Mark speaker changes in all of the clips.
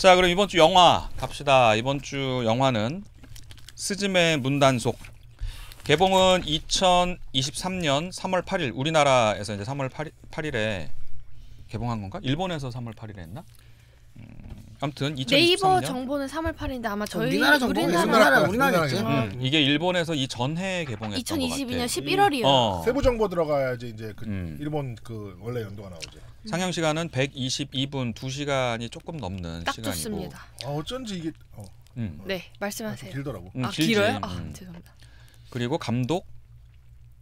Speaker 1: 자, 그럼 이번 주 영화 갑시다. 이번 주 영화는 스즈메 문단속. 개봉은 2023년 3월 8일 우리나라에서 이제 3월 8일, 8일에 개봉한 건가? 일본에서 3월 8일에 했나? 음, 아무튼 2023년
Speaker 2: 네이버 정보는 3월 8일인데 아마 저희
Speaker 3: 우리나라 정보
Speaker 2: 우리나라
Speaker 3: 우리나라
Speaker 4: 우리나라
Speaker 3: 우리나라겠지.
Speaker 4: 우리나라.
Speaker 1: 음, 이게 일본에서 이 전해 개봉했던
Speaker 2: 2022년
Speaker 1: 것 같아.
Speaker 2: 11월이요.
Speaker 1: 어.
Speaker 4: 세부 정보 들어가야지 이제 그
Speaker 1: 음.
Speaker 4: 일본 그 원래 연도가 나오지.
Speaker 1: 상영 시간은 122분 2시간이 조금 넘는
Speaker 2: 딱
Speaker 1: 시간이고.
Speaker 2: 좋습니다.
Speaker 4: 아 어쩐지 이게 어,
Speaker 1: 음.
Speaker 2: 네,
Speaker 4: 좀
Speaker 2: 말씀하세요.
Speaker 4: 길더라고.
Speaker 1: 음,
Speaker 2: 아
Speaker 1: 길지.
Speaker 2: 길어요? 아
Speaker 1: 음.
Speaker 2: 죄송합니다.
Speaker 1: 그리고 감독,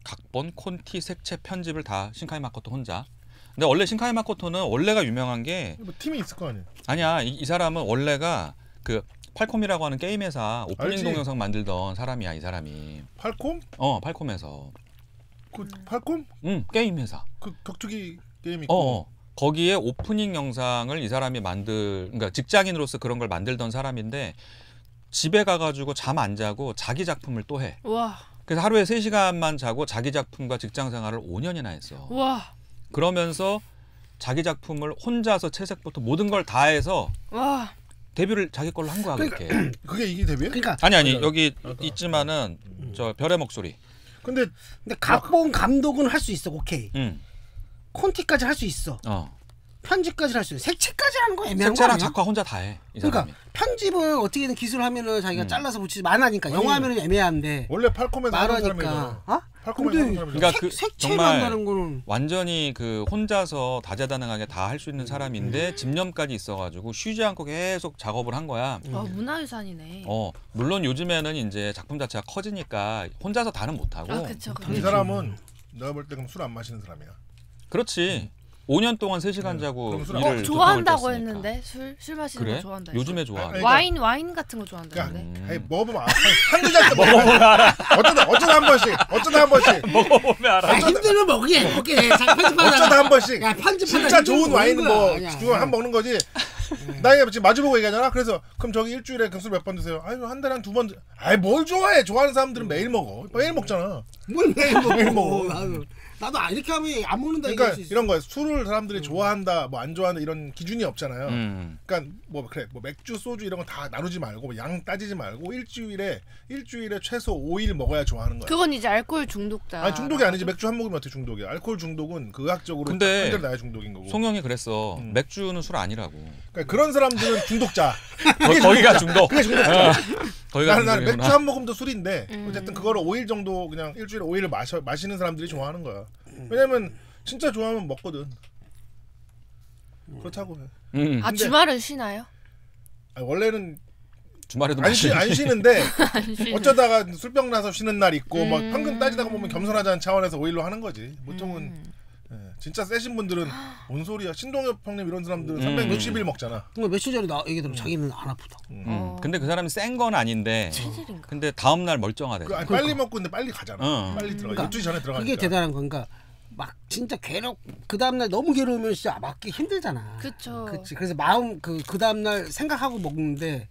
Speaker 1: 각본, 콘티, 색채, 편집을 다 신카이 마코토 혼자. 근데 원래 신카이 마코토는 원래가 유명한 게
Speaker 4: 뭐 팀이 있을 거 아니야.
Speaker 1: 아니야. 이, 이 사람은 원래가 그 팔콤이라고 하는 게임 회사 오프닝
Speaker 4: 알지.
Speaker 1: 동영상 만들던 사람이야, 이 사람이.
Speaker 4: 팔콤?
Speaker 1: 어, 팔콤에서.
Speaker 4: 그 팔콤?
Speaker 1: 응, 게임 회사.
Speaker 4: 그 격투기 게임 있고.
Speaker 1: 어, 어. 거기에 오프닝 영상을 이 사람이 만들 그러니까 직장인으로서 그런 걸 만들던 사람인데 집에 가 가지고 잠 안 자고 자기 작품을 또 해.
Speaker 2: 와,
Speaker 1: 그래서 하루에 3시간만 자고 자기 작품과 직장 생활을 5년이나 했어.
Speaker 2: 와,
Speaker 1: 그러면서 자기 작품을 혼자서 채색부터 모든 걸 다 해서
Speaker 2: 와.
Speaker 1: 데뷔를 자기 걸로 한 거야 그렇게.
Speaker 4: 그게 이게 데뷔야?
Speaker 3: 그러니까
Speaker 1: 아니 아니
Speaker 4: 맞아.
Speaker 1: 여기
Speaker 4: 맞아.
Speaker 1: 있지만은 저 별의 목소리.
Speaker 4: 근데
Speaker 3: 근데 각본 감독은 할 수 있어. 오케이.
Speaker 1: 응.
Speaker 3: 콘티까지 할 수 있어.
Speaker 1: 어.
Speaker 3: 편집까지 할 수 있어. 색채까지 하는 거 애매한 거
Speaker 1: 색채랑? 작화 혼자 다 해. 이
Speaker 3: 그러니까
Speaker 1: 사람이.
Speaker 3: 편집은 어떻게든 기술 하면은 자기가
Speaker 1: 음.
Speaker 3: 잘라서 붙이지 만화니까
Speaker 4: 아니,
Speaker 3: 영화면은 애매한데
Speaker 4: 원래 팔콤에서 하는
Speaker 3: 만화니까
Speaker 4: 사람이잖아.
Speaker 3: 어?
Speaker 4: 팔콤에서
Speaker 3: 근데.
Speaker 1: 그러니까 그
Speaker 3: 색,
Speaker 1: 정말
Speaker 3: 한다는 거는
Speaker 1: 완전히 그 혼자서 다재다능하게 다 할 수 있는
Speaker 3: 음.
Speaker 1: 사람인데 집념까지 있어가지고 쉬지 않고 계속 작업을 한 거야.
Speaker 3: 음.
Speaker 2: 어, 문화유산이네.
Speaker 1: 어 물론 요즘에는 이제 작품 자체가 커지니까 혼자서 다는 못하고.
Speaker 2: 아, 그쵸.
Speaker 4: 이
Speaker 2: 그쵸.
Speaker 4: 사람은 내가 볼 때 그럼 술 안 마시는 사람이야.
Speaker 1: 그렇지. 5년 동안 3시간
Speaker 4: 음.
Speaker 1: 자고
Speaker 4: 술-
Speaker 1: 일을
Speaker 2: 어, 좋아한다고. 했는데 술 술 마시는
Speaker 1: 그래?
Speaker 2: 거 좋아한다.
Speaker 1: 요즘에
Speaker 4: 아니,
Speaker 1: 좋아하는.
Speaker 4: 아니,
Speaker 2: 와인 와인 같은 거 좋아한다는데.
Speaker 1: 음.
Speaker 4: 아니 먹으면 아- 한두 잔 먹어보면 알아. 어쩌다 어쩌다 한 번씩 어쩌다 한 번씩
Speaker 1: 먹어보면 알아.
Speaker 3: 아, 힘들면 먹게 먹게 자, 편집하다
Speaker 4: 어쩌다 한 번씩
Speaker 3: 야 편집하다
Speaker 4: 진짜 좋은 와인
Speaker 3: 거야.
Speaker 4: 뭐
Speaker 3: 아니야.
Speaker 4: 그거 한 먹는 거지. 나 이거 지금 마주보고 얘기하잖아. 그래서 그럼 저기 일주일에 그 술 몇 번 드세요? 아유 한 달에 한 두 번. 아이 뭘 좋아해? 좋아하는 사람들은 매일 먹어. 매일 먹잖아.
Speaker 3: 뭘 매일 먹어
Speaker 4: 매일 먹어.
Speaker 3: 나도 아, 이렇게 하면 안 먹는다
Speaker 4: 그러니까
Speaker 3: 얘기할 수 있어
Speaker 4: 이런 거야. 술을 사람들이 좋아한다, 뭐 안 좋아한다 이런 기준이 없잖아요.
Speaker 1: 음.
Speaker 4: 그러니까 뭐 그래, 뭐 맥주, 소주 이런 거 다 나누지 말고 뭐양 따지지 말고 일주일에 일주일에 최소 5일 먹어야 좋아하는 거야.
Speaker 2: 그건 이제 알코올 중독자.
Speaker 4: 아니 중독이 아니지 맥주 한 모금이 어떻게 중독이야? 알코올 중독은 그 의학적으로
Speaker 1: 근데
Speaker 4: 나야 중독인 거고.
Speaker 1: 송영이 그랬어.
Speaker 4: 음.
Speaker 1: 맥주는 술 아니라고.
Speaker 4: 그러니까 그런 사람들은 중독자.
Speaker 1: 거, 거기가 중독.
Speaker 4: 그게 중독자.
Speaker 1: 어, 거기가
Speaker 4: 나는, 나는 맥주. 한 모금도 술인데
Speaker 2: 음.
Speaker 4: 어쨌든 그거를 5일 정도 그냥 일주일에 5일을 마셔 마시는 사람들이 좋아하는 거야. 왜냐면 진짜 좋아하면 먹거든. 그렇다고. 해.
Speaker 1: 음.
Speaker 2: 아
Speaker 4: 근데-
Speaker 2: 주말은 쉬나요?
Speaker 4: 아니, 원래는
Speaker 1: 주말에도
Speaker 4: 안, 쉬. 안 쉬는데
Speaker 2: 안.
Speaker 4: 어쩌다가 술병 나서 쉬는 날 있고 막
Speaker 2: 음.
Speaker 4: 방금 따지다가 보면 겸손하자는 차원에서 5일로 하는 거지. 보통은
Speaker 2: 음.
Speaker 4: 예, 진짜 세신 분들은 뭔 소리야? 신동엽 형님 이런 사람들은
Speaker 1: 음.
Speaker 4: 360일 먹잖아.
Speaker 3: 그러니까 며칠 전에 나 얘기 들으면 자기는 안 아프다
Speaker 1: 음.
Speaker 2: 어.
Speaker 1: 근데 그 사람이 센 건 아닌데.
Speaker 2: 체질인가?
Speaker 1: 근데 다음 날 멀쩡하대.
Speaker 4: 그, 아니, 빨리 먹고 근데 빨리 가잖아.
Speaker 1: 어.
Speaker 4: 빨리 들어가.
Speaker 3: 그러니까
Speaker 4: 일주일 전에 들어가니까.
Speaker 3: 그게 대단한 거 그러니까 막 진짜 괴롭 그 다음날 너무 괴로우면 진짜 맞기 힘들잖아
Speaker 2: 그쵸.
Speaker 3: 그치 그래서 마음 그 그 다음날 생각하고 먹는데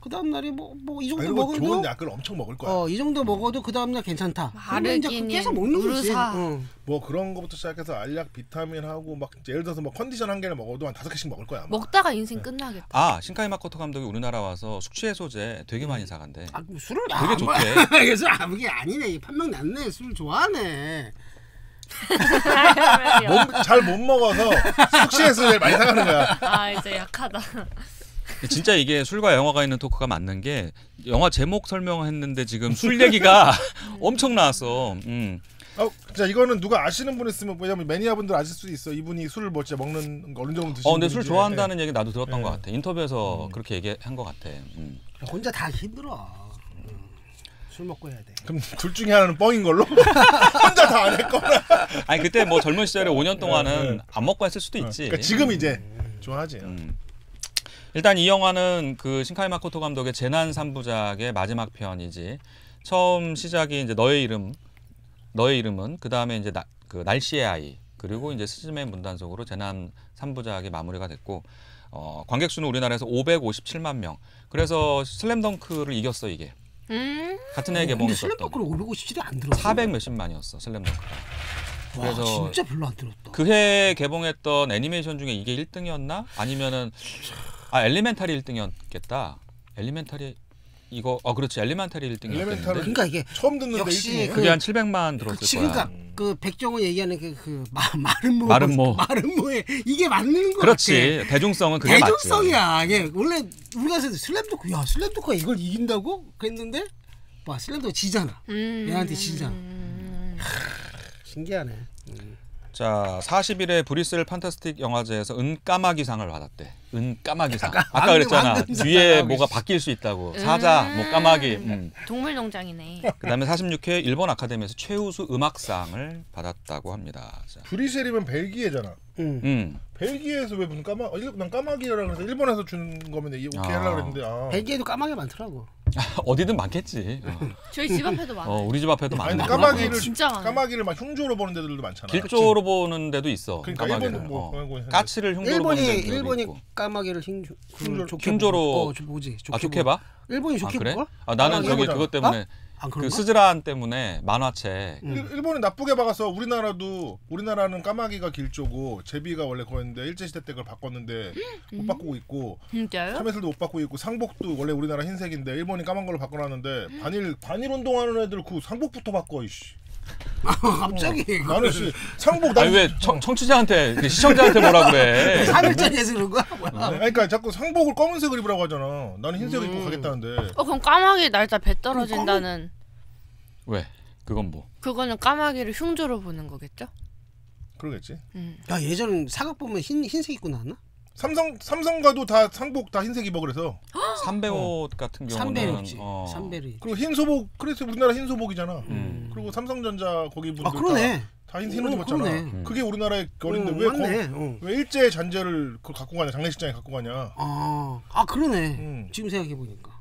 Speaker 3: 그 다음날이 뭐 뭐이
Speaker 4: 아,
Speaker 3: 정도
Speaker 4: 거
Speaker 3: 먹어도
Speaker 4: 좋은 약을 엄청 먹을 거야.
Speaker 3: 어 이 정도 먹어도 그 다음날 괜찮다
Speaker 2: 아르기닌,
Speaker 3: 계속 먹는 거지. 어.
Speaker 4: 뭐 그런 거부터 시작해서 알약, 비타민하고 막 예를 들어서 뭐 컨디션 한 개를 먹어도 한 다섯 개씩 먹을 거야. 아마.
Speaker 2: 먹다가
Speaker 4: 네.
Speaker 2: 인생 끝나겠다.
Speaker 1: 아 신카이 마코토 감독이 우리나라 와서 숙취 해소제 되게 많이 사간대.
Speaker 3: 아, 뭐 술을
Speaker 1: 되게
Speaker 3: 안
Speaker 1: 좋대.
Speaker 3: 먹어. 이게 술 아, 그게 아니네. 판명 났네. 술 좋아하네.
Speaker 4: 잘 못 먹어서 숙취해서 제일 많이 사가는 거야.
Speaker 2: 아 이제 약하다.
Speaker 1: 진짜 이게 술과 영화가 있는 토크가 맞는 게 영화 제목 설명했는데 지금 술 얘기가 엄청 나왔어. 음.
Speaker 4: 어, 진짜 이거는 누가 아시는 분 있으면 왜냐면 매니아분들 아실 수 있어. 이분이 술을 뭐 진짜 먹는 거 어느 정도 드시는
Speaker 1: 어 근데 술. 좋아한다는 얘기 나도 들었던
Speaker 4: 네.
Speaker 1: 것 같아. 인터뷰에서
Speaker 4: 음.
Speaker 1: 그렇게 얘기한 것 같아. 음.
Speaker 3: 혼자 다 힘들어. 술 먹고 해야 돼.
Speaker 4: 그럼 둘 중에 하나는 뻥인 걸로? 혼자 다안 했거나.
Speaker 1: 아니 그때 뭐 젊은 시절에 5년
Speaker 4: 네,
Speaker 1: 동안은
Speaker 4: 네.
Speaker 1: 안 먹고 했을 수도 있지.
Speaker 4: 그러니까 지금 이제 좋아하지.
Speaker 1: 음. 일단 이 영화는 그 신카이 마코토 감독의 재난 3부작의 마지막 편이지. 처음 시작이 이제 너의 이름, 너의 이름은 그 다음에 이제 나, 그 날씨의 아이 그리고 이제 스즈메 문단속으로 재난 3부작이 마무리가 됐고 어, 관객 수는 우리나라에서 557만 명. 그래서 슬램덩크를 이겼어 이게.
Speaker 2: 음.
Speaker 1: 같은 해에 개봉했었던.
Speaker 3: 슬램덩크를 557이 안 들었어.
Speaker 1: 400 몇십만이었어 슬램덩크가.
Speaker 3: 와,
Speaker 1: 그래서
Speaker 3: 진짜 별로 안 들었다.
Speaker 1: 그해 개봉했던 애니메이션 중에 이게 1등이었나? 아니면은 아 엘리멘탈이 1등이었겠다. 엘리멘탈이 이거 어 그렇지 엘리멘탈이 1등이었겠는데.
Speaker 4: 엘리멘탈은
Speaker 3: 그러니까 이게
Speaker 4: 처음 듣는데
Speaker 3: 역시
Speaker 4: 1등이에요.
Speaker 3: 그-
Speaker 1: 그게 한 700만
Speaker 3: 그
Speaker 1: 들었을
Speaker 3: 지금
Speaker 1: 거야.
Speaker 3: 그, 그 백종원 얘기하는 그, 그 마, 마른 모
Speaker 1: 마른 모.
Speaker 3: 마른 모에 이게 맞는 거
Speaker 1: 그렇지.
Speaker 3: 같아.
Speaker 1: 대중성은 그게 맞지.
Speaker 3: 대중성이야. 이게 원래 우리가 슬램도크 야 슬램도크가 이걸 이긴다고 그랬는데 와 슬램도크 지잖아.
Speaker 2: 음.
Speaker 3: 얘한테 지잖아.
Speaker 2: 음.
Speaker 3: 신기하네. 음.
Speaker 1: 자, 40일에 브리셀 판타스틱 영화제에서 은까마귀상을 받았대. 은까마귀상.
Speaker 3: 아까
Speaker 1: 아까 그랬잖아. 뒤에 뭐가. 바뀔 수 있다고. 사자,
Speaker 2: 음.
Speaker 1: 뭐 까마귀. 음.
Speaker 2: 동물 농장이네.
Speaker 1: 그다음에 46회 일본 아카데미에서 최우수 음악상을 받았다고 합니다. 자.
Speaker 4: 브리셀이면 벨기에잖아.
Speaker 3: 음.
Speaker 1: 음.
Speaker 4: 벨기에에서 왜 무슨 까마? 어, 일- 난 까마귀라 그래서 일본에서 준 거면 이- 오케이
Speaker 1: 아.
Speaker 4: 하려고 그랬는데 아.
Speaker 3: 벨기에도 까마귀 많더라고.
Speaker 1: 어디든 많겠지. 어.
Speaker 2: 저희 집 앞에도 많아요.
Speaker 1: 어, 우리 집 앞에도
Speaker 4: 아니
Speaker 1: 많아.
Speaker 4: 근데 까마귀를
Speaker 2: 진짜 많아.
Speaker 4: 까마귀를 막 흉조로 보는 데들도 많잖아.
Speaker 1: 길조로 보는 데도 있어.
Speaker 4: 그러니까
Speaker 1: 까마귀를.
Speaker 4: 일본은 뭐
Speaker 1: 어.
Speaker 4: 그런 거 했는데.
Speaker 1: 까치를 흉조로 보는
Speaker 3: 일본이
Speaker 1: 데도
Speaker 3: 일본이
Speaker 1: 있고.
Speaker 3: 까마귀를 흉조
Speaker 1: 흉조로-
Speaker 3: 보고. 어, 저 뭐지?
Speaker 1: 아, 좋게 봐?
Speaker 3: 일본이
Speaker 1: 아,
Speaker 3: 좋게
Speaker 1: 그래?
Speaker 3: 볼
Speaker 1: 아, 나는
Speaker 4: 까마귀
Speaker 1: 저기. 그것 때문에
Speaker 3: 안
Speaker 1: 그? 스즈란 때문에 만화책
Speaker 3: 음.
Speaker 4: 일- 일본이 나쁘게 박아서 우리나라도 우리나라는 까마귀가 길조고 제비가 원래 그거였는데 일제 시대 때 그걸 바꿨는데 못 바꾸고 있고
Speaker 2: 진짜요?
Speaker 4: 참외슬도 못 바꾸고 있고 상복도 원래 우리나라 흰색인데 일본이 까만 걸로 바꿔놨는데 반일 반일 운동하는 애들 그 상복부터 바꿔 이씨.
Speaker 3: 갑자기
Speaker 4: 나는 씨 상복
Speaker 1: 아니 왜 청, 청취자한테 그 시청자한테 뭐라 그래?
Speaker 3: 3일짜리에서 그런 거야? 뭐야?
Speaker 4: 아니, 그러니까 자꾸 상복을 검은색을 입으라고 하잖아. 나는 흰색을 입고
Speaker 3: 음.
Speaker 4: 가겠다는데.
Speaker 2: 어 그럼 까마귀 날짜 배 떨어진다는
Speaker 1: 왜? 그건 뭐?
Speaker 2: 그거는 까마귀를 흉조로 보는 거겠죠?
Speaker 4: 그러겠지.
Speaker 2: 음.
Speaker 3: 야 예전 사극 보면 흰 흰색 입고 나왔나?
Speaker 4: 삼성 삼성가도 다 상복 다 흰색 입어 그래서.
Speaker 1: 삼배옷 같은
Speaker 3: 삼베리
Speaker 1: 경우는
Speaker 3: 입지.
Speaker 1: 어,
Speaker 3: 삼베리.
Speaker 4: 그리고 흰 소복 그래서 우리나라 흰 소복이잖아.
Speaker 1: 음.
Speaker 4: 그리고 삼성전자 거기 분들
Speaker 3: 아 그러네.
Speaker 4: 다, 다 흰, 흰옷
Speaker 3: 어,
Speaker 4: 입었잖아.
Speaker 1: 음.
Speaker 4: 그게 우리나라의 결인데
Speaker 3: 어,
Speaker 4: 왜. 거,
Speaker 3: 어.
Speaker 4: 왜 일제 잔재를 그걸 갖고 가냐 장례식장에 갖고 가냐.
Speaker 3: 아, 아 그러네.
Speaker 4: 음.
Speaker 3: 지금 생각해 보니까.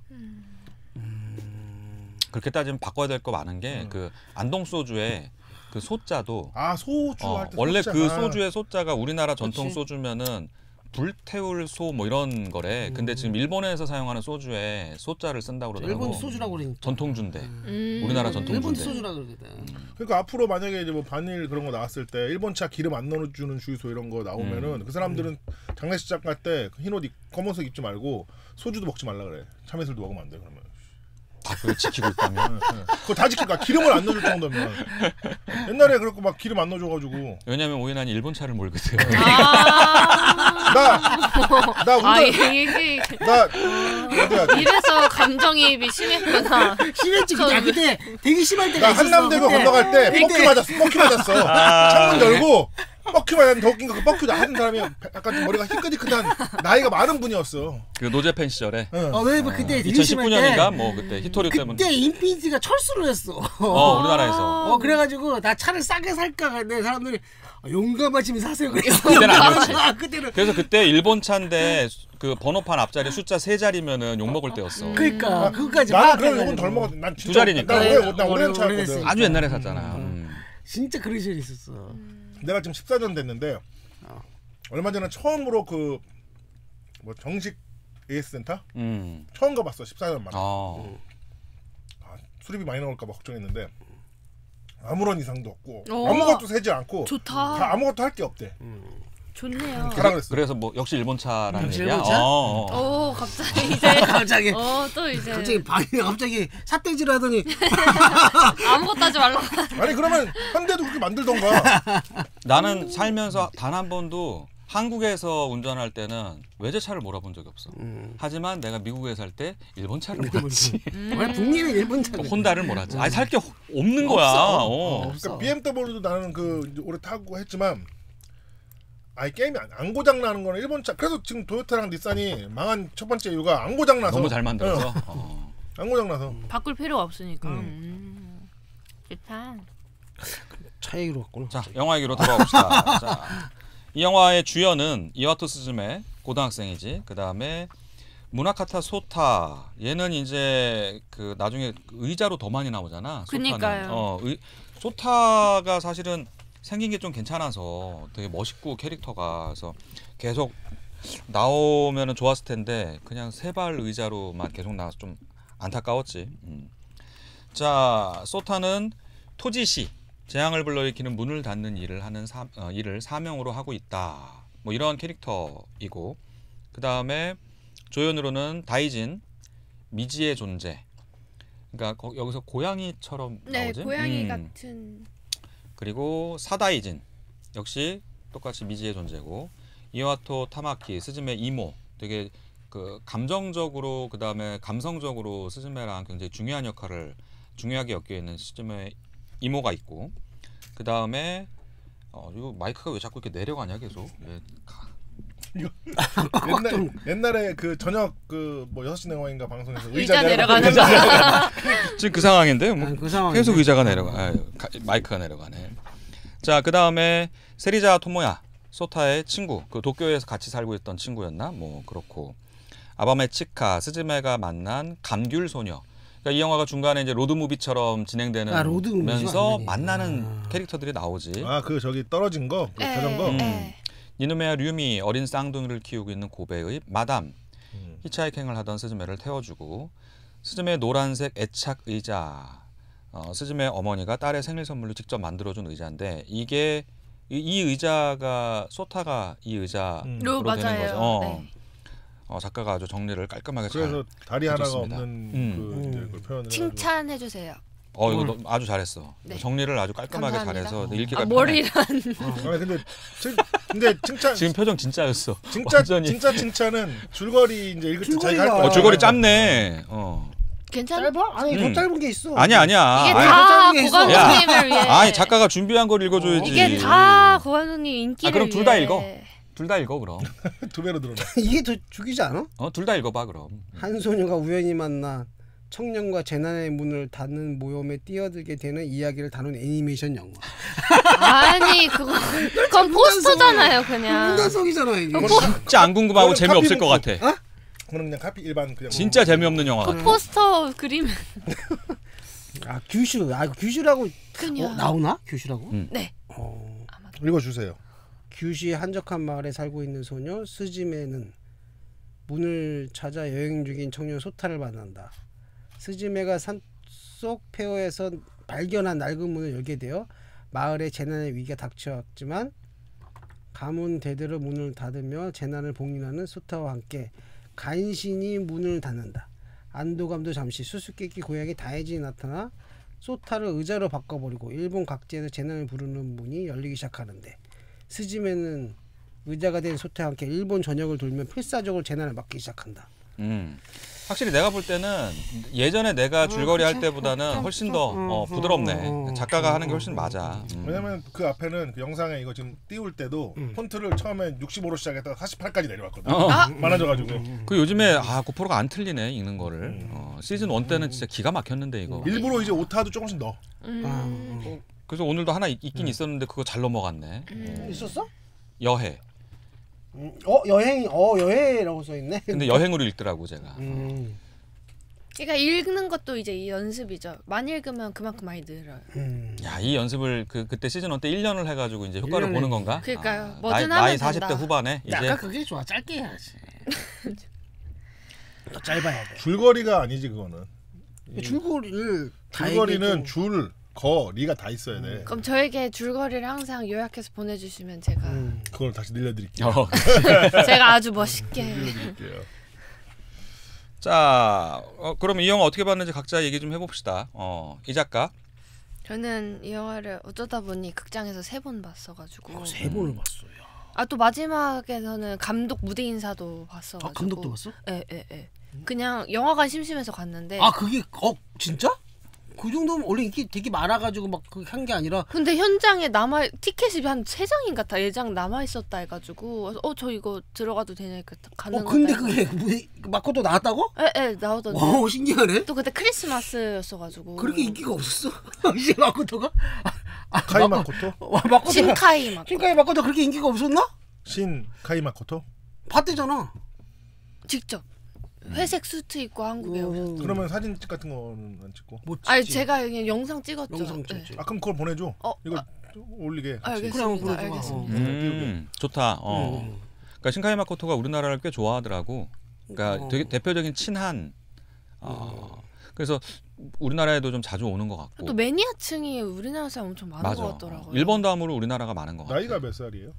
Speaker 1: 그렇게 따지면 바꿔야 될 거 많은 게
Speaker 4: 음.
Speaker 1: 그 안동 소주에 그 소자도
Speaker 4: 아 소주
Speaker 1: 어,
Speaker 4: 할때
Speaker 1: 원래
Speaker 4: 소자.
Speaker 1: 그
Speaker 4: 아.
Speaker 1: 소주의 소자가 우리나라 전통
Speaker 3: 그치.
Speaker 1: 소주면은 불태울 소 뭐 이런 거래. 근데 지금 일본에서 사용하는 소주에 소자를 쓴다고 그러더라고.
Speaker 3: 일본 소주라고 그러니까.
Speaker 1: 전통주인데.
Speaker 2: 음.
Speaker 1: 우리나라 전통
Speaker 3: 일본
Speaker 1: 소주인데.
Speaker 3: 소주라 그러거든.
Speaker 4: 그러니까 앞으로 만약에 이제 뭐 반일 그런 거 나왔을 때 일본 차 기름 안 넣어주는 주유소 이런 거 나오면은
Speaker 1: 음.
Speaker 4: 그 사람들은 장례식장 갈 때 흰옷 입, 검은색 입지 말고 소주도 먹지 말라 그래. 참외술도 먹으면 안 돼 그러면.
Speaker 1: 아, 그걸 지키고 있다면.
Speaker 4: 그거 다 지킬까? 기름을 안 넣어줄 정도면. 옛날에 그렇고 막 기름 안 넣어줘가지고
Speaker 1: 왜냐면 오해난이 일본 차를 몰거든.
Speaker 2: 아,
Speaker 4: 나나
Speaker 2: 아
Speaker 4: 운전 나 어디야?
Speaker 2: 이래서 감정이입이 심했구나.
Speaker 3: 심했지 그때. 아, 그때 되게 심할 때가
Speaker 4: 나
Speaker 3: 있었어.
Speaker 4: 한남대교. 건너갈 때. 뻑큐 맞았어. 뻑큐 맞았어.
Speaker 1: 아.
Speaker 4: 창문 열고 뻑큐 맞았는데 더 웃긴 거그 뻑큐 하는 사람이 약간 좀 머리가 희끗희끗한 나이가 많은 분이었어.
Speaker 1: 그 No Japan 시절에.
Speaker 4: 응.
Speaker 3: 어, 왜 그때 되게 심할 때.
Speaker 1: 2019년인가 뭐 그때 히토리 때문에.
Speaker 3: 그때 인피니티가 철수를 했어.
Speaker 1: 어, 우리나라에서.
Speaker 3: 어 그래가지고 나 차를 싸게 살까 근데 사람들이 아, 용감하시면 사세요.
Speaker 1: 그때는 아니었지.
Speaker 3: 아, 그때는
Speaker 1: 그래서 그때 일본 차인데 그 번호판 앞자리 숫자 세 자리면은 욕 먹을 때였어.
Speaker 3: 그러니까 그거까지
Speaker 4: 나는
Speaker 3: 파악해가지고.
Speaker 4: 그런 욕은 덜 먹었어. 난 진짜
Speaker 1: 두 자리니까.
Speaker 4: 나 오래 나 오래 차거든.
Speaker 1: 아주 옛날에 샀잖아. 음.
Speaker 3: 진짜 그런 시절이 있었어.
Speaker 4: 내가 지금 14년 됐는데 얼마 전에 처음으로 그 뭐 정식 AS 센터
Speaker 1: 음.
Speaker 4: 처음 가봤어 14년 만에
Speaker 1: 어.
Speaker 4: 아, 수리비 많이 나올까 봐 걱정했는데 아무런 이상도 없고
Speaker 2: 오.
Speaker 4: 아무것도 세지 않고
Speaker 2: 좋다.
Speaker 4: 다 아무것도 할 게 없대
Speaker 2: 좋네요.
Speaker 1: 그래서 뭐 역시 일본 차라는
Speaker 3: 역시
Speaker 1: 얘기야.
Speaker 3: 일본 차?
Speaker 1: 어, 어.
Speaker 2: 오 갑자기 이제
Speaker 3: 갑자기
Speaker 2: 어또 이제
Speaker 3: 갑자기 방이 갑자기 삿대질 하더니
Speaker 2: 아무것도 하지 말라고.
Speaker 4: 아니 그러면 현대도 그렇게 만들던가
Speaker 1: 나는 살면서 단 한 번도 한국에서 운전할 때는 외제차를 몰아본 적이 없어.
Speaker 3: 음.
Speaker 1: 하지만 내가 미국에 살 때 일본 차를 몰았지.
Speaker 3: 원래 북미는 일본 차.
Speaker 1: 혼다를 몰았지. 아니 살 게 없는 거야.
Speaker 3: 없어.
Speaker 1: 어.
Speaker 3: 없어.
Speaker 4: 그러니까 BMW도 나는 그 오래 타고 했지만 아니 게임이 안, 안 고장 나는 거는 일본 차 그래서 지금 도요타랑 닛산이 망한 첫 번째 이유가 안 고장 나서
Speaker 1: 너무 잘 만들어서.
Speaker 4: 어,
Speaker 1: 어.
Speaker 4: 안 고장 나서
Speaker 2: 바꿀 필요가 없으니까.
Speaker 4: 음.
Speaker 2: 음. 좋다.
Speaker 3: 차 얘기로 왔구나.
Speaker 1: 자 영화 얘기로 돌아옵시다. 자, 이 영화의 주연은 이와토 스즈메 고등학생이지. 그 다음에 무나카타 소타 얘는 이제 그 나중에 의자로 더 많이 나오잖아. 소타는.
Speaker 2: 그니까요.
Speaker 1: 어, 의, 소타가 사실은 생긴 게 좀 괜찮아서 되게 멋있고 캐릭터가 그래서 계속 나오면은 좋았을 텐데 그냥 세발 의자로만 계속 나와서 좀 안타까웠지. 음. 자 소타는 토지시 재앙을 불러일으키는 문을 닫는 일을 하는 사, 어, 일을 사명으로 하고 있다. 뭐 이런 캐릭터이고 그 다음에 조연으로는 다이진, 미지의 존재. 그러니까 거- 여기서 고양이처럼
Speaker 2: 네,
Speaker 1: 나오지?
Speaker 2: 고양이
Speaker 1: 음.
Speaker 2: 같은.
Speaker 1: 그리고 사다이진. 역시 똑같이 미지의 존재고. 이와토 타마키 스즈메 이모. 되게 그 감정적으로 그 다음에 감성적으로 스즈메랑 굉장히 중요한 역할을 중요하게 엮여 있는 스즈메 이모가 있고. 그 다음에 어 이거 마이크가 왜 자꾸 이렇게 내려가냐 계속? 예. 가-
Speaker 4: 옛날, 옛날에 그 저녁 그뭐 6시 내화인가 방송에서
Speaker 2: 의자
Speaker 4: 내려가는
Speaker 2: 내려가는 거.
Speaker 1: 지금 그 상황인데? 뭐
Speaker 3: 아니, 그
Speaker 1: 계속 의자가 내려가 아유, 가- 마이크가 내려가네. 자 그 다음에 세리자 토모야 소타의 친구. 그 도쿄에서 같이 살고 있던 친구였나? 뭐 그렇고. 아마베 치카 스즈메가 만난 감귤 소녀. 그러니까 이 영화가 중간에 이제 로드 무비처럼 진행되는
Speaker 3: 아, 로드 무비죠,
Speaker 1: 면서
Speaker 3: 완전히.
Speaker 1: 만나는
Speaker 3: 아.
Speaker 1: 캐릭터들이 나오지.
Speaker 4: 아 그 저기 떨어진 거? 그
Speaker 2: 예,
Speaker 4: 자전거?
Speaker 1: 음.
Speaker 2: 예.
Speaker 1: 니노미야 루미 어린 쌍둥이를 키우고 있는 고베의 마담
Speaker 4: 음.
Speaker 1: 히치하이킹을 하던 스즈메를 태워주고 스즈메의 노란색 애착 의자 어, 스즈메 어머니가 딸의 생일 선물로 직접 만들어준 의자인데 이게 이, 이 의자가 소타가 이 의자로
Speaker 4: 음.
Speaker 2: 로
Speaker 1: 되는
Speaker 2: 맞아요.
Speaker 1: 거죠. 어,
Speaker 2: 네.
Speaker 1: 어, 작가가 아주 정리를 깔끔하게 잘.
Speaker 4: 그래서 다리 하나가
Speaker 1: 해줬습니다.
Speaker 4: 없는
Speaker 1: 음.
Speaker 4: 그 이제
Speaker 3: 음.
Speaker 2: 칭찬해 주세요.
Speaker 1: 어 이거
Speaker 3: 음.
Speaker 1: 너, 아주 잘했어.
Speaker 2: 네.
Speaker 1: 정리를 아주 깔끔하게
Speaker 2: 감사합니다.
Speaker 1: 잘해서 읽기가
Speaker 2: 아,
Speaker 1: 편해.
Speaker 2: 머리란.
Speaker 4: 해가지고. 아니 근데 칭, 근데 칭찬
Speaker 1: 지금 표정 진짜였어.
Speaker 4: 진짜
Speaker 1: 완전히.
Speaker 4: 진짜 칭찬은 줄거리 이제 읽을 때 자기가 할.
Speaker 1: 어, 줄거리 짧네. 어.
Speaker 2: 괜찮아?
Speaker 3: 짧아? 아니
Speaker 1: 음.
Speaker 3: 더 짧은 게 있어.
Speaker 1: 아니야 아니야.
Speaker 2: 이게
Speaker 1: 아니,
Speaker 2: 다
Speaker 3: 짧은 게 있어.
Speaker 2: 고관손님을 위해.
Speaker 1: 아니 작가가 준비한 걸 읽어줘야지.
Speaker 2: 이게 다 고관손님 인기를
Speaker 1: 아, 그럼 둘 다. 읽어. 둘 다 읽어 그럼.
Speaker 4: 두 배로 들어가.
Speaker 3: 이게 더 죽이지 않아?
Speaker 1: 어, 둘 다 읽어봐 그럼.
Speaker 3: 한 소녀가 우연히 만나 청년과 재난의 문을 닫는 모험에 뛰어들게 되는 이야기를 다룬 애니메이션 영화.
Speaker 2: 아니 그거 그건 포스터잖아요 그냥.
Speaker 3: 문단성이잖아 이게.
Speaker 1: 진짜 안 궁금하고 재미없을 것
Speaker 4: 카피북.
Speaker 1: 같아.
Speaker 4: 그는 그냥 카피 일반 그냥
Speaker 1: 진짜 재미없는 영화
Speaker 2: 그. 포스터 그림
Speaker 3: 아 규슈. 아 이거 규슈라고
Speaker 2: 그냥.
Speaker 3: 어, 나오나? 규슈라고?
Speaker 1: 음.
Speaker 2: 네.
Speaker 3: 어.
Speaker 4: 읽어주세요.
Speaker 3: 규슈의 한적한 마을에 살고 있는 소녀 스즈메는 문을 찾아 여행 중인 청년 소타를 만난다. 스즈메가 산속 폐허에서 발견한 낡은 문을 열게 되어 마을에 재난의 위기가 닥쳤지만 가문 대대로 문을 닫으며 재난을 봉인하는 소타와 함께 간신히 문을 닫는다. 안도감도 잠시 수수께끼 고양이 다혜진이 나타나 소타를 의자로 바꿔버리고 일본 각지에서 재난을 부르는 문이 열리기 시작하는데 스즈메는 의자가 된 소타와 함께 일본 전역을 돌며 필사적으로 재난을 막기 시작한다.
Speaker 1: 음. 확실히 내가 볼 때는 예전에 내가 줄거리 할. 때보다는
Speaker 3: 좀,
Speaker 1: 훨씬
Speaker 3: 좀,
Speaker 1: 더
Speaker 3: 음,
Speaker 1: 어,
Speaker 3: 음,
Speaker 1: 부드럽네.
Speaker 3: 음, 음.
Speaker 1: 작가가 하는 게 훨씬 맞아. 음.
Speaker 4: 왜냐면 그 앞에는 그 영상에 이거 지금 띄울 때도
Speaker 3: 음.
Speaker 4: 폰트를 처음에 65로 시작했다가 48까지 내려왔거든.
Speaker 1: 어.
Speaker 2: 아.
Speaker 4: 많아져가지고
Speaker 1: 그 요즘에 아 고프로가 안 틀리네 읽는 거를.
Speaker 4: 음.
Speaker 1: 어, 시즌 1 때는 진짜 기가 막혔는데 이거.
Speaker 4: 일부러 이제 오타도 조금씩 넣어.
Speaker 2: 음.
Speaker 3: 아,
Speaker 1: 그래서 오늘도 하나 있-
Speaker 3: 음.
Speaker 1: 있긴 있었는데 그거 잘 넘어갔네.
Speaker 2: 음.
Speaker 3: 있었어?
Speaker 1: 여해.
Speaker 3: 음, 어 여행 어 여행이라고 써 있네.
Speaker 1: 근데 여행으로 읽더라고 제가.
Speaker 3: 음,
Speaker 2: 그러니까 읽는 것도 이제 이 연습이죠. 많이 읽으면 그만큼 많이 늘어요.
Speaker 3: 음.
Speaker 1: 야, 이 연습을 그 그때 시즌 1때 1년을 해 가지고 이제 효과를
Speaker 3: 1년을
Speaker 1: 보는 건가?
Speaker 2: 그러니까요.
Speaker 1: 아,
Speaker 2: 뭐든
Speaker 1: 나이, 나이
Speaker 2: 하면
Speaker 1: 40대
Speaker 2: 된다.
Speaker 1: 후반에 이제
Speaker 3: 아까 그게 좋아 짧게 해야지. 더 짧아야 돼.
Speaker 4: 줄거리가 아니지 그거는.
Speaker 3: 줄거리를 다
Speaker 4: 줄거리는 줄, 거, 리가 다 있어야 돼.
Speaker 2: 그럼 저에게 줄거리를 항상 요약해서 보내주시면 제가
Speaker 3: 음.
Speaker 4: 그걸 다시 늘려드릴게요.
Speaker 1: 어.
Speaker 2: 제가 아주 멋있게
Speaker 4: 늘려드릴게요.
Speaker 1: 자, 어, 그럼 이 영화 어떻게 봤는지 각자 얘기 좀 해봅시다. 어, 이 작가.
Speaker 2: 저는 이 영화를 어쩌다 보니 극장에서 세 번 봤어가지고
Speaker 3: 어, 세 번을 봤어요.
Speaker 2: 아 또 마지막에서는 감독 무대 인사도 봤어가지고
Speaker 3: 아 감독도 봤어?
Speaker 2: 예예 예 그냥 영화관 심심해서 갔는데
Speaker 3: 아 그게 어 진짜? 그 정도면 원래 인기 되게 많아가지고 막그한게 아니라
Speaker 2: 근데 현장에 남아 티켓이 한 세 장인가 다 예장 남아 있었다 해가지고 어 저 이거 들어가도 되니까 가는
Speaker 3: 어 근데. 그게 마코도 나왔다고?
Speaker 2: 예예 나오던데
Speaker 3: 와 신기하네.
Speaker 2: 또 그때 크리스마스였어가지고
Speaker 3: 그렇게 인기가 없었어? 이제 마코토가? 아,
Speaker 4: 카이 마코토?
Speaker 3: 와 마코토가
Speaker 2: 신카이 막
Speaker 3: 신카이 마코토 그렇게 인기가 없었나?
Speaker 4: 신 카이 마코토?
Speaker 3: 봤대잖아.
Speaker 2: 직접 회색 수트 입고 한국에 오셨어.
Speaker 3: 음.
Speaker 4: 그러면 사진 찍 같은 거는 안 찍고?
Speaker 3: 못 찍지.
Speaker 2: 아니 제가 그냥 영상 찍었죠.
Speaker 3: 영상
Speaker 2: 네.
Speaker 3: 찍지.
Speaker 4: 아 그럼 그걸 보내줘.
Speaker 2: 어,
Speaker 4: 이거 올리게. 같이.
Speaker 2: 알겠습니다.
Speaker 3: 그래.
Speaker 2: 알겠습니다.
Speaker 3: 어.
Speaker 1: 음, 좋다. 어.
Speaker 3: 음.
Speaker 1: 그러니까 신카이 마코토가 우리나라를 꽤 좋아하더라고. 그러니까
Speaker 3: 어.
Speaker 1: 되게 대표적인 친한. 어, 그래서 우리나라에도 좀 자주 오는 것 같고.
Speaker 2: 또 매니아층이 우리나라 사람 엄청 많은
Speaker 1: 맞아.
Speaker 2: 것 같더라고요.
Speaker 1: 일본 다음으로 우리나라가 많은 것 같아.
Speaker 4: 나이가 몇 살이에요?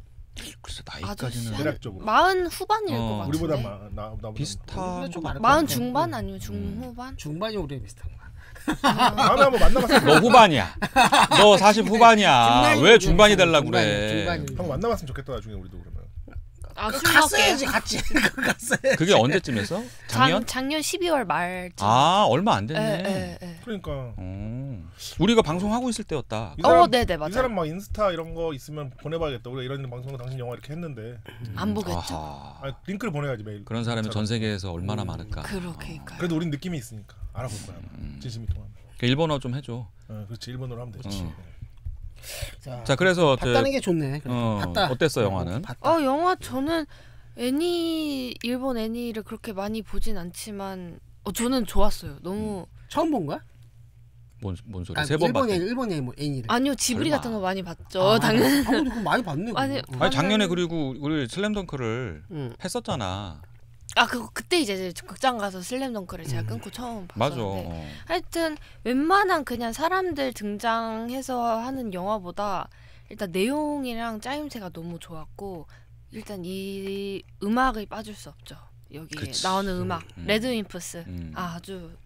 Speaker 1: 글쎄 나이까지는
Speaker 2: 한
Speaker 4: 대략적으로.
Speaker 2: 마흔 후반일
Speaker 1: 어.
Speaker 2: 것 같은데.
Speaker 4: 우리보다 마, 나, 나보다
Speaker 1: 비슷한
Speaker 3: 좀 많을
Speaker 1: 같아.
Speaker 2: 마흔. 중반
Speaker 3: 음.
Speaker 2: 아니면 중후반?
Speaker 3: 중반이 우리 비슷한 거야.
Speaker 4: 다음에 한번 만나봤으면
Speaker 1: 너 후반이야. 너40 후반이야. 왜 중반이
Speaker 3: 중반이,
Speaker 1: 되려
Speaker 3: 중반이,
Speaker 1: 그래?
Speaker 3: 중반이.
Speaker 4: 한번 만나봤으면 좋겠다 나중에 우리도 그러면.
Speaker 2: 아, 그술
Speaker 3: 갔어야지. 같이 그 갔어야지.
Speaker 1: 그게 언제쯤이었어? 작년?
Speaker 2: 작, 작년 12월 말쯤.
Speaker 1: 아 얼마 안
Speaker 2: 예,
Speaker 1: 됐네.
Speaker 2: 예, 예.
Speaker 4: 그러니까
Speaker 1: 음. 우리가 방송하고 있을 때였다.
Speaker 4: 이 사람,
Speaker 2: 어, 네, 네, 맞아요.
Speaker 4: 이 사람 막 인스타 이런 거 있으면 보내봐야겠다. 우리가 이런 방송도 당신 영화 이렇게 했는데
Speaker 2: 안 보겠죠.
Speaker 1: 아하.
Speaker 4: 아, 링크를 보내야지 매일.
Speaker 1: 그런 사람이 전 세계에서 얼마나 많을까.
Speaker 2: 그러니까.
Speaker 4: 그래도 우린 느낌이 있으니까 알아볼 거야.
Speaker 1: 음.
Speaker 4: 진심이 통하면.
Speaker 1: 그 일본어 좀 해줘.
Speaker 4: 어, 그렇지 일본어로 하면 되지.
Speaker 1: 음.
Speaker 3: 자,
Speaker 1: 자 그래서 저,
Speaker 3: 봤다는 게 좋네.
Speaker 1: 어,
Speaker 3: 봤다.
Speaker 1: 어땠어, 영화는?
Speaker 3: 봤다.
Speaker 2: 어, 영화 저는 애니 일본 애니를 그렇게 많이 보진 않지만 어, 저는 좋았어요. 너무
Speaker 3: 처음 본 거야?
Speaker 1: 뭔, 뭔 소리?
Speaker 3: 아,
Speaker 1: 세번
Speaker 3: 일본
Speaker 1: 봤대.
Speaker 3: 애니, 일본 애니 뭐 애니를.
Speaker 2: 아니요 지브리
Speaker 1: 설마.
Speaker 2: 같은 거 많이 봤죠. 당연히.
Speaker 3: 아, 그거 많이 봤네.
Speaker 2: 아니,
Speaker 3: 응.
Speaker 1: 아니 작년에 그리고 우리 슬램덩크를
Speaker 3: 응.
Speaker 1: 했었잖아.
Speaker 2: 아 그거 그때 이제 극장 가서 슬램덩크를 제가 끊고 처음
Speaker 1: 맞아.
Speaker 2: 봤었는데
Speaker 1: 어.
Speaker 2: 하여튼 웬만한 그냥 사람들 등장해서 하는 영화보다 일단 내용이랑 짜임새가 너무 좋았고 일단 이 음악을 빠질 수 없죠. 여기
Speaker 1: 그치.
Speaker 2: 나오는 음악
Speaker 1: 음.
Speaker 2: 레드 윈프스
Speaker 1: 음.
Speaker 2: 아, 아주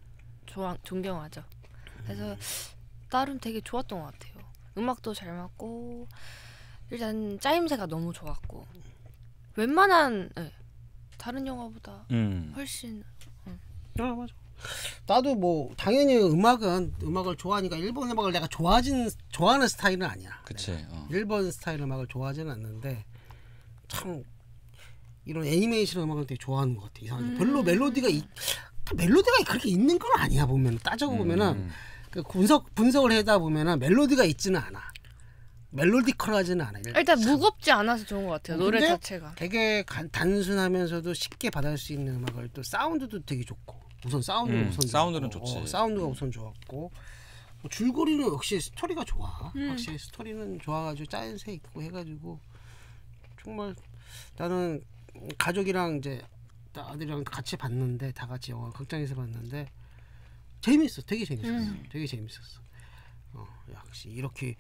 Speaker 2: 좋아, 존경하죠. 그래서 나름 되게 좋았던 것 같아요. 음악도 잘 맞고 일단 짜임새가 너무 좋았고 웬만한 네, 다른 영화보다
Speaker 1: 음.
Speaker 2: 훨씬
Speaker 3: 아 맞아. 나도 뭐 당연히 음악은 음악을 좋아하니까 일본 음악을 내가 좋아하진 좋아하는 스타일은 아니야.
Speaker 1: 그치. 어.
Speaker 3: 일본 스타일 음악을 좋아하지는 않는데 참 이런 애니메이션 음악을 되게 좋아하는 것 같아. 이상하게 별로 멜로디가 이, 다 멜로디가 그렇게 있는 건 아니야 보면 따져 보면은
Speaker 1: 음.
Speaker 3: 그 분석 분석을 해다 보면은 멜로디가 있지는 않아. 멜로디컬하지는 않아.
Speaker 2: 일단 무겁지 않아서 좋은 것 같아요.
Speaker 3: 어,
Speaker 2: 노래 자체가.
Speaker 3: 되게 간- 단순하면서도 쉽게 받아들 수 있는 음악을 또 사운드도 되게 좋고 우선 사운드가
Speaker 1: 음,
Speaker 3: 우선
Speaker 1: 사운드는
Speaker 3: 좋고,
Speaker 1: 좋지.
Speaker 3: 어, 사운드가 우선 좋았고 뭐 줄거리는 역시 스토리가 좋아
Speaker 2: 음.
Speaker 3: 확실히 스토리는 좋아가지고 짜임새 있고 해가지고 정말 나는 가족이랑 이제 아들이랑 같이 봤는데 다 같이 영화 극장에서 봤는데 재밌어 되게 재밌었어
Speaker 2: 음.
Speaker 3: 되게 재밌었어 어 역시 이렇게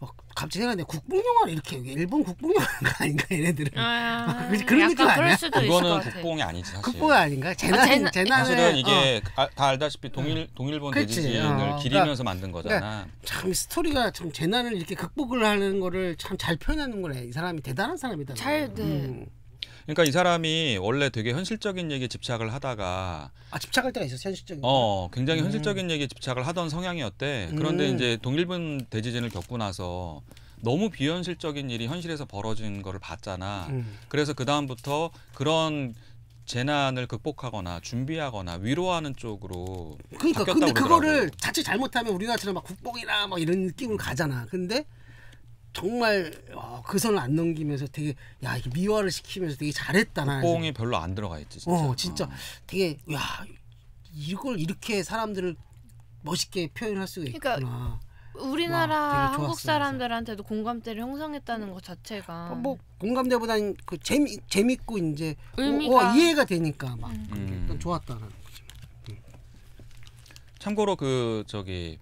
Speaker 3: 막 갑자기 생각나네 국뽕 영화를 이렇게 일본 국뽕 영화가 아닌가 얘네들은
Speaker 2: 아,
Speaker 3: 그치, 그런 느낌 아니야?
Speaker 2: 그럴 수도 있을 것
Speaker 1: 그거는
Speaker 2: 같아.
Speaker 1: 국뽕이 아니지 사실.
Speaker 3: 국뽕 아닌가 재난
Speaker 2: 재난-
Speaker 3: 재난을
Speaker 1: 사실은 이게
Speaker 3: 어,
Speaker 1: 아- 다 알다시피 동일 동일본. 대지진을
Speaker 3: 어,
Speaker 1: 기리면서 만든 거잖아.
Speaker 3: 참 스토리가 참 재난을 이렇게 극복을 하는 거를 참 잘 표현하는 거네 이 사람이 대단한 사람이다
Speaker 2: 잘, 네.
Speaker 3: 음.
Speaker 1: 그러니까 이 사람이 원래 되게 현실적인 얘기에 집착을 하다가
Speaker 3: 아 집착할 때가 있어 현실적인 거.
Speaker 1: 어 굉장히
Speaker 3: 음.
Speaker 1: 현실적인 얘기에 집착을 하던 성향이었대. 그런데
Speaker 3: 음.
Speaker 1: 이제 동일본 대지진을 겪고 나서 너무 비현실적인 일이 현실에서 벌어진 거를 봤잖아.
Speaker 3: 음.
Speaker 1: 그래서 그 다음부터 그런 재난을 극복하거나 준비하거나 위로하는 쪽으로
Speaker 3: 그러니까 근데 그거를. 자칫 잘못하면 우리나라처럼 막 국뽕이나 막 이런 느낌으로 가잖아 근데 정말 어, 그 선을 안 넘기면서 되게 야 이게 미화를 시키면서 되게 잘했다 나는
Speaker 1: 뽕이 별로 안 들어가 있지 진짜.
Speaker 3: 어 진짜 되게 야 이걸 이렇게 사람들을 멋있게 표현할 수가
Speaker 2: 그러니까
Speaker 3: 있구나
Speaker 2: 우리나라
Speaker 3: 와,
Speaker 2: 한국 사람들한테도 공감대를 형성했다는 것 자체가
Speaker 3: 어, 뭐 공감대보다는 그 재미 재밌고 이제
Speaker 2: 의미가-
Speaker 3: 어, 어, 이해가 되니까 막
Speaker 2: 음.
Speaker 3: 그게
Speaker 1: 음.
Speaker 3: 일단 좋았다는 거지.
Speaker 1: 참고로 그 저기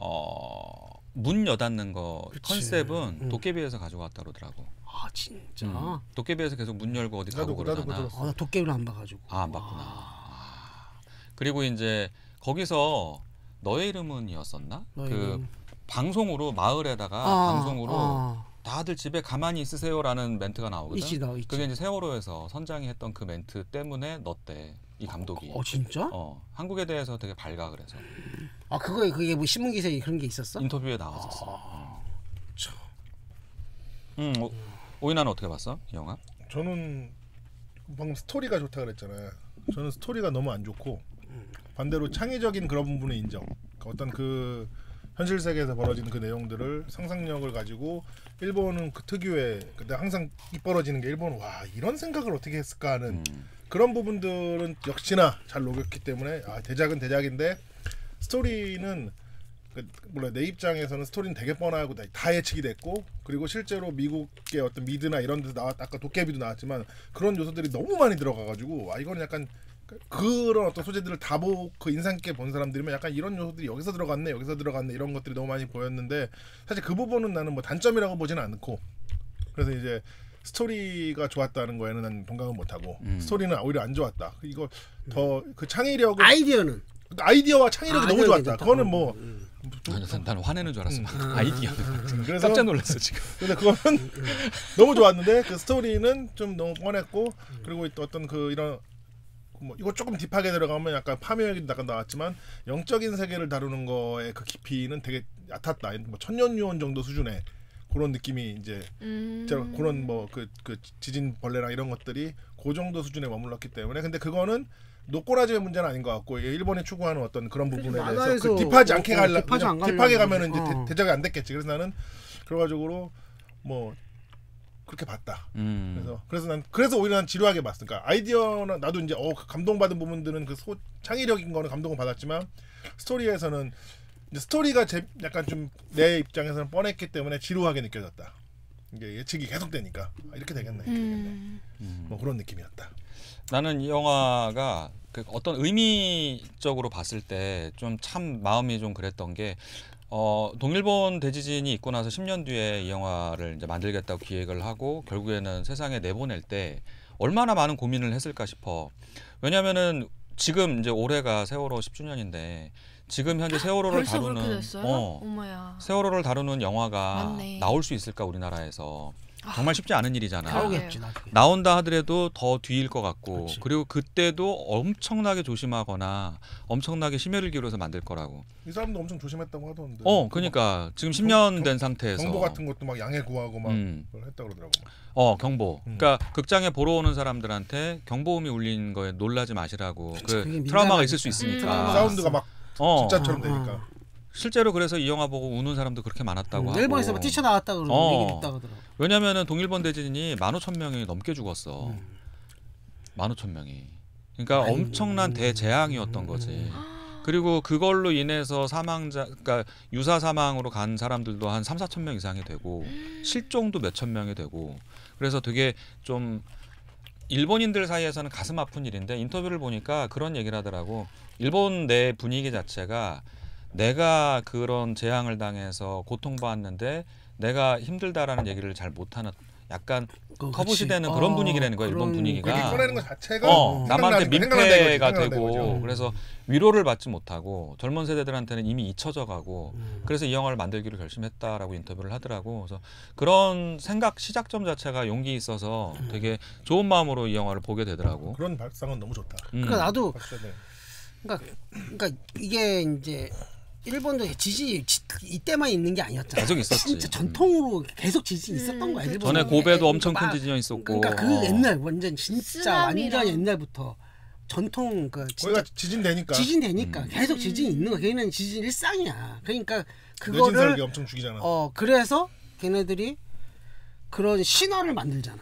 Speaker 1: 어. 문 여닫는 거
Speaker 3: 그치.
Speaker 1: 컨셉은
Speaker 3: 음.
Speaker 1: 도깨비에서 가져왔다 그러더라고.
Speaker 3: 아 진짜.
Speaker 1: 음. 도깨비에서 계속 문 열고 어디
Speaker 4: 나도-
Speaker 1: 가고
Speaker 4: 나도
Speaker 1: 그러잖아.
Speaker 3: 아, 나 도깨비를 안 봐가지고.
Speaker 1: 아, 안 봤구나. 아. 그리고 이제 거기서 너의 이름은이었었나?
Speaker 3: 너의
Speaker 1: 그
Speaker 3: 이름.
Speaker 1: 방송으로 마을에다가
Speaker 3: 아,
Speaker 1: 방송으로
Speaker 3: 아,
Speaker 1: 다들 집에 가만히 있으세요라는 멘트가 나오거든.
Speaker 3: 있지 나 있지.
Speaker 1: 그게 이제 세월호에서 선장이 했던 그 멘트 때문에 넣었대 이 감독이.
Speaker 3: 어 진짜?
Speaker 1: 어, 한국에 대해서 되게 밝아 그래서
Speaker 3: 아 그거에 그게 뭐 신문 기사에 그런 게 있었어?
Speaker 1: 인터뷰에 나왔었어.
Speaker 3: 아, 참.
Speaker 1: 음, 오, 오인아는 어떻게 봤어 이 영화?
Speaker 4: 저는 방금 스토리가 좋다 그랬잖아요. 저는 스토리가 너무 안 좋고 반대로 창의적인 그런 부분은 인정. 그러니까 어떤 그 현실 세계에서 벌어지는 그 내용들을 상상력을 가지고 일본은 그 특유의 근데 항상 입 벌어지는 게 일본은 와 이런 생각을 어떻게 했을까 하는
Speaker 1: 음,
Speaker 4: 그런 부분들은 역시나 잘 녹였기 때문에 아 대작은 대작인데 스토리는 그, 물론 내 입장에서는 스토리는 되게 뻔하고 다- 다 예측이 됐고 그리고 실제로 미국의 어떤 미드나 이런 데서 나왔 아까 도깨비도 나왔지만 그런 요소들이 너무 많이 들어가가지고 아 이거는 약간 그- 그런 어떤 소재들을 다 보고 그 인상 깊게 본 사람들이면 약간 이런 요소들이 여기서 들어갔네 여기서 들어갔네 이런 것들이 너무 많이 보였는데 사실 그 부분은 나는 뭐 단점이라고 보지는 않고 그래서 이제 스토리가 좋았다는 거에는 난 동감을 못하고
Speaker 1: 음.
Speaker 4: 스토리는 오히려 안 좋았다. 이거 더 그 창의력을
Speaker 3: 아이디어는
Speaker 4: 아이디어와 창의력이
Speaker 3: 아,
Speaker 4: 너무 좋았다. 그거는 뭐
Speaker 3: 음,
Speaker 1: 아니, 난, 난 화내는 줄 알았어.
Speaker 4: 음.
Speaker 1: 아이디어.
Speaker 4: 그래서
Speaker 1: 깜짝 놀랐어 지금.
Speaker 4: 근데 그거는 너무 좋았는데 그 스토리는 좀 너무 뻔했고 그리고 또 어떤 그 이런 뭐 이거 조금 딥하게 들어가면 약간 파묘 얘기도 약간 나왔지만 영적인 세계를 다루는 거의 그 깊이는 되게 얕았다. 뭐 천년유언 정도 수준의 그런 느낌이 이제
Speaker 2: 음.
Speaker 4: 저 그런 뭐그 그 지진 벌레랑 이런 것들이 그 정도 수준에 머물렀기 때문에 근데 그거는 노꼬라지의 문제는 아닌 것 같고 일본이 추구하는 어떤 그런 부분에 대해서 그 딥하지
Speaker 3: 어,
Speaker 4: 않게
Speaker 3: 어,
Speaker 4: 갈라
Speaker 3: 딥하지 안
Speaker 4: 딥하게 가면은 이제
Speaker 3: 어.
Speaker 4: 대작이 안 됐겠지 그래서 나는 그래가지고 뭐 그렇게 봤다
Speaker 1: 음.
Speaker 4: 그래서 그래서 난 그래서 오히려 난 지루하게 봤어 그러니까 아이디어는 나도 이제 어 감동받은 부분들은 그 소, 창의력인 거는 감동을 받았지만 스토리에서는 이제 스토리가 제, 약간 좀 내 입장에서는 뻔했기 때문에 지루하게 느껴졌다 이게 예측이 계속되니까 아, 이렇게 되겠네 이렇게 되겠네
Speaker 2: 음.
Speaker 1: 음.
Speaker 4: 뭐 그런 느낌이었다.
Speaker 1: 나는 이 영화가 그 어떤 의미적으로 봤을 때 좀 참 마음이 좀 그랬던 게 어, 동일본 대지진이 있고 나서 10년 뒤에 이 영화를 이제 만들겠다고 기획을 하고 결국에는 세상에 내보낼 때 얼마나 많은 고민을 했을까 싶어. 왜냐면은 지금 이제 올해가 세월호 10주년인데 지금 현재 세월호를
Speaker 2: 벌써 그렇게
Speaker 1: 다루는
Speaker 2: 됐어요?
Speaker 1: 어,
Speaker 2: 어머야.
Speaker 1: 세월호를 다루는 영화가
Speaker 2: 맞네.
Speaker 1: 나올 수 있을까 우리나라에서 정말 쉽지 않은 일이잖아.
Speaker 3: 나오겠지.
Speaker 1: 나온다 하더라도 더 뒤일 것 같고
Speaker 3: 그치.
Speaker 1: 그리고 그때도 엄청나게 조심하거나 엄청나게 심혈을 기울여서 만들 거라고.
Speaker 4: 이 사람도 엄청 조심했다고 하던데.
Speaker 1: 어, 그러니까 지금 10년
Speaker 4: 경-
Speaker 1: 된 상태에서
Speaker 4: 경보 같은 것도 막 양해 구하고 막
Speaker 1: 음.
Speaker 4: 했다 그러더라고.
Speaker 1: 어 경보.
Speaker 4: 음.
Speaker 1: 그러니까 극장에 보러 오는 사람들한테 경보음이 울리는 거에 놀라지 마시라고.
Speaker 3: 그치,
Speaker 1: 그 트라우마가. 있을 수 있으니까.
Speaker 2: 음.
Speaker 4: 사운드가 막
Speaker 1: 어,
Speaker 4: 진짜처럼
Speaker 3: 어,
Speaker 4: 되니까.
Speaker 3: 어.
Speaker 1: 실제로 그래서 이 영화 보고 우는 사람도 그렇게 많았다고 하고.
Speaker 3: 일본에서 막 뛰쳐 나왔다 그러고
Speaker 1: 어.
Speaker 3: 얘기 듣다 그러더라고.
Speaker 1: 왜냐면은 동일본 대지진이 15,000명이 넘게 죽었어.
Speaker 3: 음.
Speaker 1: 15,000명이. 그러니까
Speaker 3: 아이고.
Speaker 1: 엄청난 대재앙이었던 거지. 그리고 그걸로 인해서 사망자 그러니까 유사 사망으로 간 사람들도 한 3, 4천 명 이상이 되고 실종도 몇 천 명이 되고 그래서 되게 좀 일본인들 사이에서는 가슴 아픈 일인데 인터뷰를 보니까 그런 얘기를 하더라고. 일본 내 분위기 자체가 내가 그런 재앙을 당해서 고통받았는데 내가 힘들다라는 얘기를 잘 못하는 약간
Speaker 3: 그,
Speaker 1: 터부시되는
Speaker 3: 그치.
Speaker 1: 그런
Speaker 3: 어,
Speaker 1: 분위기라는 거야, 일본 분위기가.
Speaker 4: 꺼내는 것 자체가
Speaker 1: 어, 남한테 민폐가 되고. 그래서 위로를 받지 못하고 젊은 세대들한테는 이미 잊혀져 가고
Speaker 3: 음.
Speaker 1: 그래서 이 영화를 만들기로 결심했다라고 인터뷰를 하더라고. 그래서 그런 생각 시작점 자체가 용기 있어서 되게 좋은 마음으로 이 영화를 보게 되더라고.
Speaker 4: 그런 발상은 너무 좋다.
Speaker 1: 음.
Speaker 3: 그러니까 나도. 그러니까 그러니까 이게 이제 일본도 지진이 지- 이때만 있는 게 아니었잖아.
Speaker 1: 계속 있었지.
Speaker 3: 진짜 전통으로 계속 지진이 있었던
Speaker 2: 음,
Speaker 3: 거야.
Speaker 2: 그쵸.
Speaker 3: 일본은.
Speaker 1: 전에 고베도 엄청 큰
Speaker 3: 막-
Speaker 1: 지진이 있었고.
Speaker 3: 그러니까 그
Speaker 1: 어.
Speaker 3: 옛날 완전 진짜. 완전 옛날부터 전통 그 진짜
Speaker 4: 거기가 지진 되니까
Speaker 3: 지진 되니까
Speaker 1: 음.
Speaker 3: 계속 지진이 있는 거. 걔는 지진 일상이야. 그러니까 그거를
Speaker 4: 엄청 죽이잖아.
Speaker 3: 어 그래서 걔네들이 그런 신화를 만들잖아.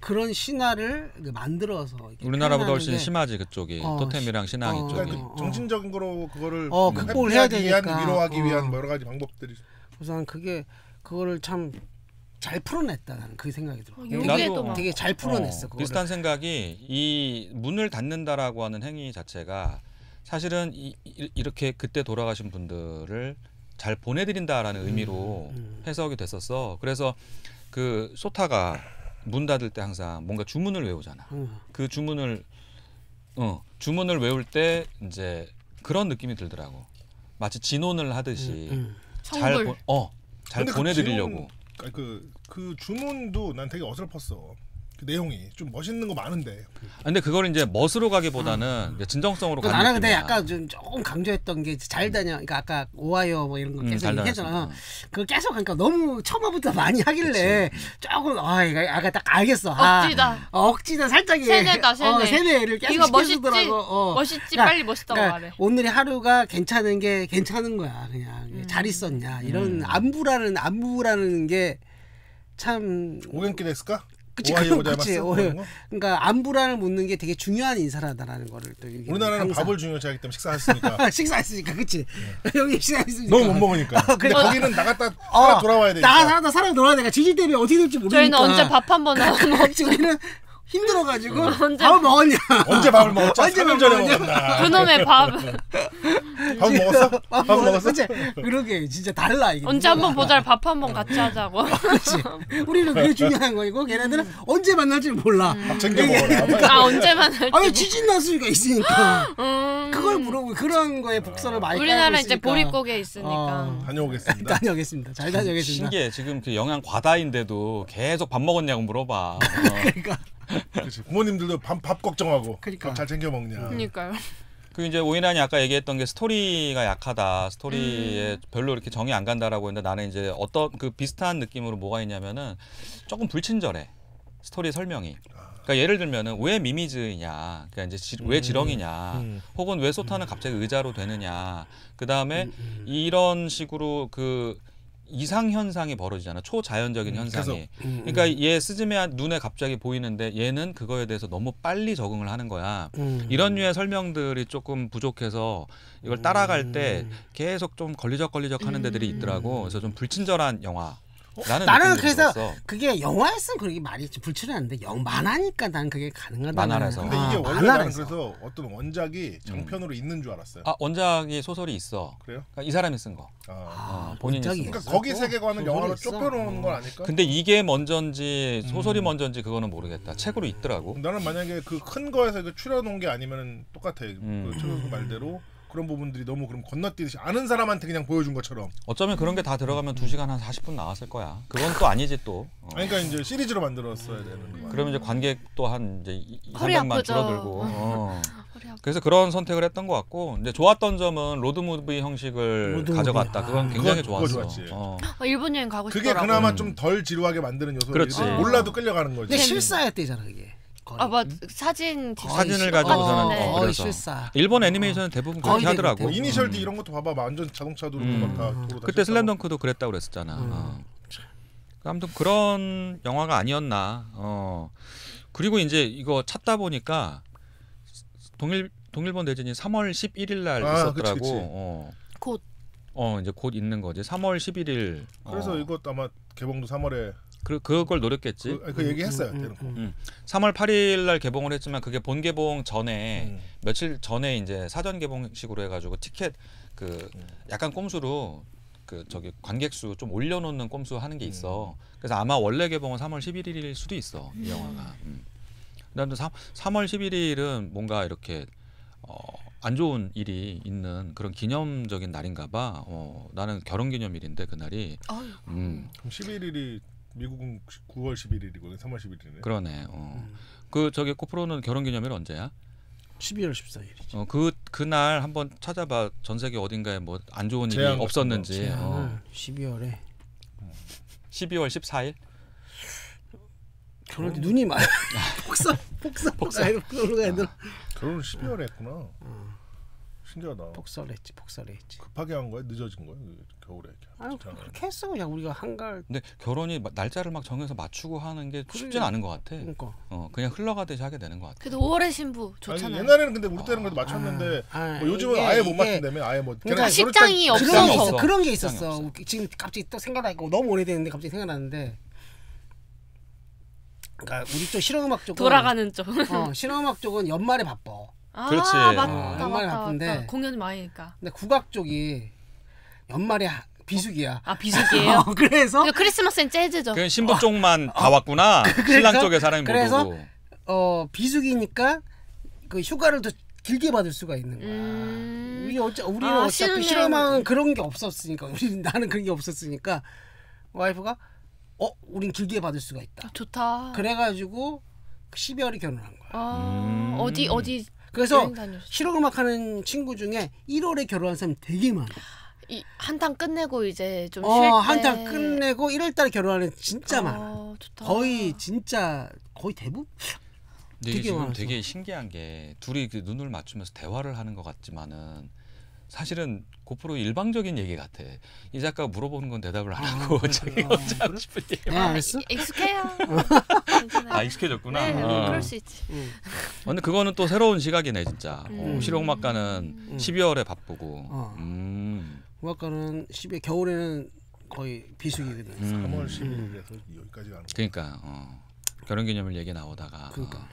Speaker 3: 어, 그런 신화를 만들어서
Speaker 1: 우리나라보다 훨씬
Speaker 3: 게
Speaker 1: 심하지 그쪽이
Speaker 3: 어,
Speaker 1: 토템이랑 신앙
Speaker 3: 어,
Speaker 1: 이쪽이.
Speaker 4: 그러니까
Speaker 3: 어,
Speaker 4: 그 정신적인 거로 그거를
Speaker 3: 어,
Speaker 4: 뭐
Speaker 3: 극복을 해야
Speaker 4: 위한,
Speaker 3: 되니까.
Speaker 4: 위로하기
Speaker 3: 어.
Speaker 4: 위한 뭐 여러 가지 방법들이
Speaker 3: 난 그게 그거를 참 잘 풀어냈다 나는 그 생각이 들어.
Speaker 2: 어,
Speaker 3: 되게,
Speaker 2: 막.
Speaker 3: 되게 잘 풀어냈어.
Speaker 1: 어. 비슷한 생각이 이 문을 닫는다라고 하는 행위 자체가 사실은 이, 이- 이렇게 그때 돌아가신 분들을 잘 보내드린다라는 의미로
Speaker 3: 음.
Speaker 1: 해석이 됐었어. 그래서 그 소타가 문 닫을 때 항상 뭔가 주문을 외우잖아.
Speaker 3: 음.
Speaker 1: 그 주문을 어 주문을 외울 때 이제 그런 느낌이 들더라고. 마치 진혼을 하듯이
Speaker 3: 음.
Speaker 1: 잘. 보, 어,
Speaker 4: 잘그
Speaker 1: 보내드리려고.
Speaker 4: 아니, 그, 그 주문도 난 되게 어설펐어. 그 내용이 좀 멋있는 거 많은데
Speaker 1: 아, 근데 그걸 이제 멋으로 가기보다는 이제 진정성으로
Speaker 3: 그
Speaker 1: 가는
Speaker 3: 나는 근데
Speaker 1: 느낌이야.
Speaker 3: 약간 좀 조금 강조했던 게 잘 다녀. 그러니까 아까 오하요 뭐 이런 거
Speaker 1: 음,
Speaker 3: 계속
Speaker 1: 잘
Speaker 3: 얘기했잖아.
Speaker 1: 다녔어.
Speaker 3: 그거 계속 하니까 너무 처음부터 많이 하길래 조금 아 이거 아까 딱 알겠어. 아,
Speaker 2: 억지다.
Speaker 3: 어, 억지다 살짝
Speaker 2: 세뇌다, 세뇌.
Speaker 3: 어, 세뇌를 계속
Speaker 2: 이거 멋있지?
Speaker 3: 시켜주더라고. 어.
Speaker 2: 멋있지
Speaker 3: 그러니까-
Speaker 2: 빨리 멋있다고
Speaker 3: 그러니까
Speaker 2: 말해.
Speaker 3: 오늘의 하루가 괜찮은 게 괜찮은 거야. 그냥
Speaker 2: 음.
Speaker 3: 잘 있었냐 이런
Speaker 1: 음.
Speaker 3: 안부라는 안부라는 게 참
Speaker 4: 오겐키 데스까?
Speaker 3: 그치
Speaker 4: 오하이오
Speaker 3: 그 그치
Speaker 4: 거?
Speaker 3: 그러니까 안부라는 묻는 게 되게 중요한 인사라다라는 거를 또 이렇게
Speaker 4: 우리나라는
Speaker 3: 항상-
Speaker 4: 밥을 중요시 하기 때문에 식사했으니까.
Speaker 3: 식사했으니까 그치? 형이 식사했으니까.
Speaker 4: 너무 못 먹으니까. 근데
Speaker 3: 그래.
Speaker 4: 거기는 나갔다
Speaker 3: 어,
Speaker 4: 살아 돌아와야 되니까.
Speaker 3: 살아 돌아야 내가 지진 때문에 어떻게 될지 모르니까.
Speaker 2: 저희는 언제 밥 한번 하고
Speaker 3: 먹지? 우리는 힘들어가지고
Speaker 2: 언제
Speaker 3: 밥을 먹었냐
Speaker 4: 언제 밥을 먹었지?
Speaker 3: 언제
Speaker 4: 3년 전에? 먹었나
Speaker 2: 그놈의 밥.
Speaker 4: 밥 먹었어?
Speaker 3: 밥
Speaker 4: 밥
Speaker 3: 먹었어? 그치? 그러게 진짜 달라 이게.
Speaker 2: 언제 한번 보자 밥 한 번 같이 하자고.
Speaker 3: 그렇지. 우리는 그게 중요한 거이고 걔네들은 언제 만날지 몰라.
Speaker 4: 밥 챙겨 먹어라.
Speaker 2: 아 언제만 할지.
Speaker 3: 아니 지진 날 수가 있으니까
Speaker 2: 음.
Speaker 3: 그걸 물어보 그런 거에 복선을 많이
Speaker 2: 우리나라 이제. 보릿고개 있으니까.
Speaker 3: 어.
Speaker 4: 다녀오겠습니다.
Speaker 3: 다녀오겠습니다. 잘 다녀오겠습니다.
Speaker 1: 신기해. 지금 그 영양 과다인데도 계속 밥 먹었냐고 물어봐. 어.
Speaker 3: 그러니까
Speaker 4: 그렇지. 부모님들도 밥, 밥 걱정하고
Speaker 3: 그러니까.
Speaker 4: 밥잘 챙겨 먹냐.
Speaker 2: 그러니까요.
Speaker 1: 그 이제 오인환이 아까 얘기했던 게 스토리가 약하다. 스토리에 별로 이렇게 정이 안 간다라고 했는데 나는 이제 어떤 그 비슷한 느낌으로 뭐가 있냐면은 조금 불친절해. 스토리 설명이. 그러니까 예를 들면은 왜 미미즈냐, 그러니까 이제 지, 왜 지렁이냐,
Speaker 4: 음.
Speaker 1: 혹은 왜 소타는 갑자기 의자로 되느냐. 그 다음에
Speaker 3: 음,
Speaker 1: 이런 식으로 그 이상 현상이 벌어지잖아. 초자연적인
Speaker 4: 음,
Speaker 1: 현상이.
Speaker 3: 음,
Speaker 1: 그러니까 얘 스즈메 눈에 갑자기 보이는데 얘는 그거에 대해서 너무 빨리 적응을 하는 거야.
Speaker 3: 음.
Speaker 1: 이런 류의 설명들이 조금 부족해서 이걸 따라갈 때
Speaker 3: 음.
Speaker 1: 계속 좀 걸리적 걸리적 하는 데들이 있더라고. 그래서 좀 불친절한 영화. 라는
Speaker 3: 나는
Speaker 1: 느낌이
Speaker 3: 그래서
Speaker 1: 들었어.
Speaker 3: 그게 영화였으면 그렇게 말이 좀 불출연한데 영 만화니까 난 그게 가능하다.
Speaker 1: 만화라서.
Speaker 4: 근데 이게
Speaker 3: 아,
Speaker 4: 원래 나는
Speaker 3: 만화라서.
Speaker 4: 그래서 어떤 원작이 정편으로 있는 줄 알았어요.
Speaker 1: 아 원작이 소설이 있어.
Speaker 4: 그래요?
Speaker 1: 그러니까 이 사람이 쓴 거.
Speaker 4: 아.
Speaker 1: 어, 본인이 쓴 거.
Speaker 4: 그러니까? 거기
Speaker 3: 소설이
Speaker 4: 영화로
Speaker 3: 있어?
Speaker 4: 좁혀놓은 건 아닐까?
Speaker 1: 근데 이게 먼저인지 소설이 먼저인지 그거는 모르겠다. 책으로 있더라고.
Speaker 4: 나는 만약에 그 큰 거에서 그 추려놓은 게 아니면 똑같아.
Speaker 1: 음.
Speaker 4: 그 최근 그 말대로 그런 부분들이 너무 그럼 건너뛰듯이 아는 사람한테 그냥 보여준 것처럼.
Speaker 1: 어쩌면 그런 게 다 들어가면 2시간 한 40분 나왔을 거야. 그건 또 아니지 또. 어.
Speaker 4: 아니, 그러니까 이제 시리즈로 만들었어야 되는 거.
Speaker 1: 그러면 이제 관객 또한 이제 이-
Speaker 2: 허리
Speaker 1: 300만
Speaker 2: 아프죠.
Speaker 1: 줄어들고. 어. 그래서 그런 선택을 했던 것 같고 이제 좋았던 점은 로드무비 형식을
Speaker 3: 로드무비.
Speaker 1: 가져갔다. 그건
Speaker 3: 아,
Speaker 1: 굉장히
Speaker 4: 그거- 그거
Speaker 1: 좋았어.
Speaker 4: 좋았지.
Speaker 1: 어.
Speaker 2: 어, 일본 여행 가고
Speaker 4: 그게
Speaker 2: 싶더라고.
Speaker 4: 그나마
Speaker 1: 음.
Speaker 4: 좀덜 지루하게 만드는 요소를
Speaker 1: 그렇지.
Speaker 4: 몰라도 끌려가는 거지.
Speaker 3: 근데 실사였대잖아 그게. 거의.
Speaker 2: 아, 맞 사진 디자인
Speaker 1: 사진을
Speaker 2: 시-
Speaker 1: 가지고서는
Speaker 2: 어, 네.
Speaker 1: 어,
Speaker 3: 거의
Speaker 1: 그래서.
Speaker 3: 실사.
Speaker 1: 일본 애니메이션은 대부분 그렇게 하더라고.
Speaker 3: 대부분.
Speaker 4: 이니셜 D
Speaker 1: 음.
Speaker 4: 이런 것도 봐봐 완전 자동차도
Speaker 1: 음.
Speaker 4: 막다 도로 다
Speaker 1: 그때. 슬램덩크도 그랬다고 그랬었잖아.
Speaker 3: 음.
Speaker 1: 어. 아무튼 그런 영화가 아니었나. 어. 그리고 이제 이거 찾다 보니까 동일 동일본 대전이 3월 11일 날
Speaker 4: 아,
Speaker 1: 있었더라고.
Speaker 4: 그치, 그치.
Speaker 1: 어.
Speaker 2: 곧
Speaker 1: 어 이제 곧 있는 거지. 3월 11일.
Speaker 4: 그래서
Speaker 1: 어.
Speaker 4: 이것도 아마 개봉도 3월에
Speaker 1: 그 그걸 노렸겠지.
Speaker 4: 그, 그 얘기했어요.
Speaker 3: 음, 음,
Speaker 4: 대놓고.
Speaker 3: 음.
Speaker 1: 3월 8일 날 개봉을 했지만 그게 본 개봉 전에
Speaker 4: 음.
Speaker 1: 며칠 전에 이제 사전 개봉식으로 해가지고 티켓 그
Speaker 4: 음.
Speaker 1: 약간 꼼수로 그 저기 관객 수 좀 올려놓는 꼼수 하는 게 있어.
Speaker 4: 음.
Speaker 1: 그래서 아마 원래 개봉은 3월 11일일 수도 있어 이 영화가. 음. 그다음에 3, 3월 11일은 뭔가 이렇게 어, 안 좋은 일이 있는 그런 기념적인 날인가 봐. 어, 나는 결혼 기념일인데 그날이.
Speaker 2: 아유,
Speaker 1: 음,
Speaker 4: 그럼 11일이 미국은 9월 11일이고 3월 11일이네.
Speaker 1: 그러네. 어.
Speaker 3: 음.
Speaker 1: 그 저기 코프로는 결혼 기념일 언제야?
Speaker 3: 12월 14일이지.
Speaker 1: 어, 그 그날 한번 찾아봐. 전 세계 어딘가에 뭐 안 좋은 일이 없었는지.
Speaker 4: 거.
Speaker 1: 어.
Speaker 3: 12월에
Speaker 1: 12월 14일?
Speaker 3: 결혼 때 눈이 많아. 폭설 폭설 폭설 폭설 애들
Speaker 4: 결혼을 12월에 했구나. 신기하다.
Speaker 3: 폭설했지 폭설했지.
Speaker 4: 급하게 한 거야? 늦어진 거야? 그 겨울에.
Speaker 3: 아유. 그렇게 했어 그냥 우리가 한갈
Speaker 1: 근데 결혼이 마- 날짜를 막 정해서 맞추고 하는 게 쉽진
Speaker 3: 그래.
Speaker 1: 않은 것 같아.
Speaker 3: 그러니까.
Speaker 1: 어, 그냥 흘러가듯이 하게 되는 것 같아.
Speaker 2: 그래도 5월의 신부
Speaker 4: 아니,
Speaker 2: 좋잖아요.
Speaker 4: 옛날에는 근데 우리 때는 그래도 맞췄는데
Speaker 3: 아, 아,
Speaker 4: 뭐 요즘은
Speaker 3: 이게-
Speaker 4: 아예 못 맞춘다며 아예 뭐
Speaker 3: 그러니까. 그런 게 있어
Speaker 1: 없어.
Speaker 3: 그런 게 있었어.
Speaker 1: 없어.
Speaker 3: 지금 갑자기 또 생각나니까 너무 오래됐는데 갑자기 생각나는데. 그러니까 우리 쪽 실용음악 쪽은
Speaker 2: 돌아가는 쪽.
Speaker 3: 어, 실용음악 쪽은 연말에 바빠.
Speaker 2: 아,
Speaker 1: 그렇지.
Speaker 2: 맞다,
Speaker 3: 어,
Speaker 2: 맞다,
Speaker 3: 연말에
Speaker 2: 맞다,
Speaker 3: 바쁜데.
Speaker 2: 맞다. 공연이 많으니까.
Speaker 3: 근데 국악 쪽이 연말에 하- 비수기야.
Speaker 2: 아 비수기예요?
Speaker 3: 어, 그래서
Speaker 2: 크리스마스엔 재즈죠.
Speaker 1: 그 신부 쪽만 다 왔구나. 신랑 쪽에 사람이 못
Speaker 3: 그래서
Speaker 1: 오고.
Speaker 3: 어 비수기니까 그 휴가를 더 길게 받을 수가 있는 거야.
Speaker 2: 음.
Speaker 3: 우리 어차 우리는
Speaker 2: 아,
Speaker 3: 어차피
Speaker 2: 신혼여행.
Speaker 3: 실험은 그런 게 없었으니까 우리 나는 그런 게 없었으니까 와이프가 어 우린 길게 받을 수가 있다.
Speaker 2: 아, 좋다.
Speaker 3: 그래가지고 12월에 결혼한 거야.
Speaker 2: 아,
Speaker 1: 음.
Speaker 2: 어디 어디
Speaker 3: 그래서? 실용음악 하는 친구 중에 1월에 결혼한 사람 되게 많아.
Speaker 2: 이 한탕 끝내고 이제
Speaker 3: 좀쉴어
Speaker 2: 때.
Speaker 3: 한참 끝내고 1월달에 결혼하는 진짜 많아.
Speaker 2: 어, 좋다.
Speaker 3: 거의 진짜 거의 대부분 되게
Speaker 1: 지금
Speaker 3: 많아서.
Speaker 1: 되게 신기한 게 둘이 그 눈을 맞추면서 대화를 하는 것 같지만은 사실은 고프로 일방적인 얘기 같아. 이 작가가 물어보는 건 대답을 안 하고 자기 혼자 하고 싶은 얘기.
Speaker 3: 아, 알았어?
Speaker 2: 익숙해요. 괜찮아요.
Speaker 1: 아 익숙해졌구나.
Speaker 2: 네,
Speaker 1: 어.
Speaker 2: 그럴 수 있지.
Speaker 3: 응.
Speaker 1: 근데 그거는 또 새로운 시각이네 진짜. 어,
Speaker 2: 음.
Speaker 1: 실용 음악가는 12월에 바쁘고.
Speaker 3: 어.
Speaker 1: 음.
Speaker 3: 음악가는 12월 겨울에는 거의 비수기거든.
Speaker 1: 음.
Speaker 4: 3월 11일에서 여기까지 가는 거.
Speaker 1: 그러니까 어. 결혼 기념일 얘기 나오다가
Speaker 3: 그러니까.
Speaker 1: 어.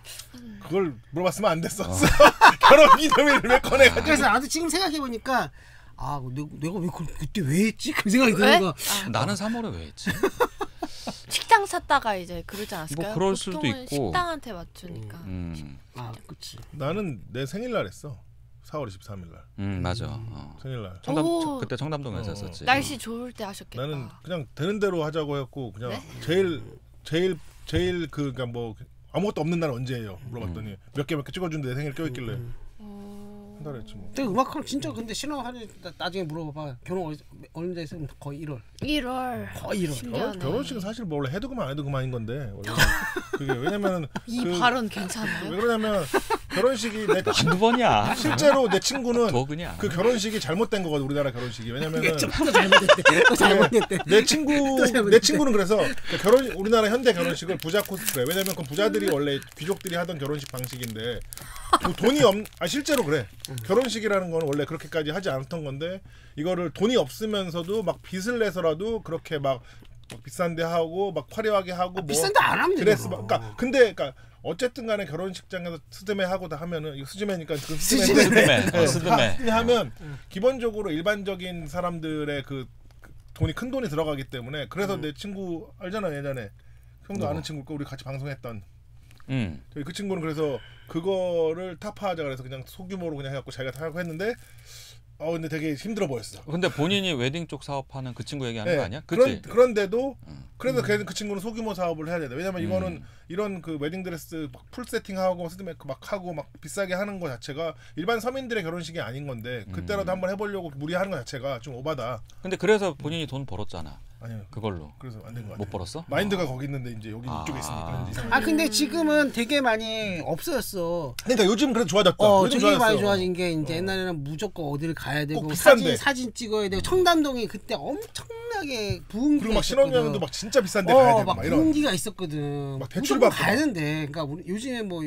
Speaker 4: 그걸 물어봤으면 안 됐었어. 결혼 기념일을 왜 꺼내 가지고.
Speaker 3: 그래서 나도 지금 생각해 보니까 아 내가, 내가 왜 그, 그때 왜 했지 그 생각이
Speaker 2: 왜?
Speaker 3: 드는 거.
Speaker 2: 아,
Speaker 1: 나는 3월에 왜 했지?
Speaker 2: 식당 샀다가 이제 그러지 않았을까요?
Speaker 1: 뭐 그럴 수도 있고.
Speaker 2: 식당한테 맞추니까.
Speaker 1: 음,
Speaker 3: 아 그치.
Speaker 4: 나는 내 생일날 했어. 4월 23일 날
Speaker 1: 음 맞아. 어.
Speaker 4: 생일날.
Speaker 1: 청담
Speaker 2: 오.
Speaker 1: 그때 청담동에서
Speaker 4: 어.
Speaker 1: 했었지.
Speaker 2: 날씨 좋을 때 하셨겠다.
Speaker 4: 나는 그냥 되는 대로 하자고 했고 그냥
Speaker 2: 네?
Speaker 4: 제일 제일 제일 그 그러니까 뭐 아무것도 없는 날 언제예요? 물어봤더니 몇 개 몇 개 찍어준데 내 생일 껴있길래
Speaker 2: 어...
Speaker 4: 한 달에 했지 뭐.
Speaker 3: 근데 음악하면 진짜 근데 신혼하는 나- 나중에 물어봐봐. 결혼 어디 어느 데 했으면 거의 1월.
Speaker 2: 1월.
Speaker 3: 거의 1월.
Speaker 2: 신기하네.
Speaker 4: 결혼, 결혼식은 사실 뭐 원래 해도 그만 안 해도 그만인 건데 원래 그게 왜냐면은
Speaker 2: 이
Speaker 4: 그-
Speaker 2: 발언 괜찮아요?
Speaker 4: 왜 그러냐면 결혼식이 내
Speaker 1: 한두 번이야.
Speaker 4: 실제로 내 친구는
Speaker 1: 더 그냥.
Speaker 4: 그 결혼식이 잘못된 거거든 우리나라 결혼식이 왜냐면은
Speaker 3: 또 잘못했대. 또 잘못했대.
Speaker 4: 내 친구. 내 친구는 그래서 그 결혼 우리나라 현대 결혼식을 부자 코스프레 왜냐면 그 부자들이 원래 귀족들이 하던 결혼식 방식인데 그 돈이 없 아 실제로 그래 결혼식이라는 건 원래 그렇게까지 하지 않았던 건데 이거를 돈이 없으면서도 막 빚을 내서라도 그렇게 막, 막 비싼데 하고 막 화려하게 하고 뭐
Speaker 3: 비싼데 안 하면
Speaker 4: 드레스. 막 그러니까 근데 그러니까 어쨌든 간에 결혼식장에서 스드메 하고 다 하면은 이거 스즈메니까 그 스드메.
Speaker 1: 어, 스드메.
Speaker 4: 하면 기본적으로 일반적인 사람들의 그, 그 돈이 큰 돈이 들어가기 때문에 그래서 내 친구 알잖아 예전에 형도
Speaker 1: 누구?
Speaker 4: 아는 친구 거 우리 같이 방송했던
Speaker 1: 음.
Speaker 4: 저희 그 친구는 그래서 그거를 타파하자 그래서 그냥 소규모로 그냥 해갖고 자기가 다 하고 했는데 어 근데 되게 힘들어 보였어.
Speaker 1: 근데 본인이 웨딩 쪽 사업하는 그 친구 얘기하는
Speaker 4: 네,
Speaker 1: 거 아니야?
Speaker 4: 그런
Speaker 1: 그치?
Speaker 4: 그런데도
Speaker 1: 음.
Speaker 4: 그래서 걔는 그 친구는 소규모 사업을 해야 돼. 왜냐면 이거는
Speaker 1: 음.
Speaker 4: 이런 그 웨딩 드레스 막 풀 세팅하고 스드메 막 하고 막 비싸게 하는 거 자체가 일반 서민들의 결혼식이 아닌 건데 그때라도
Speaker 1: 음.
Speaker 4: 한번 해보려고 무리하는 거 자체가 좀 오바다.
Speaker 1: 근데 그래서 본인이 돈 벌었잖아.
Speaker 4: 아니요.
Speaker 1: 그걸로.
Speaker 4: 그래서 안 된 거 같아.
Speaker 1: 못 벌었어?
Speaker 4: 마인드가 거기 있는데 이제 여기
Speaker 1: 아.
Speaker 4: 이쪽에 있으니까 이제.
Speaker 3: 아 근데 지금은 되게 많이 없어졌어.
Speaker 4: 그러니까 요즘 그래도 좋아졌다.
Speaker 3: 어,
Speaker 4: 요즘
Speaker 3: 되게 많이
Speaker 4: 좋아졌어.
Speaker 3: 좋아진 게 이제
Speaker 4: 어.
Speaker 3: 옛날에는 무조건 어디를 가야 되고
Speaker 4: 비싼데.
Speaker 3: 사진 사진 찍어야 되고 청담동이 그때 엄청나게 부흥기가
Speaker 4: 그리고 막. 신혼여행도 막 진짜 비싼데 가야
Speaker 3: 어,
Speaker 4: 되고 막막 이런.
Speaker 3: 부흥기가 있었거든.
Speaker 4: 막
Speaker 3: 무조건
Speaker 4: 대출받고
Speaker 3: 가야
Speaker 4: 막.
Speaker 3: 된대. 그러니까 우리 요즘에 뭐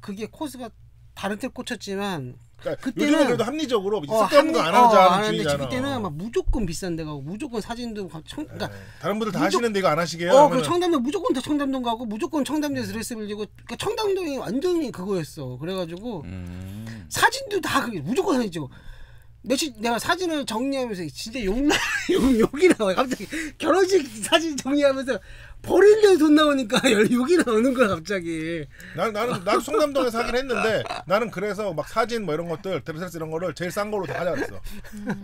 Speaker 3: 그게 코스가 다른 데 꽂혔지만
Speaker 4: 그러니까
Speaker 3: 그때는-
Speaker 4: 요즘은 그래도 합리적으로
Speaker 3: 어,
Speaker 4: 쓸데없는 거안
Speaker 3: 어,
Speaker 4: 하자는 주의잖아.
Speaker 3: 그때는 막 무조건 비싼 데 가고 무조건 사진도 가- 청, 그러니까
Speaker 4: 네. 다른 분들 다
Speaker 3: 무조-
Speaker 4: 하시는데 이거 안 하시게요?
Speaker 3: 어, 그 청담동 무조건 다 청담동 가고 무조건 청담동에서 드레스 빌리고 그러니까 청담동이 완전히 그거였어. 그래가지고
Speaker 1: 음.
Speaker 3: 사진도 다 그게 무조건 사진 찍어. 며칠 내가 사진을 정리하면서 진짜 욕나 욕 욕이 나와. 갑자기 결혼식 사진 정리하면서 버릴려 돈 나오니까 열 욕이 나오는 거야 갑자기.
Speaker 4: 난, 나는 나도 송담동에서 하긴 했는데 나는 그래서 막 사진 뭐 이런 것들 드레스 이런 거를 제일 싼 거로 다 하자 그랬어.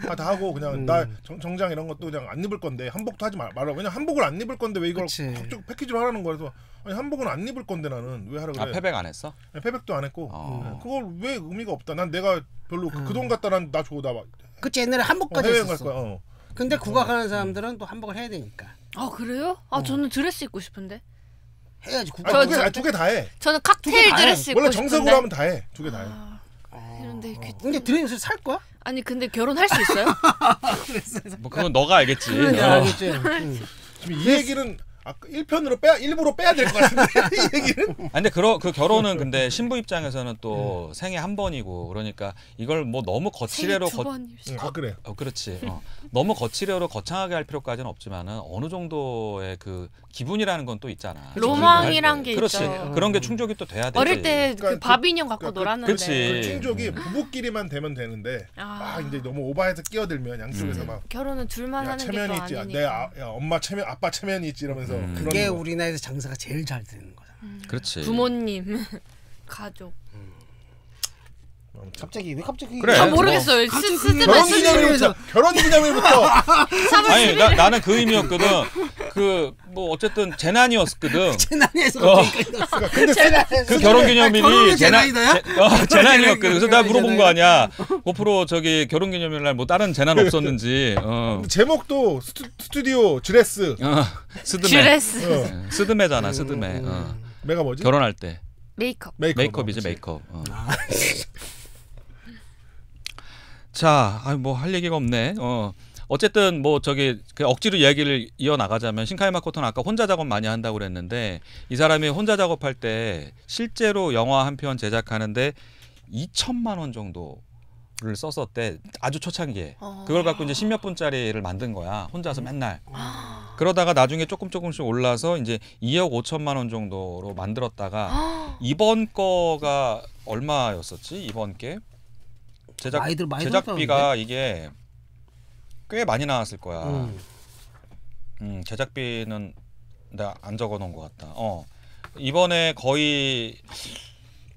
Speaker 4: 다, 다 하고 그냥 나 정, 정장 이런 것도 그냥 안 입을 건데 한복도 하지 말, 말아. 왜냐 면 한복을 안 입을 건데 왜 이걸. 갑자기 패키지로 하라는 거야. 그래서 아니 한복은 안 입을 건데 나는 왜 하라 그래?
Speaker 1: 아 패백 안 했어?
Speaker 4: 네, 패백도 안 했고
Speaker 1: 어.
Speaker 4: 네, 그걸 왜 의미가 없다. 난 내가 별로 그돈 갖다 난나 줘. 나 막,
Speaker 3: 그치 옛날에
Speaker 4: 어,
Speaker 3: 한복까지
Speaker 4: 해외여행 갈
Speaker 3: 했었어.
Speaker 4: 거야. 어.
Speaker 3: 근데 국악하는 사람들은 또 한복을 해야 되니까
Speaker 2: 아 그래요? 아 저는 드레스 입고 싶은데.
Speaker 3: 해야지.
Speaker 4: 아니,
Speaker 2: 저-
Speaker 4: 두개
Speaker 2: 저-
Speaker 4: 두개 다 해.
Speaker 2: 저는
Speaker 3: 개
Speaker 2: 칵테일
Speaker 3: 다 해.
Speaker 2: 드레스 입고
Speaker 4: 원래
Speaker 2: 싶은데.
Speaker 4: 정석으로 하면 다 해. 두 개 다 해.
Speaker 2: 아, 이런데 귀...
Speaker 3: 근데 드레스 살 거야?
Speaker 2: 아니 근데 결혼할 수 있어요?
Speaker 1: 뭐 그건 너가 알겠지. 어.
Speaker 3: 알겠지. 응.
Speaker 4: 지금 이 얘기는 아, 1편으로 빼 일부러 빼야 될 것 같은데 이 얘기는
Speaker 1: 아, 근데 그러, 그 결혼은 근데 신부 입장에서는 또 생애 한 번이고 그러니까 이걸 뭐 너무 겉치레로 거,
Speaker 4: 응, 아 그래.
Speaker 1: 어, 그렇지. 어. 너무 거칠애로 거창하게 할 필요까지는 없지만은 어느 정도의 그 기분이라는 건 또 있잖아.
Speaker 2: 로망이란 게
Speaker 1: 그렇지.
Speaker 2: 있죠.
Speaker 1: 그런 게 충족이 또 돼야 되지.
Speaker 2: 어릴 때그
Speaker 4: 그러니까 그-
Speaker 2: 밥 인형 갖고
Speaker 4: 그러니까 그-
Speaker 2: 놀았는데.
Speaker 1: 그치.
Speaker 4: 그 충족이 부부끼리만 되면 되는데
Speaker 2: 아.
Speaker 4: 아 이제 너무 오바해서 끼어들면 양쪽에서
Speaker 1: 음.
Speaker 4: 막
Speaker 2: 결혼은 둘만
Speaker 4: 야,
Speaker 2: 하는 게. 아니니까.
Speaker 4: 내 아, 야, 엄마 체면, 아빠 체면이 있지 이러면서
Speaker 1: 음.
Speaker 4: 그런
Speaker 3: 그게
Speaker 4: 거.
Speaker 3: 우리나라에서 장사가 제일 잘 되는 거잖아.
Speaker 1: 그렇지.
Speaker 2: 부모님, 가족.
Speaker 3: 갑자기 왜 갑자기
Speaker 1: 그래.
Speaker 2: 아
Speaker 1: 뭐-
Speaker 2: 모르겠어요.
Speaker 3: 갑자기
Speaker 2: 스- 스드메
Speaker 4: 결혼. 기념일부터 결혼 기념일부터
Speaker 1: 아니 나, 나는 그 의미였거든. 그 뭐 어쨌든 재난이었거든.
Speaker 3: 재난에서
Speaker 1: 어.
Speaker 4: 근데
Speaker 3: 재난에서
Speaker 1: 그 결혼 기념일이 재난 어, 재난이었거든. 그래서 내가 물어본 거? 아니야. 고프로 저기 결혼 기념일 날 뭐 다른 재난 없었는지. 어.
Speaker 4: 제목도 스튜, 스튜디오 드레스
Speaker 1: 어. 스드메.
Speaker 2: 드레스,
Speaker 4: 어,
Speaker 1: 어, 스드메잖아. 스드메. 어.
Speaker 4: 메가 뭐지?
Speaker 1: 결혼할 때
Speaker 2: 메이크업.
Speaker 4: 메이크업.
Speaker 1: 메이크업이지
Speaker 4: 그치.
Speaker 1: 메이크업. 어. 자, 뭐 할 얘기가 없네. 어. 어쨌든 뭐 저기 그 억지로 이야기를 이어 나가자면 신카이 마코토는 아까 혼자 작업 많이 한다고 그랬는데 이 사람이 혼자 작업할 때 실제로 영화 한 편 제작하는데 2천만 원 정도를 썼었대. 아주 초창기에.
Speaker 2: 어.
Speaker 1: 그걸 갖고 이제 십몇 분짜리를 만든 거야. 혼자서 맨날. 그러다가 나중에 조금 조금씩 올라서 이제 2억 5천만 원 정도로 만들었다가 이번 거가 얼마였었지? 이번 게 제작
Speaker 3: 많이들 많이
Speaker 1: 제작비가 이게 꽤 많이 나왔을 거야.
Speaker 3: 음.
Speaker 1: 음, 제작비는 내가 안 적어 놓은 것 같다. 어. 이번에 거의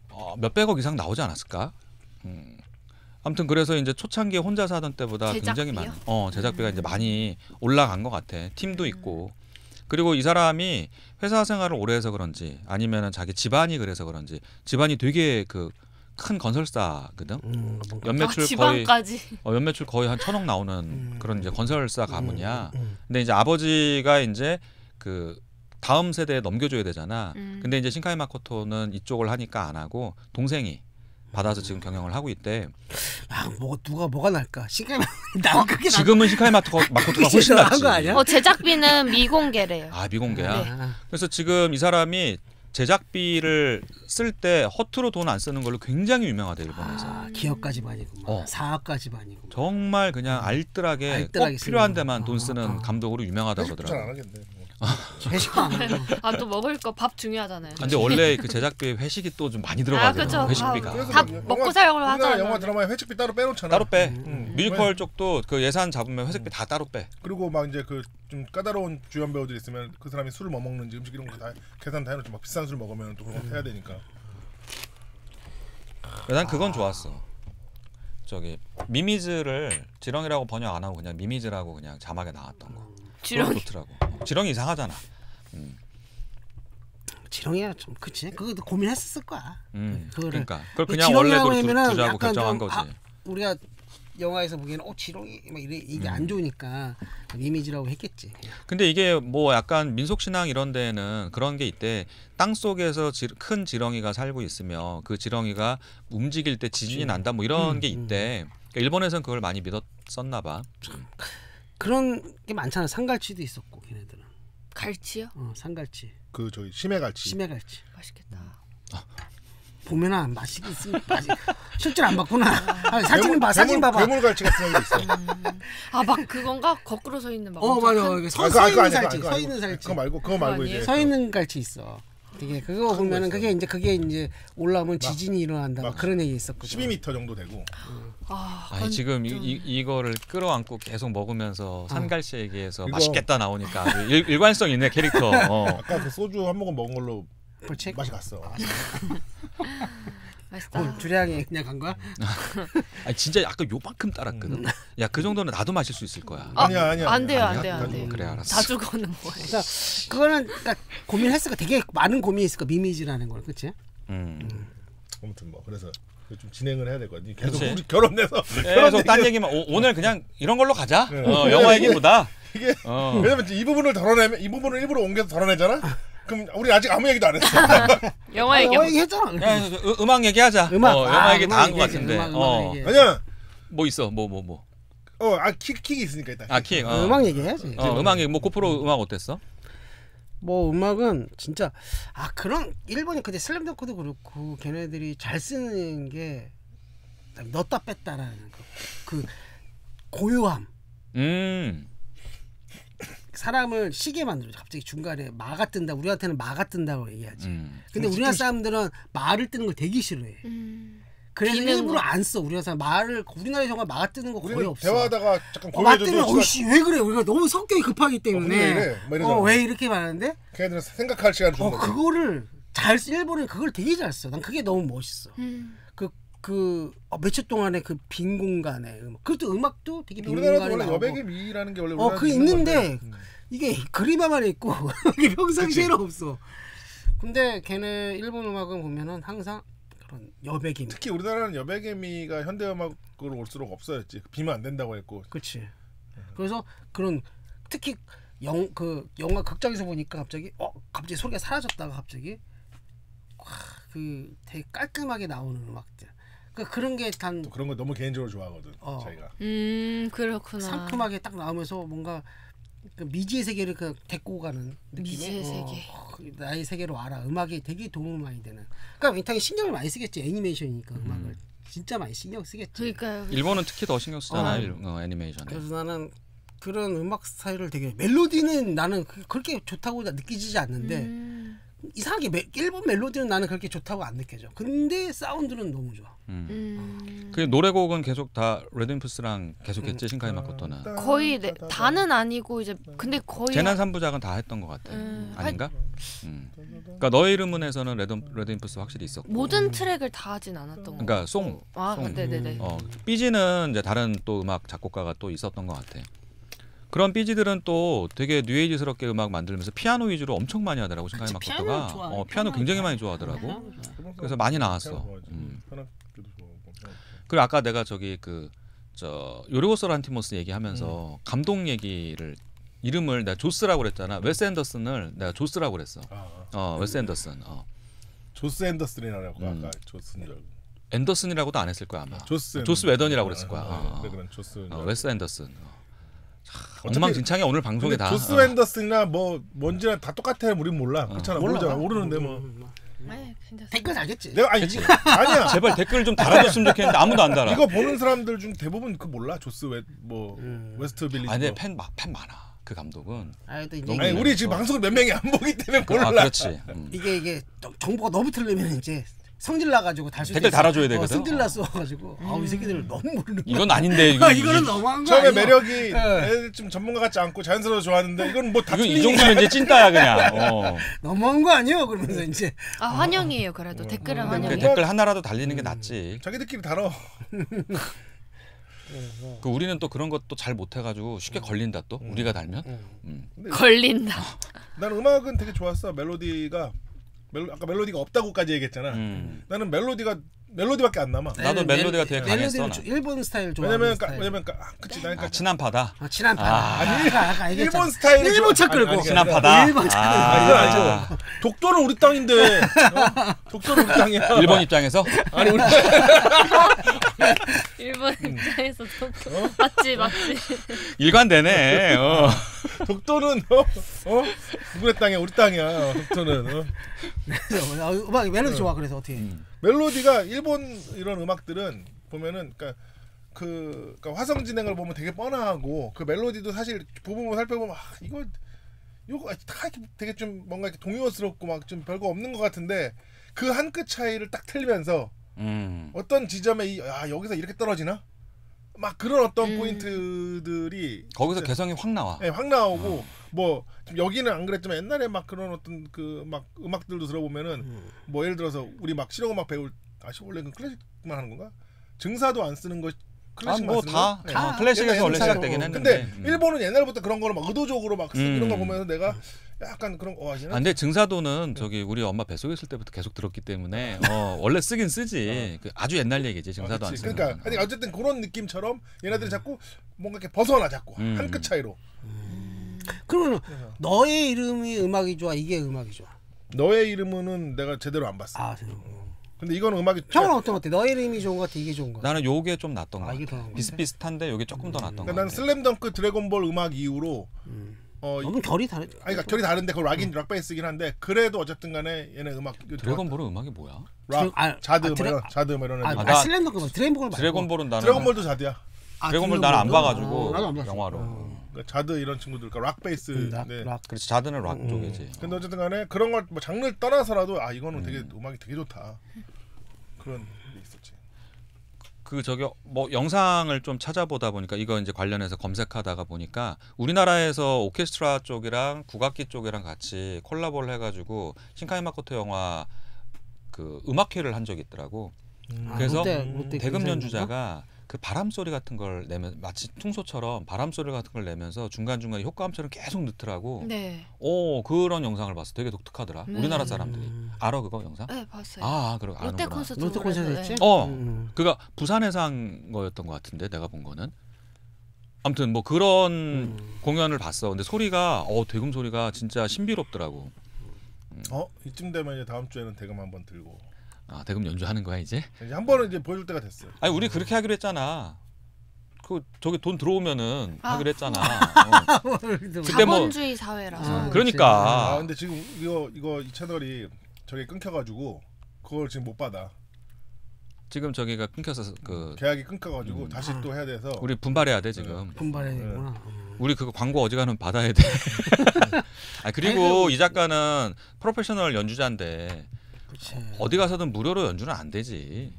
Speaker 1: 어, 몇백억 이상 나오지 않았을까? 음. 아무튼 그래서 이제 초창기에 혼자서 하던 때보다 굉장히
Speaker 2: 제작비요?
Speaker 1: 많 어, 제작비가
Speaker 2: 음.
Speaker 1: 이제 많이 올라간 것 같아. 팀도 있고. 그리고 이 사람이 회사 생활을 오래 해서 그런지 아니면은 자기 집안이 그래서 그런지 집안이 되게 그 큰 건설사거든.
Speaker 3: 음,
Speaker 1: 연매출
Speaker 2: 아,
Speaker 1: 거의
Speaker 2: 지방까지.
Speaker 1: 어, 연매출 거의 한 천억 나오는
Speaker 3: 음.
Speaker 1: 그런 이제 건설사 가문이야.
Speaker 3: 음, 음.
Speaker 1: 근데 이제 아버지가 이제 그 다음 세대에 넘겨줘야 되잖아.
Speaker 2: 음.
Speaker 1: 근데 이제 신카이 마코토는 이쪽을 하니까 안 하고 동생이 받아서 지금 경영을 하고 있대.
Speaker 3: 아, 뭐 누가 뭐가 날까? 시간이 나 그게 나-
Speaker 1: 지금은 신카이 마토, 마코토가 훨씬 낫지.
Speaker 3: 거 아니야?
Speaker 2: 어 제작비는 미공개래요.
Speaker 1: 아 미공개야.
Speaker 2: 네.
Speaker 3: 아,
Speaker 1: 그래서 지금 이 사람이 제작비를 쓸 때 허투루 돈 안 쓰는 걸로 굉장히 유명하대 일본에서.
Speaker 3: 아, 기업까지 많이구만.
Speaker 1: 어.
Speaker 3: 사업까지 많이구만.
Speaker 1: 정말 그냥 알뜰하게,
Speaker 3: 알뜰하게
Speaker 1: 꼭 필요한 데만
Speaker 3: 거.
Speaker 1: 돈
Speaker 3: 어,
Speaker 1: 쓰는
Speaker 3: 어.
Speaker 1: 감독으로 유명하다고
Speaker 4: 회식 잘안
Speaker 1: 그러더라고.
Speaker 4: 하겠네. 뭐.
Speaker 3: 하고.
Speaker 2: 아또 먹을 거 밥 중요하잖아요.
Speaker 1: 근데 원래 그 제작비 회식이 또 좀 많이
Speaker 2: 아
Speaker 1: 들어가거든.
Speaker 2: 그렇죠.
Speaker 1: 회식비가.
Speaker 4: 그래서 다막 영화-
Speaker 2: 먹고 살려고
Speaker 4: 우리나라
Speaker 2: 하잖아요.
Speaker 4: 영화 드라마에 회식비 따로 빼놓잖아.
Speaker 1: 따로 빼.
Speaker 4: 음.
Speaker 1: 뮤지컬
Speaker 4: 왜?
Speaker 1: 쪽도 그 예산 잡으면 회식비 다 따로 빼.
Speaker 4: 그리고 막 이제 그 좀 까다로운 주연 배우들 있으면 그 사람이 술을 뭐 먹는지 음식 이런 거 다 계산 다 해놓지 막 비싼 술 먹으면 또 그런 거 해야 되니까.
Speaker 1: 난 그건 좋았어. 저기 ミミズ를 지렁이라고 번역 안 하고 그냥 ミミズ라고 그냥 자막에 나왔던 거.
Speaker 2: 지렁이.
Speaker 1: 좋더라고. 지렁이 이상하잖아.
Speaker 3: 지렁이야 좀 그치? 그것도 고민했었을 거야.
Speaker 1: 음.
Speaker 3: 그거를-
Speaker 1: 그러니까 그걸
Speaker 3: 그
Speaker 1: 그냥 두-
Speaker 3: 하면은
Speaker 1: 두자고 결정한
Speaker 3: 좀,
Speaker 1: 거지.
Speaker 3: 아, 우리가 영화에서 보기에는 어 지렁이 막 이래 이게
Speaker 1: 음.
Speaker 3: 안 좋으니까 이미지라고 했겠지.
Speaker 1: 근데 이게 뭐 약간 민속 신앙 이런 데는 그런 게 있대. 땅 속에서 지, 큰 지렁이가 살고 있으면 그 지렁이가 움직일 때 지진이 난다 뭐 이런
Speaker 3: 음,
Speaker 1: 게 있대. 그러니까 일본에서는 그걸 많이 믿었었나 봐.
Speaker 3: 그런 게 많잖아. 상갈치도 있었고 걔네들은.
Speaker 2: 갈치요?
Speaker 3: 어, 상갈치,
Speaker 4: 그 저기 심해갈치.
Speaker 3: 심해갈치.
Speaker 2: 맛있겠다.
Speaker 3: 보면은 맛이 있으면 맛이 실제로 안 봤구나. 아, 사진 봐, 사진 봐봐.
Speaker 4: 괴물갈치 같은 거 있어.
Speaker 2: 아 막 그건가 거꾸로 서 있는 막.
Speaker 3: 어
Speaker 2: 엄청
Speaker 3: 맞아.
Speaker 2: 큰-
Speaker 4: 아,
Speaker 3: 서, 있는 살치, 서. 있는 살치.
Speaker 4: 그거 말고 그거 말고 이제
Speaker 2: 아니에요?
Speaker 3: 서 있는 갈치 있어. 되게 그거
Speaker 4: 큰
Speaker 3: 보면은
Speaker 4: 거
Speaker 3: 그게 이제 그게 이제 올라오면 지진이 일어난다.
Speaker 4: 막막
Speaker 3: 그런 얘기 있었거든.
Speaker 4: 12m 정도 되고.
Speaker 2: 아,
Speaker 1: 아니 지금 이,
Speaker 2: 좀-
Speaker 1: 이, 이거를 끌어안고 계속 먹으면서 산갈치 얘기해서
Speaker 4: 이거-
Speaker 1: 맛있겠다 나오니까 아주 일, 일관성 있네 캐릭터. 어.
Speaker 4: 아까 그 소주 한 모금 먹은 걸로
Speaker 3: 그렇지?
Speaker 4: 맛이 갔어.
Speaker 2: 맛있다.
Speaker 3: 어, 주량이 그냥 간 거야?
Speaker 1: 아니 진짜 약간 요만큼 따랐거든. 야 그 정도는 나도 마실 수 있을 거야.
Speaker 2: 아,
Speaker 4: 아니야 아니야.
Speaker 2: 안 돼요, 안
Speaker 1: 아니야?
Speaker 2: 돼요, 안 돼요.
Speaker 1: 그래 알았어.
Speaker 2: 다 죽어는 뭐예요?
Speaker 3: 그러니까 그거는 그러니까 고민했을 거 되게 많은 고민이 있을 거 미미지라는 걸 그치?
Speaker 1: 음.
Speaker 4: 아무튼 뭐 그래서 좀 진행을 해야 될 것 같아. 계속
Speaker 1: 그치.
Speaker 4: 우리 결혼해서
Speaker 1: 계속 딴 얘기만 오, 오늘 그냥 이런 걸로 가자.
Speaker 4: 네.
Speaker 1: 어, 영화 얘기보다.
Speaker 4: 이게
Speaker 1: 어.
Speaker 4: 왜냐면 이 부분을 덜어내면 이 부분을 일부러 옮겨서 덜어내잖아. 그럼 우리 아직 아무 얘기도 안 했어.
Speaker 2: 영화 얘기.
Speaker 3: 어, 얘기했잖아.
Speaker 1: 야, 음- 음악 얘기하자.
Speaker 3: 음악,
Speaker 1: 어, 영화
Speaker 3: 아,
Speaker 1: 얘기 다 한 것 같은데.
Speaker 3: 음악, 음악
Speaker 1: 어.
Speaker 3: 얘기해.
Speaker 4: 아니야.
Speaker 1: 뭐 있어? 뭐 뭐 뭐.
Speaker 4: 어, 아 킥 킥이 있으니까 일단.
Speaker 1: 아 킥. 어.
Speaker 3: 음악 얘기해야지.
Speaker 1: 어, 음악 얘기. 뭐 고프로 음악 어땠어?
Speaker 3: 뭐 음악은 진짜 아 그런 일본이 그때 슬램덩크도 그렇고 걔네들이 잘 쓰는 게 넣었다 뺐다라는 거. 그 고요함.
Speaker 1: 음.
Speaker 3: 사람을 쉬게 만들어. 갑자기 중간에 마가 뜬다. 우리한테는 마가 뜬다고 얘기하지.
Speaker 1: 음.
Speaker 3: 근데 우리나라 사람들은 말을 뜨는 걸 되게 싫어해.
Speaker 2: 음.
Speaker 3: 그래서 일부러
Speaker 2: 거.
Speaker 3: 안 써. 우리나라 사람 말을 우리나라 정말 마 뜨는 거 거의 없어.
Speaker 4: 대화하다가 잠깐
Speaker 3: 어, 맞
Speaker 4: 고민해줘도
Speaker 3: 뜨면
Speaker 4: 시간-
Speaker 3: 어이씨 왜 그래? 우리가 너무 성격이 급하기
Speaker 4: 근데
Speaker 3: 때문에
Speaker 4: 왜 이래? 막 이러잖아.
Speaker 3: 어, 왜 이렇게 말하는데
Speaker 4: 걔네들은 생각할 시간을 주는
Speaker 3: 어. 그거를 잘 쓰- 일본은 그걸 되게 잘 써. 난 그게 너무 멋있어.
Speaker 2: 음.
Speaker 3: 그그 며칠 동안의 그 빈 공간에 음악. 그것도 음악도 되게 빈
Speaker 4: 우리나라도
Speaker 3: 공간에
Speaker 4: 원래
Speaker 3: 나오고
Speaker 4: 여백의 미라는 게 원래
Speaker 3: 어,
Speaker 4: 있는
Speaker 3: 있는데.
Speaker 4: 음.
Speaker 3: 이게 그림화만 있고 이게 평상시에는 없어. 근데 걔네 일본 음악은 보면은 항상 그런 여백임.
Speaker 4: 특히 우리나라는 여백의 미가 현대 음악으로 올수록 없어졌지. 비면 안 된다고 했고.
Speaker 3: 그렇지. 그래서 그런 특히 영 그 영화 극장에서 보니까 갑자기 어 갑자기 소리가 사라졌다가 갑자기 와 그 되게 깔끔하게 나오는 음악들. 그 그런 게단
Speaker 4: 또 그런 거 너무 개인적으로 좋아하거든.
Speaker 3: 어.
Speaker 4: 자기가.
Speaker 2: 음 그렇구나.
Speaker 3: 상큼하게 딱 나오면서 뭔가 그 미지의 세계를 그 데리고 가는 느낌의
Speaker 2: 미지의 세계.
Speaker 3: 어, 그 나의 세계로 와라. 음악이 되게 도움을 많이 되는. 그러니까 당연히 신경을 많이 쓰겠지. 애니메이션이니까 음악을 진짜 많이 신경 쓰겠지.
Speaker 2: 그러니까요.
Speaker 1: 일본은 특히 더 신경 쓰잖아.
Speaker 3: 어.
Speaker 1: 일- 어, 애니메이션에.
Speaker 3: 그래서 나는 그런 음악 스타일을 되게 멜로디는 나는 그- 그렇게 좋다고 느끼지 않는데
Speaker 2: 음.
Speaker 3: 이상하게 멜- 일본 멜로디는 나는 그렇게 좋다고 안 느껴져. 근데 사운드는 너무 좋아.
Speaker 1: 음.
Speaker 2: 음.
Speaker 1: 그 노래곡은 계속 다 RADWIMPS랑 계속했지 신카이 마코토는.
Speaker 2: 거의 네, 다는 아니고 이제 근데 거의
Speaker 1: 재난 삼부작은 다 했던 것 같아.
Speaker 2: 음,
Speaker 1: 아닌가? 음. 그러니까 너의 이름은에서는 RAD RADWIMPS 확실히 있었고.
Speaker 2: 모든 트랙을 다 하진 않았던 거.
Speaker 1: 그러니까 song.
Speaker 2: 아,
Speaker 1: song.
Speaker 2: 네네네.
Speaker 1: 어, BG는 이제 다른 또 음악 작곡가가 또 있었던 것 같아. 그런 BG들은 또 되게 뉴에이지스럽게 음악 만들면서 피아노 위주로 엄청 많이 하더라고 신카이 마코토가.
Speaker 3: 피아노는 좋아.
Speaker 1: 어, 피아노 굉장히
Speaker 3: 좋아.
Speaker 1: 많이 좋아하더라고.
Speaker 3: 피아노 좋아.
Speaker 1: 그래서 많이 나왔어. 음. 그리고 아까 내가 저기 그 저 요르고스 란티모스 얘기하면서
Speaker 3: 음.
Speaker 1: 감독 얘기를 이름을 내가 조스라고 그랬잖아. 웨스 앤더슨을 내가 조스라고 그랬어.
Speaker 4: 아,
Speaker 1: 어, 웨스 앤더슨. 어.
Speaker 4: 조스 앤더슨이라고
Speaker 1: 음.
Speaker 4: 아까 조스인 줄 알고.
Speaker 1: 앤더슨이라고도 안 했을 거야 아마.
Speaker 4: 조스
Speaker 1: 조스 웨던이라고 그랬을 거야.
Speaker 4: 아,
Speaker 1: 어.
Speaker 4: 그런 조스.
Speaker 1: 어, 웨스 앤더슨. 어. 엉망진창이 오늘 방송에 다.
Speaker 4: 조스
Speaker 1: 어.
Speaker 4: 앤더슨이나 뭐 뭔지나 다 똑같아. 우린 몰라. 그렇잖아.
Speaker 3: 몰라.
Speaker 4: 모르잖아. 모르는데 뭐.
Speaker 3: 음, 음.
Speaker 2: 네, 괜찮습니다.
Speaker 3: 댓글 달겠지.
Speaker 4: 내가 아니 아니야.
Speaker 1: 제발 댓글 좀 달아줬으면 좋겠는데 아무도 안 달아.
Speaker 4: 이거 보는 사람들 중 대부분 그 몰라. 조스 웨뭐
Speaker 3: 음.
Speaker 4: 웨스트 빌리지.
Speaker 1: 아니 근데
Speaker 4: 뭐.
Speaker 1: 팬, 마- 팬 많아. 그 감독은.
Speaker 3: 아, 또 이제
Speaker 1: 너무
Speaker 4: 아니
Speaker 3: 이게,
Speaker 4: 우리 지금
Speaker 1: 어.
Speaker 4: 방송을 몇 명이 안 보기 때문에
Speaker 1: 그-
Speaker 4: 몰라.
Speaker 1: 아, 그렇지. 음.
Speaker 3: 이게 이게 또 정보가 너무 틀리면 이제 성질 나가지고 달수
Speaker 1: 댓글 달아줘야 되거든.
Speaker 3: 성질 났어가지고 아우 이 새끼들 너무 모르는.
Speaker 1: 이건 아닌데 이거
Speaker 3: 아, 이거는 너무한 거
Speaker 4: 처음에
Speaker 3: 아니야?
Speaker 4: 매력이
Speaker 3: 예.
Speaker 4: 애들 좀 전문가 같지 않고 자연스러워 좋아하는데 이건 뭐다
Speaker 1: 이거 이 정도면 이제 찐따야 그냥. 어.
Speaker 3: 너무한 거 아니에요? 그러면서 이제
Speaker 2: 아 환영이에요. 그래도 댓글은
Speaker 4: 음,
Speaker 1: 그
Speaker 2: 환영이에요.
Speaker 1: 댓글 하나라도 달리는 게 낫지.
Speaker 4: 자기들끼리 다뤄.
Speaker 1: 그 우리는 또 그런 것도 잘 못해가지고 쉽게 걸린다 또 우리가 달면.
Speaker 3: 음.
Speaker 1: 음.
Speaker 4: 근데
Speaker 2: 걸린다.
Speaker 4: 난 음악은 되게 좋았어. 멜로디가 멜로, 아까 멜로디가 없다고까지 얘기했잖아.
Speaker 1: 음.
Speaker 4: 나는 멜로디가 멜로디밖에 안 남아.
Speaker 1: 나도 멜로디가 되게 강했어,
Speaker 3: 일본 스타일 좋아하는
Speaker 4: 왜냐면. 까, 왜냐면 까, 아, 그치 나니까
Speaker 1: 아, 친한파다.
Speaker 3: 아, 친한 파.
Speaker 1: 아.
Speaker 3: 아니 아까 아까 얘기했잖아.
Speaker 4: 일본 스타일
Speaker 3: 일본 차 끌고.
Speaker 1: 친한파다.
Speaker 3: 일본 차 끌고.
Speaker 4: 아, 이건 아니죠. 독도는 우리 땅인데 어? 독도는 우리 땅이야.
Speaker 1: 일본 입장에서
Speaker 4: 아니 우리
Speaker 2: 일본
Speaker 1: 음.
Speaker 2: 입장에서도
Speaker 1: 어?
Speaker 2: 맞지 맞지.
Speaker 1: 일관되네. 어.
Speaker 4: 독도는 어? 어? 누구의 땅이야? 우리 땅이야. 독도는 어?
Speaker 3: 그래서 아, 음악 멜로디 좋아 그래서 어떻게?
Speaker 1: 음.
Speaker 4: 멜로디가 일본 이런 음악들은 보면은 그러니까 그 그러니까 화성 진행을 보면 되게 뻔하고 그 멜로디도 사실 부분을 살펴보면 아, 이거 이거 다 이렇게 되게 좀 뭔가 이렇게 동요스럽고 막 좀 별거 없는 것 같은데 그 한 끗 차이를 딱 틀면서
Speaker 1: 음.
Speaker 4: 어떤 지점에 이, 아 여기서 이렇게 떨어지나 막 그런 어떤
Speaker 2: 음.
Speaker 4: 포인트들이
Speaker 1: 거기서 개성이 확 나와.
Speaker 4: 예, 확 나오고 뭐 지금 여기는 안 그랬지만 옛날에 막 그런 어떤 그 막 음악들도 들어보면은 뭐 예를 들어서 우리 막 실용음악 배울 아 시- 원래 그 클래식만 하는 건가 증사도 안 쓰는 거 클래식만 쓰는
Speaker 1: 아뭐다
Speaker 4: 거? 예.
Speaker 1: 어, 클래식에서
Speaker 4: 옛날
Speaker 1: 원래. 시작되긴
Speaker 4: 어,
Speaker 1: 했는데.
Speaker 4: 근데
Speaker 1: 음.
Speaker 4: 일본은 옛날부터 그런 거를 막 의도적으로 막 쓰-
Speaker 1: 음.
Speaker 4: 이런 거 보면서 내가 약간 그런 얘는
Speaker 1: 아, 근데 증사도는 저기 우리 엄마 뱃속에 있을 때부터 계속 들었기 때문에 어, 원래 쓰긴 쓰지. 그 아주 옛날 얘기지 증사도
Speaker 4: 어,
Speaker 1: 안. 쓰는.
Speaker 4: 그러니까
Speaker 1: 건.
Speaker 4: 아니 어쨌든 그런 느낌처럼 얘네들이 자꾸 뭔가 이렇게 벗어나 자꾸
Speaker 1: 음.
Speaker 4: 한끗 차이로
Speaker 3: 그러면
Speaker 4: 그래서
Speaker 3: 너의 이름이 음악이 좋아 이게 음악이 좋아.
Speaker 4: 너의 이름은 내가 제대로 안 봤어.
Speaker 3: 아 형.
Speaker 4: 근데 이거는 음악이
Speaker 3: 형은 어떤 것 같아? 너의 이름이 좋은 것 같아? 이게 좋은 것 같아?
Speaker 1: 나는 요게 좀 낫던 거
Speaker 3: 아, 이게
Speaker 1: 같아.
Speaker 3: 것
Speaker 1: 비슷비슷한데 요게 조금 더 낫던 거
Speaker 4: 그러니까 난
Speaker 1: 같아.
Speaker 4: 슬램덩크 드래곤볼 음악 이후로
Speaker 3: 음.
Speaker 4: 어 이-
Speaker 3: 너무 결이 다르.
Speaker 4: 아니 그러니까 결이 다른데 그걸 락인 락 베이스긴 한데 그래도 어쨌든 간에 얘네 음악 이거
Speaker 1: 드래곤볼은 음악이 뭐야?
Speaker 4: 락
Speaker 3: 드래- 아,
Speaker 4: ZARD
Speaker 3: 아,
Speaker 4: 뭐
Speaker 3: 드래-
Speaker 4: 이런 ZARD 뭐 이런
Speaker 3: 아,
Speaker 4: 애들
Speaker 3: 아,
Speaker 1: 나-
Speaker 3: 슬램덩크 말 드래곤볼 말고.
Speaker 1: 드래곤볼은 나는
Speaker 4: 드래곤볼도 ZARD야
Speaker 3: 아,
Speaker 1: 드래곤볼 난안
Speaker 3: 드래곤볼도?
Speaker 1: 봐가지고
Speaker 3: 어, 나도 안 봤어.
Speaker 1: 영화로.
Speaker 3: 어.
Speaker 4: 그러니까 ZARD 이런 친구들 그러니까 락 베이스
Speaker 3: 음, 락,
Speaker 4: 네.
Speaker 3: 락.
Speaker 1: 그렇지 ZARD는 락
Speaker 3: 음.
Speaker 1: 쪽이지.
Speaker 4: 근데 어쨌든 간에 그런 걸뭐 장르를 떠나서라도 아 이거는 되게 음악이 되게 좋다 그런
Speaker 1: 그 저기 뭐 영상을 좀 찾아보다 보니까 이거 이제 관련해서 검색하다가 보니까 우리나라에서 오케스트라 쪽이랑 국악기 쪽이랑 같이 콜라보를 해가지고 신카이 마코토 영화 그 음악회를 한 적이 있더라고.
Speaker 3: 아,
Speaker 1: 그래서
Speaker 3: 롯데, 롯데
Speaker 1: 대금? 연주자가 그 바람 소리 같은 걸 내면 마치 퉁소처럼 바람 소리 같은 걸 내면서 중간 중간 에 효과음처럼 계속 넣더라고.
Speaker 2: 네.
Speaker 1: 오 그런 영상을 봤어. 되게 독특하더라.
Speaker 2: 네.
Speaker 1: 우리나라 사람들이
Speaker 3: 음.
Speaker 1: 알아 그거 영상?
Speaker 2: 네 봤어요.
Speaker 1: 아 그러
Speaker 2: 롯데
Speaker 1: 아는구나.
Speaker 2: 콘서트
Speaker 3: 롯데 콘서트 했지?
Speaker 1: 어.
Speaker 3: 음.
Speaker 1: 그가 부산에서 한 거였던 것 같은데 내가 본 거는 아무튼 뭐 그런
Speaker 3: 음.
Speaker 1: 공연을 봤어 근데 소리가 어 대금 소리가 진짜 신비롭더라고
Speaker 4: 어 이쯤 되면 이제 다음 주에는 대금 한번 들고
Speaker 1: 아 대금 연주하는 거야 이제
Speaker 4: 이제 한 번은 이제 보여줄 때가 됐어
Speaker 1: 아니 우리 그렇게 하기로 했잖아 그 저기 돈 들어오면은
Speaker 2: 아.
Speaker 1: 하기로 했잖아 어. 그때 뭐-
Speaker 2: 자본주의 사회라서.
Speaker 3: 아,
Speaker 4: 아
Speaker 1: 그러니까
Speaker 4: 근데 지금 이거 이거 이 채널이 저게 끊겨가지고 그걸 지금 못 받아
Speaker 1: 지금 저기가 끊겨서 그
Speaker 4: 계약이 끊겨가지고 다시 또 해야 돼서
Speaker 1: 우리 분발해야 돼 지금.
Speaker 3: 분발해야 되구나. 음.
Speaker 1: 우리 그거 광고 어지간하면 받아야 돼. 아 그리고 이 작가는 프로페셔널 연주자인데
Speaker 3: 그치.
Speaker 1: 어디 가서든 무료로 연주는 안 되지.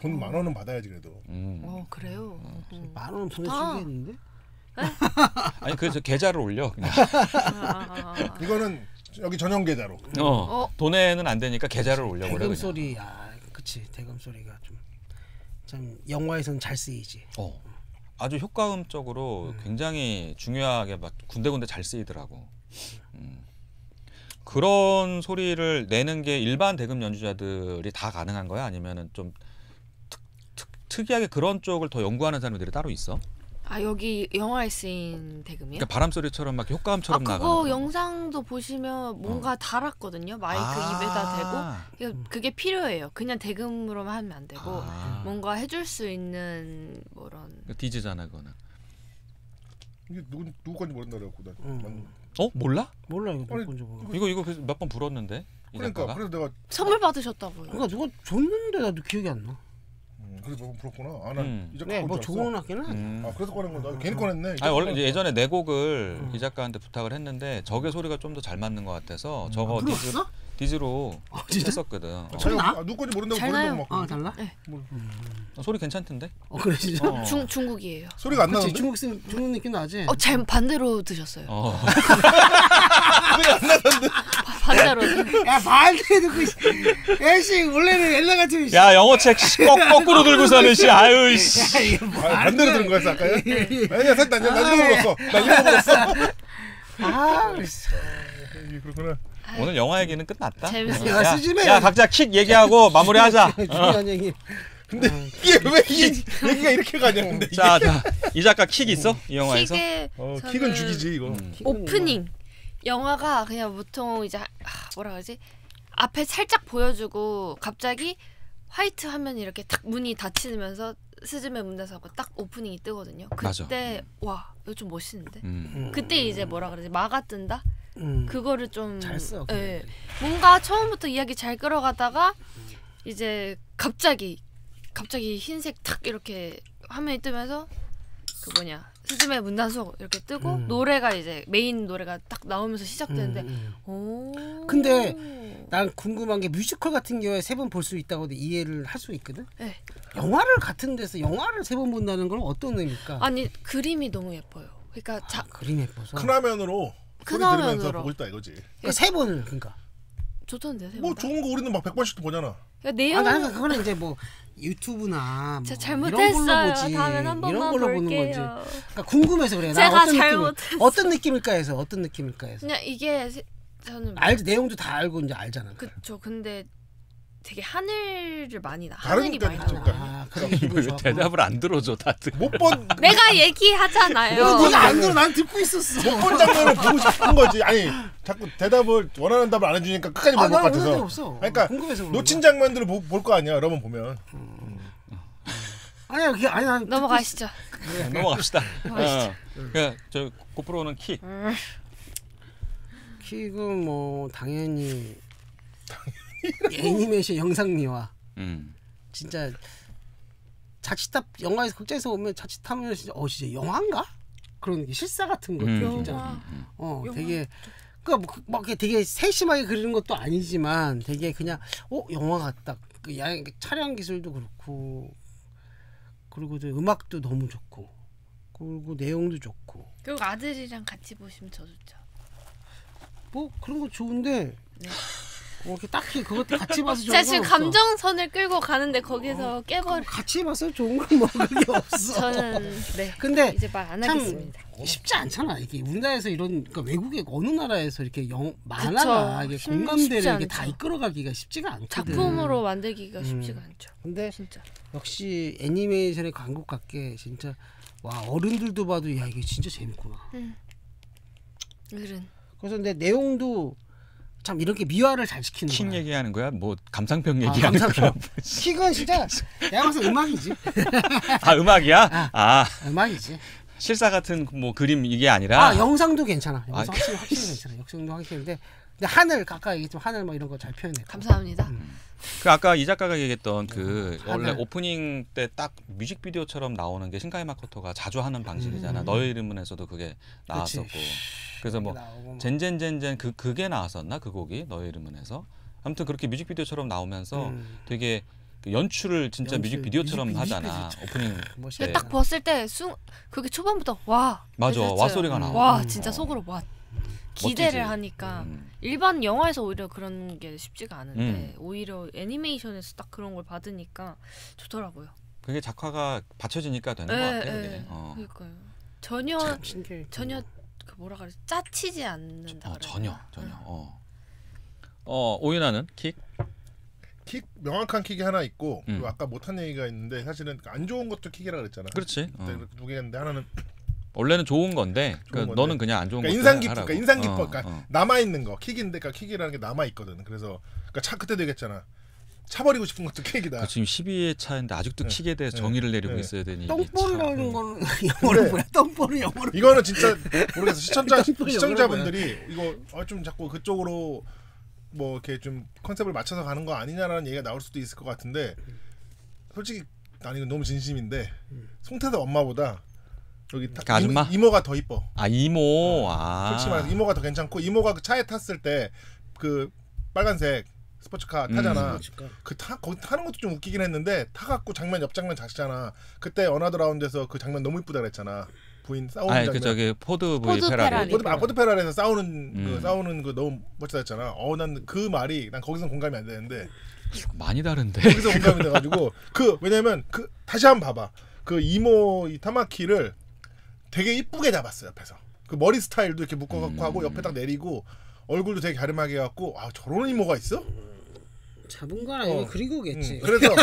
Speaker 4: 돈만 원은 받아야지 그래도.
Speaker 1: 음.
Speaker 2: 어 그래요. 음.
Speaker 3: 만원
Speaker 2: 좋다.
Speaker 3: 보내주겠는데?
Speaker 1: 아니 그래서 계좌를 올려. 그냥.
Speaker 2: 아,
Speaker 4: 이거는 여기 전용 계좌로.
Speaker 1: 어.
Speaker 2: 어.
Speaker 1: 돈에는 안 되니까 계좌를 올려버려.
Speaker 3: 대금
Speaker 1: 그냥.
Speaker 3: 소리, 아, 그치. 대금 소리가 좀 참 영화에선 잘 쓰이지.
Speaker 1: 어. 아주 효과음적으로 굉장히 중요하게 막 군데군데 잘 쓰이더라고. 음. 그런 소리를 내는 게 일반 대금 연주자들이 다 가능한 거야? 아니면은 좀 특, 특, 특이하게 그런 쪽을 더 연구하는 사람들이 따로 있어?
Speaker 2: 아 여기 영화에 쓰인 대금이요?
Speaker 1: 그러니까 바람 소리처럼
Speaker 2: 막아
Speaker 1: 효과음처럼 나가는
Speaker 2: 그거
Speaker 1: 거.
Speaker 2: 영상도 보시면 뭔가 달았거든요. 마이크 입에다 대고
Speaker 1: 아.
Speaker 2: 이거 그게 필요해요. 그냥 대금으로만 하면 안 되고
Speaker 1: 아.
Speaker 2: 뭔가 해줄 수 있는 뭐런
Speaker 1: 그 디즈잖아 그거는.
Speaker 4: 이게 누구 누구 건지 모른다 그래갖고 나.
Speaker 3: 음.
Speaker 4: 난-
Speaker 1: 어 몰라?
Speaker 3: 몰라 이거
Speaker 4: 아니,
Speaker 3: 건지 몰라.
Speaker 1: 이거 이거 몇 번 불었는데 이
Speaker 4: 그러니까
Speaker 1: 작가가.
Speaker 4: 그래서 내가
Speaker 2: 선물 받으셨다고요.
Speaker 3: 그러니까 누가 줬는데 나도 기억이 안 나.
Speaker 4: 음, 그래서 너무 부럽구나. 아난
Speaker 1: 음.
Speaker 4: 이제
Speaker 3: 네, 뭐 좋은 악기는
Speaker 1: 음.
Speaker 4: 아 그래서 꺼낸 거다. 괜히 꺼냈네.
Speaker 1: 아니 원래 이제 예전에 내 곡을
Speaker 3: 음.
Speaker 1: 이 작가한테 부탁을 했는데 저게 소리가 좀 더 잘 맞는 것 같아서 저거
Speaker 3: 아,
Speaker 1: 디즈,
Speaker 3: 불렀어?
Speaker 1: 디즈로
Speaker 3: 아, 진짜?
Speaker 1: 했었거든. 어.
Speaker 3: 잘 나?
Speaker 4: 아, 누구 건지 모른다고
Speaker 2: 잘
Speaker 4: 모른다고
Speaker 2: 나요.
Speaker 4: 막.
Speaker 3: 아 달라?
Speaker 1: 어, 소리 괜찮던데?
Speaker 3: 어 그래 진짜.
Speaker 1: 어.
Speaker 2: 중 중국이에요.
Speaker 4: 소리가 안 나는데.
Speaker 3: 중국 쓴 중국 느낌 나지.
Speaker 2: 어, 잘 반대로 드셨어요.
Speaker 1: 어.
Speaker 2: 바- 반대로.
Speaker 3: 야 말도 듣고 애씨 원래는 옛날 같으면
Speaker 1: 야 영어 책 씨, 거, 거꾸로 들고서는 씨 아유 씨.
Speaker 4: 아, 반대로 들은 거였어 아까. 아니야 살짝 나나 잃어버렸어. 나 잃어버렸어.
Speaker 3: 아 그랬어.
Speaker 4: 예, 그렇구나.
Speaker 1: 오늘 영화 얘기는 끝났다.
Speaker 2: 재밌어요.
Speaker 1: 어,
Speaker 3: 야, 쓰지마.
Speaker 1: 야 각자 킥 얘기하고 마무리하자. 어.
Speaker 3: 중요한 얘기.
Speaker 4: 근데 이게 왜 이게 얘기가 이렇게 가냐 근데.
Speaker 1: 자, 자, 이 작가 킥 있어? 이 영화에서?
Speaker 2: 킥의
Speaker 4: 어, 킥은 죽이지 이거.
Speaker 1: 음.
Speaker 2: 오프닝 영화가 그냥 보통 이제 아, 뭐라 그러지 앞에 살짝 보여주고 갑자기 화이트 화면이 이렇게 탁 문이 닫히면서 스즈메 문단속 하고 딱 오프닝이 뜨거든요.
Speaker 1: 맞아.
Speaker 2: 그때 와 이거 좀 멋있는데.
Speaker 1: 음.
Speaker 3: 음.
Speaker 2: 그때 이제 뭐라 그러지 마가 뜬다.
Speaker 3: 음.
Speaker 2: 그거를 좀
Speaker 3: 잘 써,
Speaker 2: 예. 뭔가 처음부터 이야기 잘 끌어가다가 이제 갑자기 갑자기 흰색 탁 이렇게 화면이 뜨면서 그 뭐냐 스즈메 문단속 이렇게 뜨고
Speaker 3: 음.
Speaker 2: 노래가 이제 메인 노래가 딱 나오면서 시작되는데
Speaker 3: 음, 음.
Speaker 2: 오
Speaker 3: 근데 난 궁금한 게 뮤지컬 같은 경우에 세 번 볼 수 있다고 이해를 할 수 있거든.
Speaker 2: 네.
Speaker 3: 영화를 같은 데서 영화를 세 번 본다는 건 어떤 의미일까?
Speaker 2: 아니 그림이 너무 예뻐요. 그러니까 자
Speaker 3: 그림 예뻐서.
Speaker 4: 큰 화면으로 소리
Speaker 2: 큰
Speaker 4: 들으면서
Speaker 2: 화면으로.
Speaker 4: 보고 싶다 이거지.
Speaker 3: 그러니까 세 번을 그러니까.
Speaker 2: 좋던데
Speaker 4: 세뭐
Speaker 2: 다.
Speaker 4: 좋은 거 우리는 막 100번씩도 보잖아.
Speaker 2: 그러니까
Speaker 3: 아
Speaker 2: 내용
Speaker 3: 나는 그거는 이제 뭐 유튜브나 뭐
Speaker 2: 제가
Speaker 3: 이런 걸로
Speaker 2: 잘못했어요.
Speaker 3: 보지.
Speaker 2: 다음엔 한 번만
Speaker 3: 이런 걸로 보는
Speaker 2: 볼게요.
Speaker 3: 거지. 그러니까 궁금해서 그래. 나
Speaker 2: 제가
Speaker 3: 어떤
Speaker 2: 잘못했어.
Speaker 3: 느낌 어떤 느낌일까 해서 어떤 느낌일까 해서.
Speaker 2: 그냥 이게 세- 저는
Speaker 3: 알지 내용도 다 알고 이제 알잖아.
Speaker 2: 그쵸 근데 되게 하늘을 많이 나
Speaker 4: 다른
Speaker 2: 하늘이
Speaker 4: 데
Speaker 2: 많이. 나
Speaker 3: 아, 그래 기분
Speaker 1: 왜. 대답을 안 들어줘 다들.
Speaker 4: 못본
Speaker 2: 내가 얘기하잖아요
Speaker 3: 어, 네가 안 들어. 난 듣고 있었어.
Speaker 4: 못 본 장면을 보고 싶은 거지. 아니 자꾸 대답을 원하는 답을 안 해주니까 끝까지
Speaker 3: 아, 볼것난 원하는
Speaker 4: 같아서.
Speaker 3: 데 없어.
Speaker 4: 그러니까 놓친 장면들을 볼 거 아니야. 여러분 보면.
Speaker 3: 아니야, 그게 아니 난
Speaker 2: 넘어가시죠
Speaker 1: 네, 넘어갑시다. 어. 그저 고프로는 킥.
Speaker 3: 킥은 뭐 당연히 애니메이션 영상미와
Speaker 1: 음.
Speaker 3: 진짜 자칫합 영화에서 극장에서 보면 자칫하면 진짜 어 진짜 영화인가 그런 게 실사 같은 거
Speaker 1: 음.
Speaker 3: 진짜
Speaker 2: 영화.
Speaker 3: 어
Speaker 2: 영화.
Speaker 3: 되게 그러니까 뭐, 그- 막 이렇게 되게 세심하게 그리는 것도 아니지만 되게 그냥 어 영화 같다 그 야, 촬영 기술도 그렇고 그리고 또 음악도 너무 좋고 그리고 내용도 좋고
Speaker 2: 그리고 아들이랑 같이 보시면 더 좋죠
Speaker 3: 뭐 그런 거 좋은데
Speaker 2: 네.
Speaker 3: 뭐 이렇게 딱히 그것도 같이 봐서 좋은
Speaker 2: 제가
Speaker 3: 건
Speaker 2: 지금
Speaker 3: 없어.
Speaker 2: 감정선을 끌고 가는데 거기서 깨버려
Speaker 3: 같이 봐서 좋은 건 뭐 그게 없어.
Speaker 2: 저는 네
Speaker 3: 근데
Speaker 2: 이제 말 안
Speaker 3: 참
Speaker 2: 하겠습니다
Speaker 3: 쉽지 않잖아. 이게 우리나라에서 이런 그러니까 외국의 어느 나라에서 이렇게 영 만화가 이게
Speaker 2: 힘-
Speaker 3: 공감대를
Speaker 2: 쉽지
Speaker 3: 이렇게 다
Speaker 2: 않죠.
Speaker 3: 이끌어가기가 쉽지가 않거든.
Speaker 2: 작품으로 만들기가
Speaker 3: 음.
Speaker 2: 쉽지가 않죠
Speaker 3: 근데
Speaker 2: 진짜
Speaker 3: 역시 애니메이션의 광고 같게 진짜 와 어른들도 봐도 야 이게 진짜 재밌구나.
Speaker 2: 어른
Speaker 3: 그래서 근데 내용도 참 이렇게 미화를 잘 시키는
Speaker 1: 킥
Speaker 3: 거야.
Speaker 1: 얘기하는 거야? 뭐 감상평
Speaker 3: 아,
Speaker 1: 얘기하는 거야?
Speaker 3: 감상평. 킥은 진짜 내가 봐서 음악이지.
Speaker 1: 아 음악이야? 아
Speaker 3: 음악이지.
Speaker 1: 실사 같은 뭐 그림 이게 아니라
Speaker 3: 아 영상도 괜찮아.
Speaker 1: 아,
Speaker 3: 영상 확실히, 확실히 괜찮아. 영상도 확실한데 근데 하늘 아까 얘기했지만 하늘 뭐 이런 거 잘 표현해.
Speaker 2: 감사합니다.
Speaker 1: 그 아까 이 작가가 얘기했던 그
Speaker 3: 하늘.
Speaker 1: 원래 오프닝 때 딱 뮤직비디오처럼 나오는 게 신카이 마코토가 자주 하는 방식이잖아.
Speaker 3: 음.
Speaker 1: 너의 이름은에서도 그게 나왔었고. 그래서 뭐 젠젠젠젠 그 그게 나왔었나 그 곡이 너의 이름은에서 아무튼 그렇게 뮤직비디오처럼 나오면서
Speaker 3: 음.
Speaker 1: 되게 그 연출을 진짜
Speaker 3: 연출,
Speaker 1: 뮤직비디오처럼
Speaker 3: 뮤직비디오
Speaker 1: 하잖아. 오프닝
Speaker 3: 멋있다.
Speaker 1: 네.
Speaker 2: 딱 봤을 때 수, 그게 초반부터 와
Speaker 1: 맞아. 와 소리가 나와.
Speaker 2: 와
Speaker 3: 음.
Speaker 2: 진짜
Speaker 1: 어.
Speaker 2: 속으로 와 기대를
Speaker 1: 멋지지.
Speaker 2: 하니까
Speaker 1: 음.
Speaker 2: 일반 영화에서 오히려 그런 게 쉽지가 않은데
Speaker 1: 음.
Speaker 2: 오히려 애니메이션에서 딱 그런 걸 받으니까 좋더라고요.
Speaker 1: 그게 작화가 받쳐지니까 되는 것 같아. 그게. 어.
Speaker 2: 그러니까요. 전혀. 전혀 그 뭐라 그래 짜치지 않는다.
Speaker 1: 어, 전혀? 전혀.
Speaker 2: 응.
Speaker 1: 어. 어 오윤아는 킥.
Speaker 4: 킥 명확한 킥이 하나 있고
Speaker 1: 음.
Speaker 4: 그리고 아까 못한 얘기가 있는데 사실은 안 좋은 것도 킥이라 그랬잖아.
Speaker 1: 그렇지. 어.
Speaker 4: 두 있는데 하나는
Speaker 1: 원래는 좋은 건데,
Speaker 4: 좋은
Speaker 1: 그러니까
Speaker 4: 건데.
Speaker 1: 너는 그냥 안 좋은
Speaker 4: 그러니까
Speaker 1: 것도
Speaker 4: 인상 깊어,
Speaker 1: 하라고.
Speaker 4: 그러니까 인상 깊어,
Speaker 1: 어,
Speaker 4: 그러니까
Speaker 1: 어.
Speaker 4: 남아 있는 거 킥인데, 그러니까 킥이라는 게 남아 있거든. 그래서 그러니까 차 그때도 얘기했잖아. 차버리고 싶은 것도 킥이다.
Speaker 1: 그 지금 12회 차인데 아직도
Speaker 4: 네.
Speaker 1: 킥에 대해서
Speaker 4: 네.
Speaker 1: 정의를 내리고
Speaker 4: 네.
Speaker 1: 있어야 되니.
Speaker 3: 똥볼이라는
Speaker 1: 참.
Speaker 3: 거는 영어로 뭐야? 똥볼을 영어로.
Speaker 4: 이거는 진짜 모르겠어 시청자 시청자분들이 이거 어, 좀 자꾸 그쪽으로 뭐 이렇게 좀 컨셉을 맞춰서 가는 거 아니냐라는 얘기가 나올 수도 있을 것 같은데 솔직히 나는 이거 너무 진심인데 송태섭 엄마보다 여기 타,
Speaker 1: 그 아줌마?
Speaker 4: 이모, 이모가 더 이뻐.
Speaker 1: 아 이모. 아.
Speaker 4: 솔직히 말해서 이모가 더 괜찮고 이모가 그 차에 탔을 때 그 빨간색 스포츠카
Speaker 1: 음.
Speaker 4: 타잖아. 그타 거기 타는 것도 좀 웃기긴 했는데 타갖고 장면 옆 장면 작잖아. 그때 어나더 라운드에서 그 장면 너무 이쁘다 그랬잖아. 부인 싸우는
Speaker 1: 아니
Speaker 4: 장면.
Speaker 1: 그 저기 포드
Speaker 2: 포드
Speaker 1: 페라리.
Speaker 2: 페라리.
Speaker 4: 포드, 아, 포드 페라리에서 싸우는
Speaker 1: 음.
Speaker 4: 그 싸우는 그 너무 멋지다 했잖아. 어 난 그 말이 난 거기서 공감이 안 되는데
Speaker 1: 많이 다른데.
Speaker 4: 거기서 공감이 돼가지고 그 왜냐면 그 다시 한번 봐봐. 그 이모 이 타마키를 되게 이쁘게 잡았어 옆에서. 그 머리 스타일도 이렇게 묶어갖고
Speaker 1: 음.
Speaker 4: 하고 옆에 딱 내리고 얼굴도 되게 갸름하게 해갖고 아 저런 이모가 있어?
Speaker 3: 잡은 건 아니고
Speaker 4: 어.
Speaker 3: 그린 거겠지.
Speaker 4: 음, 그래서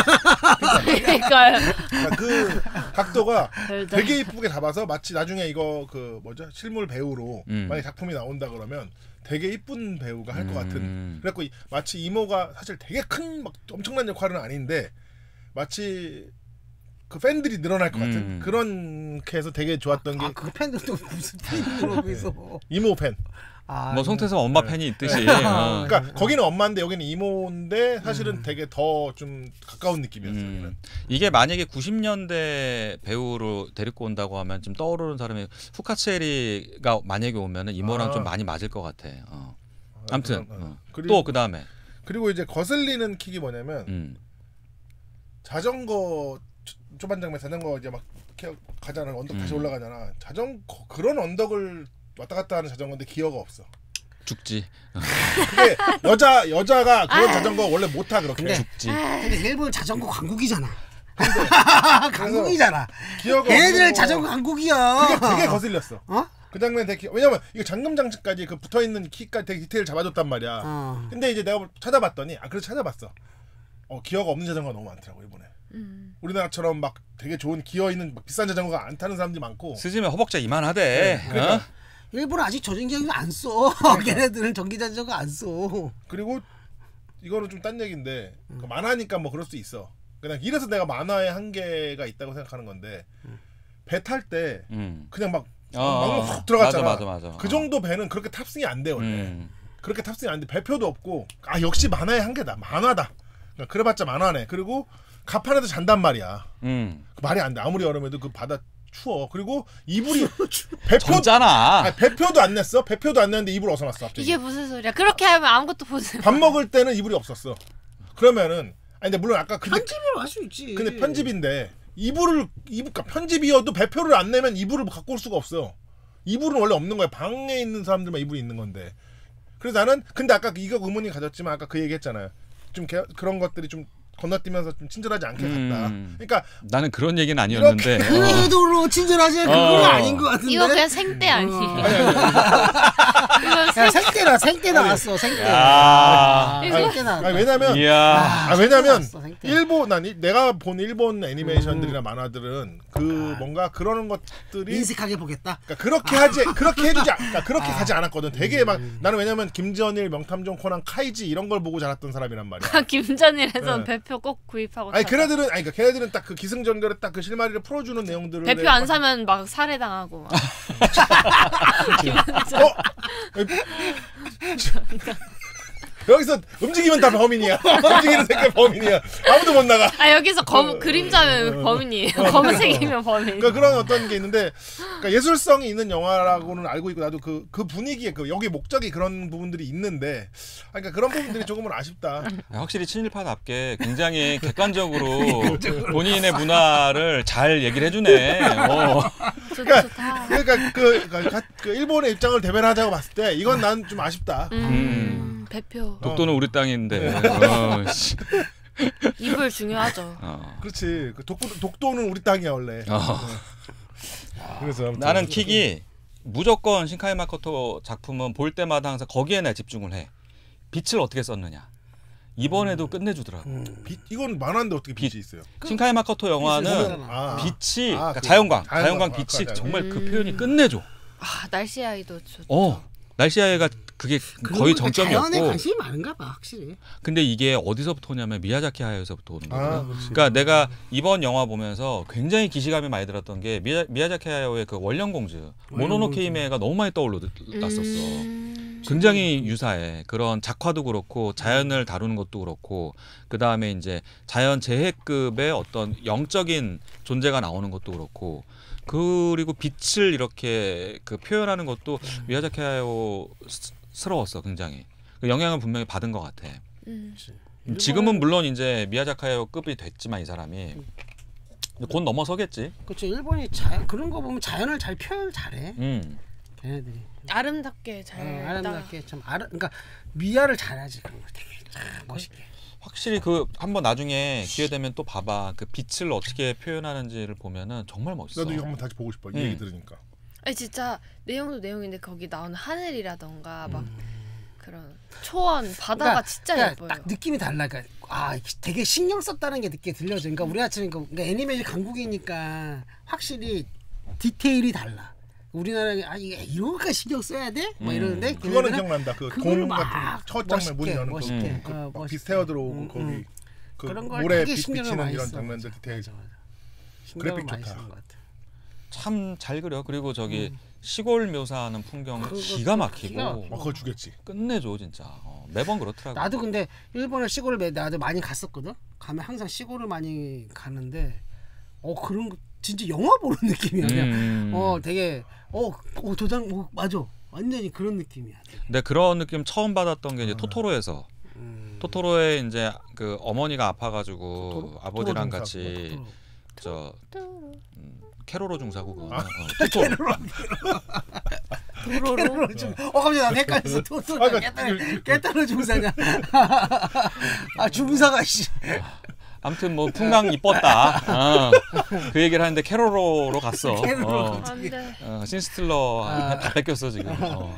Speaker 2: 그러니까요.
Speaker 4: 그러니까 그 각도가. 되게 이쁘게 잡아서 마치 나중에 이거 그 뭐죠 실물 배우로
Speaker 1: 음.
Speaker 4: 만약 작품이 나온다 그러면 되게 이쁜 배우가 할것 같은
Speaker 1: 음.
Speaker 4: 그래갖고 이- 마치 이모가 사실 되게 큰 막 엄청난 역할은 아닌데 마치 그 팬들이 늘어날 것 같은
Speaker 1: 음.
Speaker 4: 그런 게 해서 되게 좋았던 게
Speaker 3: 아, 그 팬들도 무슨 팬이고 거기서.
Speaker 4: 이모 팬.
Speaker 3: 아,
Speaker 1: 뭐 송태섭 엄마
Speaker 4: 네.
Speaker 1: 팬이 있듯이. 어.
Speaker 4: 그러니까 거기는 엄마인데 여기는 이모인데
Speaker 1: 음.
Speaker 4: 사실은 되게 더 좀 가까운 느낌이었어요.
Speaker 1: 음. 이게 만약에 90년대 배우로 데리고 온다고 하면 좀 떠오르는 사람이 후카체리가 만약에 오면은 이모랑
Speaker 4: 아.
Speaker 1: 좀 많이 맞을 것 같아. 어. 아무튼
Speaker 4: 그런- 어.
Speaker 1: 어.
Speaker 4: 그리고
Speaker 1: 또 그 다음에
Speaker 4: 그리고 이제 거슬리는 킥이 뭐냐면
Speaker 1: 음.
Speaker 4: 자전거 초- 초반 장면 자전거 이제 막 가잖아 언덕 다시
Speaker 1: 음.
Speaker 4: 올라가잖아 자전거 그런 언덕을 왔다 갔다 하는 자전거인데 기어가 없어
Speaker 1: 죽지.
Speaker 4: 그게 여자 여자가 그런
Speaker 2: 아.
Speaker 4: 자전거 원래 못 타 그렇게
Speaker 3: 근데-
Speaker 1: 죽지.
Speaker 3: 근데 일본 자전거 강국이잖아.
Speaker 4: 그래서
Speaker 3: 강국이잖아.
Speaker 4: 기어가 거-
Speaker 3: 자전거 강국이야.
Speaker 4: 그게 되게 거슬렸어
Speaker 3: 어?
Speaker 4: 그 장면 되게 기- 왜냐면 이거 잠금 장치까지 그 붙어 있는 키까지 되게 디테일 잡아줬단 말이야
Speaker 3: 어.
Speaker 4: 근데 이제 내가 찾아봤더니 아 그래서 찾아봤어 어 기어가 없는 자전거가 너무 많더라고 일본에
Speaker 2: 음.
Speaker 4: 우리나라처럼 막 되게 좋은 기어 있는 막 비싼 자전거가 안 타는 사람들이 많고
Speaker 1: 쓰지면 허벅지 이만하대.
Speaker 4: 네, 그러니까.
Speaker 1: 어?
Speaker 3: 일본 아직 전기자전거 안 써. 걔네들은 전기자전거 안 써.
Speaker 4: 그리고 이거는 좀 딴 얘기인데 그 만화니까 뭐 그럴 수 있어. 그냥 이래서 내가 만화의 한계가 있다고 생각하는 건데 배탈 때
Speaker 1: 음.
Speaker 4: 그냥 막
Speaker 1: 어, 어,
Speaker 4: 막훅
Speaker 1: 어.
Speaker 4: 들어갔잖아.
Speaker 1: 맞아 맞아 맞아.
Speaker 4: 그 정도 배는 그렇게 탑승이 안 돼 원래.
Speaker 1: 음.
Speaker 4: 그렇게 탑승이 안 돼. 배표도 없고 아 역시 만화의 한계다. 만화다. 그러니까 그래봤자 만화네. 그리고 가판에도 잔단 말이야.
Speaker 1: 음.
Speaker 4: 그 말이 안 돼. 아무리 여름에도 그 바다 추워. 그리고 이불이 배표
Speaker 1: 젊잖아.
Speaker 4: 아, 배표도 안 냈어. 배표도 안 냈는데 이불 어디서 났어 갑자기.
Speaker 2: 이게 무슨 소리야? 그렇게 하면 아무것도 보지.
Speaker 4: 밥 먹을 때는 이불이 없었어. 그러면은 아니 근데 물론 아까 근데
Speaker 3: 편집으로 할수 있지.
Speaker 4: 근데 편집인데 이불을 이불 그러니까 편집이어도 배표를 안 내면 이불을 갖고 올 수가 없어. 이불은 원래 없는 거야. 방에 있는 사람들만 이불이 있는 건데. 그래서 나는 근데 아까 이거 의문이 가졌지만 아까 그 얘기했잖아요. 좀 개- 그런 것들이 좀 건너뛰면서 좀 친절하지 않게 갔다.
Speaker 1: 음.
Speaker 4: 그러니까
Speaker 1: 나는 그런 얘기는 아니었는데.
Speaker 3: 그
Speaker 1: 어.
Speaker 3: 의도로 친절하지 그건
Speaker 1: 어.
Speaker 3: 아닌 것 같은데.
Speaker 2: 이거 그냥 생떼 아니에요?
Speaker 4: 아니 아니 아니.
Speaker 2: 이거
Speaker 3: 야 생떼나 생떼 나왔어 생떼.
Speaker 1: 야.
Speaker 3: 아, 생떼.
Speaker 4: 아니 왜냐면
Speaker 1: 이야.
Speaker 4: 아 왜냐면. 일본 아니 내가 본 일본 애니메이션들이나 만화들은 그 뭔가 그런 것들이
Speaker 3: 인식하게 보겠다.
Speaker 4: 그러니까 그렇게 하지 그렇게 해주지 않- 그러니까 그렇게 가지 않았거든. 되게 막 나는 왜냐면 김전일, 명탐정 코난, 카이지 이런 걸 보고 자랐던 사람이란 말이야.
Speaker 2: 김전일에선
Speaker 4: 네.
Speaker 2: 배표 꼭 구입하고.
Speaker 4: 아니
Speaker 2: 타자.
Speaker 4: 걔네들은 아니 그러니까 걔네들은 딱 그 기승전결에 딱 그 실마리를 풀어주는 내용들을
Speaker 2: 배표 안 사면 막 살해당하고. 막.
Speaker 4: 어? 여기서 움직이면 다 범인이야. 움직이는 새끼 범인이야. 아무도 못 나가.
Speaker 2: 아 여기서 검 그림자면 범인이에요. 검은색이면 범인.
Speaker 4: 그러니까 그런 어떤 게 있는데 그러니까 예술성이 있는 영화라고는 알고 있고 나도 그그 분위기에 그 여기 목적이 그런 부분들이 있는데 그러니까 그런 부분들이 조금은 아쉽다.
Speaker 1: 확실히 친일파답게 굉장히 객관적으로 본인의 문화를 잘 얘기를 해주네. 어.
Speaker 2: 좋다 좋다.
Speaker 4: 그러니까 그, 그, 그 일본의 입장을 대변하자고 봤을 때 이건 난 좀 아쉽다.
Speaker 2: 음, 배표
Speaker 1: 독도는 우리 땅인데. 어, 씨.
Speaker 2: 이불 중요하죠.
Speaker 1: 어.
Speaker 4: 그렇지. 그 독도, 독도는 우리 땅이야 원래.
Speaker 1: 어.
Speaker 4: 그래서 아무튼
Speaker 1: 나는 킥이 무조건 신카이 마코토 작품은 볼 때마다 항상 거기에 나 집중을 해. 빛을 어떻게 썼느냐. 이번에도 끝내주더라고.
Speaker 3: 음.
Speaker 4: 빛 이건 만화인데 어떻게 빛이 있어요?
Speaker 1: 신카이 마코토 영화는
Speaker 4: 아,
Speaker 1: 빛이
Speaker 4: 아,
Speaker 1: 그러니까
Speaker 4: 그
Speaker 1: 자연광,
Speaker 4: 자연광,
Speaker 1: 자연광
Speaker 4: 아,
Speaker 1: 빛이
Speaker 4: 맞아요.
Speaker 1: 정말 그
Speaker 2: 음.
Speaker 1: 표현이 끝내줘.
Speaker 2: 아 날씨 아이도 좋죠.
Speaker 1: 어, 날씨 아이가 그게 거의
Speaker 3: 자연에
Speaker 1: 정점이었고.
Speaker 3: 관심이 많은가 봐 확실히.
Speaker 1: 근데 이게 어디서부터 오냐면 미야자키 하야에서부터 오는 거거든.
Speaker 4: 아.
Speaker 1: 그러니까 내가 이번 영화 보면서 굉장히 기시감이 많이 들었던 게 미야, 미야자키 하야오의 그 원령공주 모노노케 히메가 너무 많이 떠올랐었어.
Speaker 2: 음.
Speaker 1: 굉장히 유사해. 그런 작화도 그렇고 자연을 다루는 것도 그렇고 그 다음에 이제 자연 재해급의 어떤 영적인 존재가 나오는 것도 그렇고 그리고 빛을 이렇게 그 표현하는 것도 미야자키 하야오 스러웠어 굉장히. 그 영향을 분명히 받은 것 같아.
Speaker 2: 음.
Speaker 1: 지금은 물론 이제 미야자키 하야오급이 됐지만 이 사람이 곧 넘어서겠지.
Speaker 3: 그렇죠. 일본이 자연 그런 거 보면 자연을 잘 표현을 잘해.
Speaker 1: 음.
Speaker 3: 걔네들이.
Speaker 2: 아름답게 잘
Speaker 3: 어, 아름답게 좀 아름 그러니까 미화를 잘하지 그런 걸 되게 아, 멋있게.
Speaker 1: 확실히 그 한번 나중에 기회 되면 또 봐봐. 그 빛을 어떻게 표현하는지를 보면은 정말 멋있어.
Speaker 4: 나도 이거 한번 다시 보고 싶어. 이
Speaker 1: 음.
Speaker 4: 얘기 들으니까.
Speaker 2: 아니 진짜 내용도 내용인데 거기 나오는 하늘이라던가 막
Speaker 3: 음.
Speaker 2: 그런 초원 바다가
Speaker 3: 그러니까,
Speaker 2: 진짜
Speaker 3: 그러니까
Speaker 2: 예뻐요.
Speaker 3: 딱 느낌이 달라. 그러니까 아 되게 신경 썼다는 게 느끼게 들려져. 그러니까 우리나라처럼 그러니까 애니메이션 강국이니까 확실히 디테일이 달라. 우리나라에 아 이게 이런 것까지 신경 써야 돼? 막
Speaker 1: 음.
Speaker 3: 이러는데
Speaker 4: 그거는 기억난다. 그
Speaker 3: 그거를 공막
Speaker 4: 같은 첫 장면 문 여는
Speaker 3: 멋있게,
Speaker 4: 그, 그,
Speaker 3: 어,
Speaker 4: 그
Speaker 3: 멋있게.
Speaker 4: 빛 새어들어오고
Speaker 3: 음,
Speaker 4: 거기
Speaker 3: 음.
Speaker 4: 그
Speaker 3: 그런 걸
Speaker 4: 모래
Speaker 3: 되게
Speaker 4: 빛
Speaker 3: 신경을
Speaker 4: 비치는
Speaker 3: 많이
Speaker 4: 이런
Speaker 3: 써.
Speaker 4: 장면들 디테일. 그래픽 좋다.
Speaker 1: 참 잘 그려. 그리고 저기 시골 묘사하는 풍경 기가 막히고
Speaker 3: 기가
Speaker 4: 어, 그걸 주겠지.
Speaker 1: 끝내줘 진짜. 어, 매번 그렇더라고.
Speaker 3: 나도 근데 일본을 시골을 매- 나도 많이 갔었거든. 가면 항상 시골을 많이 가는데 어 그런 거 진짜 영화 보는 느낌이야. 그냥.
Speaker 1: 음.
Speaker 3: 어 되게 어, 어 도장 어, 맞아. 완전히 그런 느낌이야.
Speaker 1: 근데 그런 느낌 처음 받았던 게 이제
Speaker 3: 어.
Speaker 1: 토토로에서
Speaker 3: 음.
Speaker 1: 토토로에 이제 그 어머니가 아파가지고
Speaker 3: 토토로?
Speaker 1: 아버지랑
Speaker 4: 토토로
Speaker 1: 같이
Speaker 3: 토토로.
Speaker 1: 저 음, 캐로로 중사고 그거.
Speaker 4: 아.
Speaker 1: 어, 토토로.
Speaker 2: 도로로
Speaker 3: 좀- 어 갑자기 나 헷갈렸어. 토토로
Speaker 4: 아, 그러니까
Speaker 3: 깨따로 깨따로 중사냐. 아 중사가 씨.
Speaker 1: 아무튼 뭐 풍랑 이뻤다. 어, 그 얘기를 하는데 케로로로 갔어.
Speaker 3: 케로로.
Speaker 1: 어,
Speaker 2: 안돼.
Speaker 1: 어, 신스틸러
Speaker 3: 아.
Speaker 1: 다 뺏겼어 지금. 어.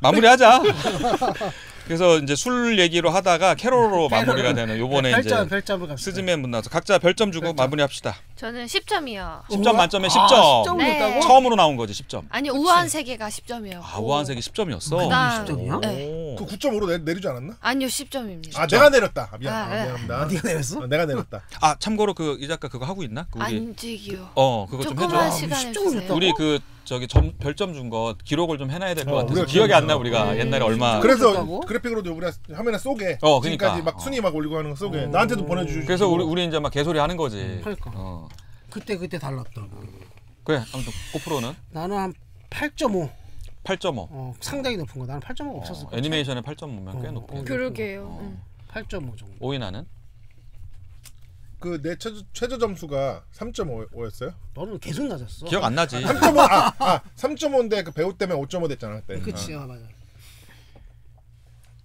Speaker 1: 마무리하자. 그래서 이제 술 얘기로 하다가 케로로 마무리가 되는 요번에
Speaker 3: 별점
Speaker 1: 이제
Speaker 3: 별점을 갑시다.
Speaker 1: 스즈메 문단속 각자 별점 주고
Speaker 3: 별점.
Speaker 1: 마무리합시다.
Speaker 2: 저는 10점이요.
Speaker 1: 10점 만점에
Speaker 3: 아,
Speaker 1: 10점.
Speaker 3: 10점
Speaker 2: 네.
Speaker 1: 처음으로 나온 거지 10점.
Speaker 2: 아니 우아한 세계가 10점이요.
Speaker 1: 아 우아한 세계 10점이었어.
Speaker 2: 그다음-
Speaker 3: 10점이야?
Speaker 2: 네.
Speaker 4: 그 9점으로 내, 내리지 않았나?
Speaker 2: 아니요 10점입니다.
Speaker 4: 아 내가 내렸다. 아, 미안.
Speaker 2: 아,
Speaker 4: 아,
Speaker 2: 네.
Speaker 4: 미안합니다.
Speaker 3: 어디가 내렸어?
Speaker 4: 어, 내가 내렸다.
Speaker 1: 아 참고로 그 이 작가 그거 하고 있나? 그 우리
Speaker 2: 안지기요.
Speaker 1: 어 그거 좀 해줘.
Speaker 3: 10점. 줬다고?
Speaker 1: 우리 그 저기 점, 별점 준 거 기록을 좀 해놔야 될 것
Speaker 4: 어,
Speaker 1: 같아서
Speaker 4: 우리가
Speaker 1: 기억이 안 나. 우리가
Speaker 2: 음.
Speaker 1: 옛날에 얼마.
Speaker 3: 그래?
Speaker 4: 그래서? 그래픽으로도 우리가 화면에 쏘게.
Speaker 1: 어, 그러니까.
Speaker 4: 지금까지 막
Speaker 1: 어.
Speaker 4: 순위 막 올리고 하는 거 쏘게.
Speaker 3: 어.
Speaker 4: 나한테도 보내주시고.
Speaker 1: 그래서 우리 우리 이제 막 개소리 하는 거지.
Speaker 3: 그러니까.
Speaker 1: 어.
Speaker 3: 그때 그때 달랐다.
Speaker 1: 그래 아무튼 고프로는
Speaker 3: 나는 한 8.5.
Speaker 1: 8.5.
Speaker 3: 어, 상당히 높은 거. 나는 8.5 없었을
Speaker 1: 어,
Speaker 3: 거야.
Speaker 1: 애니메이션에 8.5면 꽤
Speaker 3: 어. 어.
Speaker 2: 그러게요.
Speaker 1: 어.
Speaker 2: 음.
Speaker 3: 8.5 정도.
Speaker 1: 오이나는
Speaker 4: 그내 최저, 최저 점수가 3.5였어요.
Speaker 3: 너는 계속 낮았어.
Speaker 1: 기억 안 나지.
Speaker 4: 3.5. 아, 아 3.5인데 그 배우 때문에 5.5 됐잖아 그때.
Speaker 3: 그치,
Speaker 4: 아.
Speaker 3: 아, 맞아.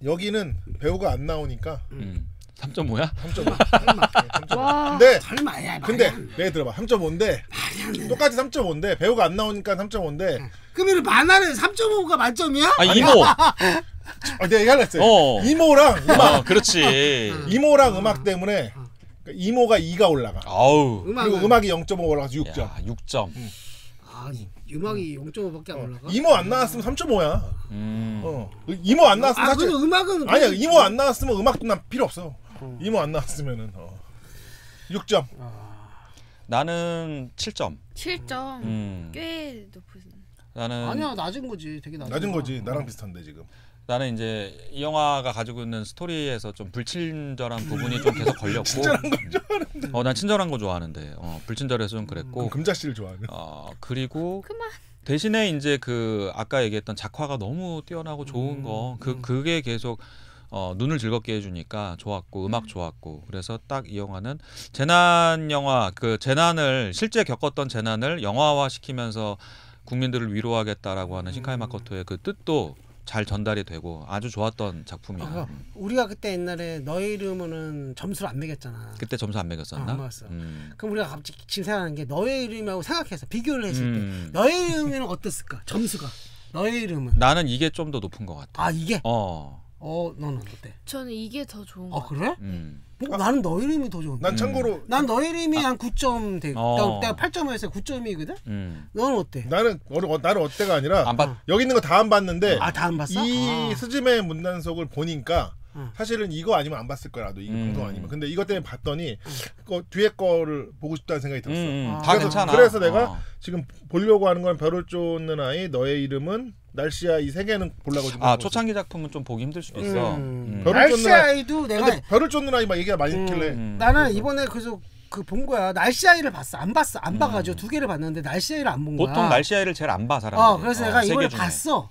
Speaker 4: 여기는 배우가 안 나오니까
Speaker 1: 음. 3.5야?
Speaker 4: 3.5.
Speaker 2: 와.
Speaker 4: 근데
Speaker 3: 설마, 야,
Speaker 4: 근데. 내 들어봐 3.5인데 똑같이 3.5인데 배우가 안 나오니까 3.5인데
Speaker 3: 그러면 만화는 3.5가 만점이야?
Speaker 1: 아 이모.
Speaker 4: 아, 내가 얘기하려 했어요.
Speaker 1: 어.
Speaker 4: 이모랑 음악
Speaker 1: 어, 그렇지.
Speaker 4: 이모랑 음악 때문에 그러니까 이모가 2가 올라가.
Speaker 1: 아우.
Speaker 4: 그리고 음악이 0.5 올라가서 6점.
Speaker 1: 야, 6점.
Speaker 3: 아, 음악이 0.5밖에 안 올라가?
Speaker 4: 이모 안 나왔으면 3.5야.
Speaker 1: 음.
Speaker 4: 어. 이모 안 나왔으면
Speaker 3: 아,
Speaker 4: 사실
Speaker 3: 음악은
Speaker 4: 아니야
Speaker 3: 그래도-
Speaker 4: 이모 안 나왔으면 음악도 난 필요 없어. 이모 안 나왔으면은 어. 6점.
Speaker 1: 나는 7점.
Speaker 2: 7점.
Speaker 1: 음.
Speaker 2: 꽤 높은.
Speaker 1: 나는
Speaker 3: 아니야, 낮은 거지. 되게 낮은
Speaker 4: 낮은
Speaker 3: 거야.
Speaker 4: 거지. 나랑 비슷한데 지금.
Speaker 1: 나는 이제 이 영화가 가지고 있는 스토리에서 좀 불친절한 부분이 좀 계속 걸렸고.
Speaker 4: 친절한 거 좋아하는데.
Speaker 1: 어, 난 친절한 거 좋아하는데 어, 불친절해서 좀 그랬고.
Speaker 4: 금자 씨를 좋아하는.
Speaker 1: 어, 그리고
Speaker 2: 그만.
Speaker 1: 대신에 이제 그 아까 얘기했던 작화가 너무 뛰어나고 좋은 거그
Speaker 3: 음.
Speaker 1: 그게 계속 어, 눈을 즐겁게 해주니까 좋았고 음악 좋았고 그래서 딱 이 영화는 재난 영화 그 재난을 실제 겪었던 재난을 영화화 시키면서 국민들을 위로하겠다라고 하는 신카이 마코토의 그 뜻도 잘 전달이 되고 아주 좋았던 작품이야.
Speaker 3: 아, 우리가 그때 옛날에 너의 이름은 점수를 안 매겼잖아.
Speaker 1: 그때 점수 안 매겼었나?
Speaker 3: 아, 안 매겼어.
Speaker 1: 음.
Speaker 3: 그럼 우리가 갑자기 지금 생각하는 게 너의 이름하고 생각해서 비교를 했을
Speaker 1: 음.
Speaker 3: 때 너의 이름에는 어땠을까? 점수가 너의 이름은
Speaker 1: 나는 이게 좀 더 높은 것 같아.
Speaker 3: 아 이게
Speaker 1: 어.
Speaker 3: 어 너는 어때?
Speaker 2: 저는 이게 더 좋은
Speaker 3: 거어
Speaker 2: 같아요.
Speaker 3: 그래?
Speaker 1: 음.
Speaker 3: 뭐, 나는 너의 이름이 더 좋은데.
Speaker 4: 난 참고로
Speaker 3: 난 너의 이름이 한 9점 되고
Speaker 1: 어.
Speaker 3: 내가 8점에서 9점이거든.
Speaker 1: 음.
Speaker 3: 너는 어때?
Speaker 4: 나는 어, 나는 어때가 아니라
Speaker 1: 안 봤.
Speaker 4: 여기 있는 거 다 안 봤는데
Speaker 3: 아 다 안 봤어?
Speaker 4: 이
Speaker 3: 아.
Speaker 4: 스즈메 문단속을 보니까
Speaker 3: 응.
Speaker 4: 사실은 이거 아니면 안 봤을 거야 나도 이
Speaker 1: 음.
Speaker 4: 방송 아니면 근데 이것 때문에 봤더니 그 뒤에 거를 보고 싶다는 생각이
Speaker 1: 음,
Speaker 4: 들었어
Speaker 1: 음.
Speaker 3: 아.
Speaker 1: 다
Speaker 4: 그래서-
Speaker 1: 괜찮아.
Speaker 4: 그래서 내가
Speaker 1: 어.
Speaker 4: 지금 보려고 하는 건 별을 쫓는 아이 너의 이름은 날씨야 이 세 개는 보려고 지금
Speaker 1: 아. 초창기 작품은 좀 보기 힘들 수도 있어.
Speaker 3: 음.
Speaker 1: 음.
Speaker 4: 별을
Speaker 3: 날씨
Speaker 4: 쫓는 아이-
Speaker 3: 아이도 내가
Speaker 4: 근데 별을 쫓는 아이 막 얘기가 많이
Speaker 3: 음.
Speaker 4: 있길래
Speaker 1: 음.
Speaker 3: 나는 이번에 그래서 그본 거야. 날씨 아이를 봤어. 안 봤어. 안 봐가지고 두 개를 봤는데 날씨 아이를 안 본 거야.
Speaker 1: 보통 날씨 아이를 제일 안 봐 사람들이.
Speaker 3: 어 그래서 내가
Speaker 1: 세
Speaker 3: 이번에
Speaker 1: 개 중에.
Speaker 3: 봤어.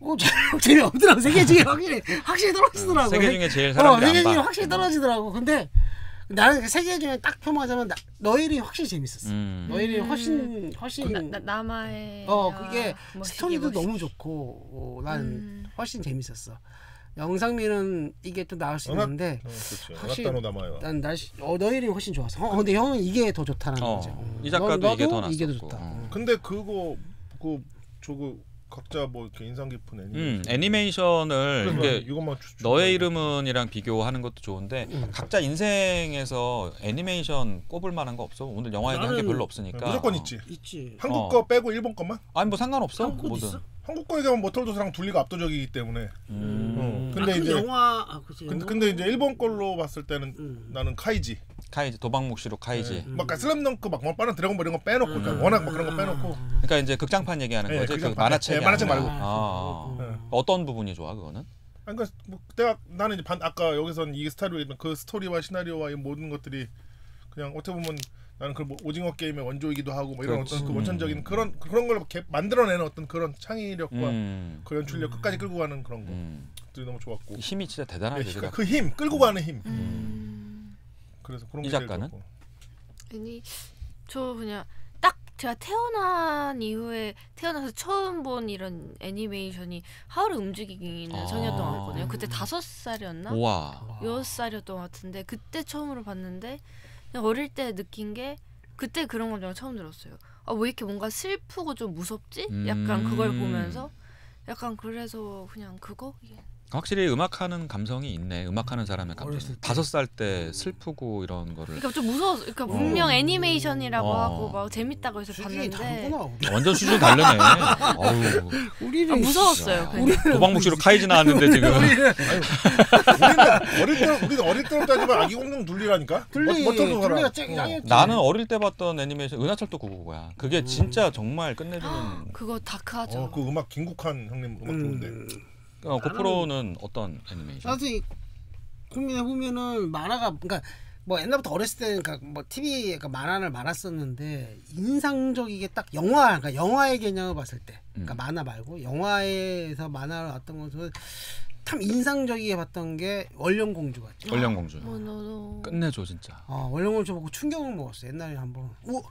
Speaker 3: 어 재미없더라고. 세개 중에 확실히 확실히 떨어지더라고.
Speaker 1: 세개 중에 제일
Speaker 3: 어,
Speaker 1: 사람들이
Speaker 3: 세개
Speaker 1: 안
Speaker 3: 중에
Speaker 1: 봐.
Speaker 3: 확실히 떨어지더라고. 근데 나는 그세개 중에 딱 너의 이름이 확실히 재밌었어.
Speaker 1: 음.
Speaker 3: 너의 이름이 훨씬 훨씬
Speaker 2: 나, 나, 남아의
Speaker 3: 어
Speaker 2: 아,
Speaker 3: 그게
Speaker 2: 멋있게,
Speaker 3: 스토리도
Speaker 2: 멋있게.
Speaker 3: 너무 좋고 어, 난
Speaker 2: 음.
Speaker 3: 훨씬 재밌었어. 영상미는 이게 또 나올 수 있는데
Speaker 4: 어, 어나타노 남아요
Speaker 3: 난 날씨 어 이름이 훨씬 좋았어. 어 근데 형은 이게 더 좋다는
Speaker 1: 어,
Speaker 3: 거지. 어.
Speaker 1: 이 작가도
Speaker 3: 너-
Speaker 1: 이게 더
Speaker 3: 너도 이게 더. 좋다.
Speaker 1: 어.
Speaker 4: 근데 그거 그 저거 각자 뭐 이렇게 인상 깊은 애니
Speaker 1: 음, 애니메이션을 이게
Speaker 4: 이것만
Speaker 1: 너의 이름은이랑 비교하는 것도 좋은데
Speaker 3: 음.
Speaker 1: 각자 인생에서 애니메이션 꼽을 만한 거 없어? 오늘 영화 얘기한 게 별로 없으니까.
Speaker 4: 무조건
Speaker 1: 어.
Speaker 4: 있지
Speaker 3: 있지.
Speaker 4: 한국
Speaker 1: 어.
Speaker 4: 거 빼고 일본 것만
Speaker 1: 아니 뭐 상관없어. 뭐든.
Speaker 3: 있어?
Speaker 4: 한국 거 얘기하면 모털도스랑 둘리가 압도적이기 때문에
Speaker 1: 음.
Speaker 4: 어.
Speaker 3: 근데
Speaker 4: 근데
Speaker 3: 아,
Speaker 4: 이제-
Speaker 3: 영화 아 그치.
Speaker 4: 근데,
Speaker 3: 영화?
Speaker 4: 근데 이제 일본 걸로 봤을 때는
Speaker 3: 음.
Speaker 4: 나는 카이지
Speaker 1: 카이지 도박묵시로 카이지.
Speaker 3: 음.
Speaker 4: 막 슬램덩크 막 빠른 드래곤볼 이런 거 빼놓고 그러니까
Speaker 3: 음.
Speaker 4: 워낙 막 그런 거 빼놓고
Speaker 1: 그러니까 이제 극장판 얘기하는
Speaker 4: 네,
Speaker 1: 거지. 그
Speaker 4: 극장판.
Speaker 1: 만화책
Speaker 4: 네, 만화책.
Speaker 3: 말고.
Speaker 1: 아, 아.
Speaker 4: 네.
Speaker 1: 어떤 부분이 좋아 그거는?
Speaker 4: 아니, 그러니까 뭐 내가 나는 이제 반 아까 여기선 이 스타일로 있는 그 스토리와 시나리오와 이 모든 것들이 그냥 어떻게 보면 나는 그 뭐 오징어 게임의 원조이기도 하고 뭐 이런
Speaker 1: 그렇지.
Speaker 4: 어떤 그
Speaker 1: 음.
Speaker 4: 원천적인 그런 그런 걸 만들어내는 어떤 그런 창의력과
Speaker 1: 음.
Speaker 4: 그 연출력 끝까지 끌고 가는 그런
Speaker 1: 음.
Speaker 4: 것들이 너무 좋았고
Speaker 1: 힘이 진짜
Speaker 4: 예,
Speaker 1: 대단하지.
Speaker 4: 그러니까
Speaker 1: 제가.
Speaker 4: 그힘 끌고 가는 힘
Speaker 2: 음.
Speaker 4: 그래서 그런
Speaker 1: 이 작가는?
Speaker 4: 좋았고.
Speaker 2: 아니 저 그냥 딱 제가 태어난 이후에 태어나서 처음 본 이런 애니메이션이 하울의 움직이는
Speaker 1: 아.
Speaker 2: 소녀 동화였거든요. 그때 다섯 살이었나?
Speaker 1: 우와.
Speaker 2: 여섯 살이었던 것 같은데 그때 처음으로 봤는데 그냥 어릴 때 느낀 게 그때 그런 감정을 처음 들었어요. 아 왜 이렇게 뭔가 슬프고 좀 무섭지? 약간 그걸
Speaker 1: 음.
Speaker 2: 보면서 약간 그래서 그냥 그거 예.
Speaker 1: 확실히 음악하는 감성이 있네. 음악하는 사람의
Speaker 3: 때.
Speaker 1: 다섯 살 때 슬프고 이런 거를
Speaker 2: 그러니까 좀 무서웠어. 그러니까 분명 애니메이션이라고
Speaker 1: 어.
Speaker 2: 하고 막 재밌다고 해서
Speaker 3: 수준이
Speaker 2: 봤는데
Speaker 3: 다르구나. 우리.
Speaker 1: 완전 수준 다르네. 어우.
Speaker 3: 우리는
Speaker 2: 아, 무서웠어요. 그냥.
Speaker 1: 도박묵시로 카이지 나왔는데 지금.
Speaker 4: 우리는 어릴 때 우리는 어릴 때로 따지면 아기 공룡 둘리라니까
Speaker 3: 둘리
Speaker 4: 멋- 멋져서
Speaker 3: 둘리가
Speaker 4: 살아.
Speaker 3: 짱
Speaker 4: 어.
Speaker 1: 나는 어릴 때 봤던 애니메이션 은하철도 999야. 그게 진짜 정말 끝내주는.
Speaker 2: 그거 다크하죠.
Speaker 4: 어, 그 음악 김국한 형님 음악 좋은데
Speaker 3: 음.
Speaker 1: 어, 고프로는 어떤 애니메이션?
Speaker 3: 사실 국민에 보면은 만화가 그러니까 뭐 옛날부터 어렸을 때는 그러니까 뭐 TV 그러니까 만화를 말았었는데 인상적이게 딱 영화 그러니까 영화의 개념을 봤을 때 그러니까
Speaker 1: 음.
Speaker 3: 만화 말고 영화에서 만화를 봤던 것은 참 인상적이게 봤던 게 원령공주 같죠.
Speaker 1: 월령공주.
Speaker 2: 뭐 너도
Speaker 1: 끝내줘 진짜.
Speaker 3: 아 원령공주 보고 충격을 먹었어 옛날에 한번. 오,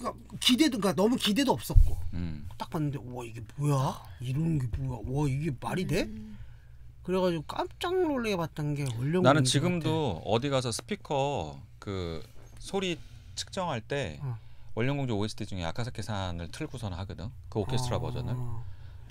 Speaker 3: 그러니까 기대도 그러니까 너무 기대도 없었고
Speaker 1: 음.
Speaker 3: 딱 봤는데 와 이게 뭐야 이런 게 뭐야 와 이게 말이 돼?
Speaker 2: 음.
Speaker 3: 그래가지고 깜짝 놀래게 봤던 게 원령공주.
Speaker 1: 나는. 지금도 어디 가서 스피커 그 소리 측정할 때
Speaker 3: 어.
Speaker 1: 월령공주 OST 중에 아카사키 산을 틀고선 하거든. 그 오케스트라
Speaker 3: 아.
Speaker 1: 버전을.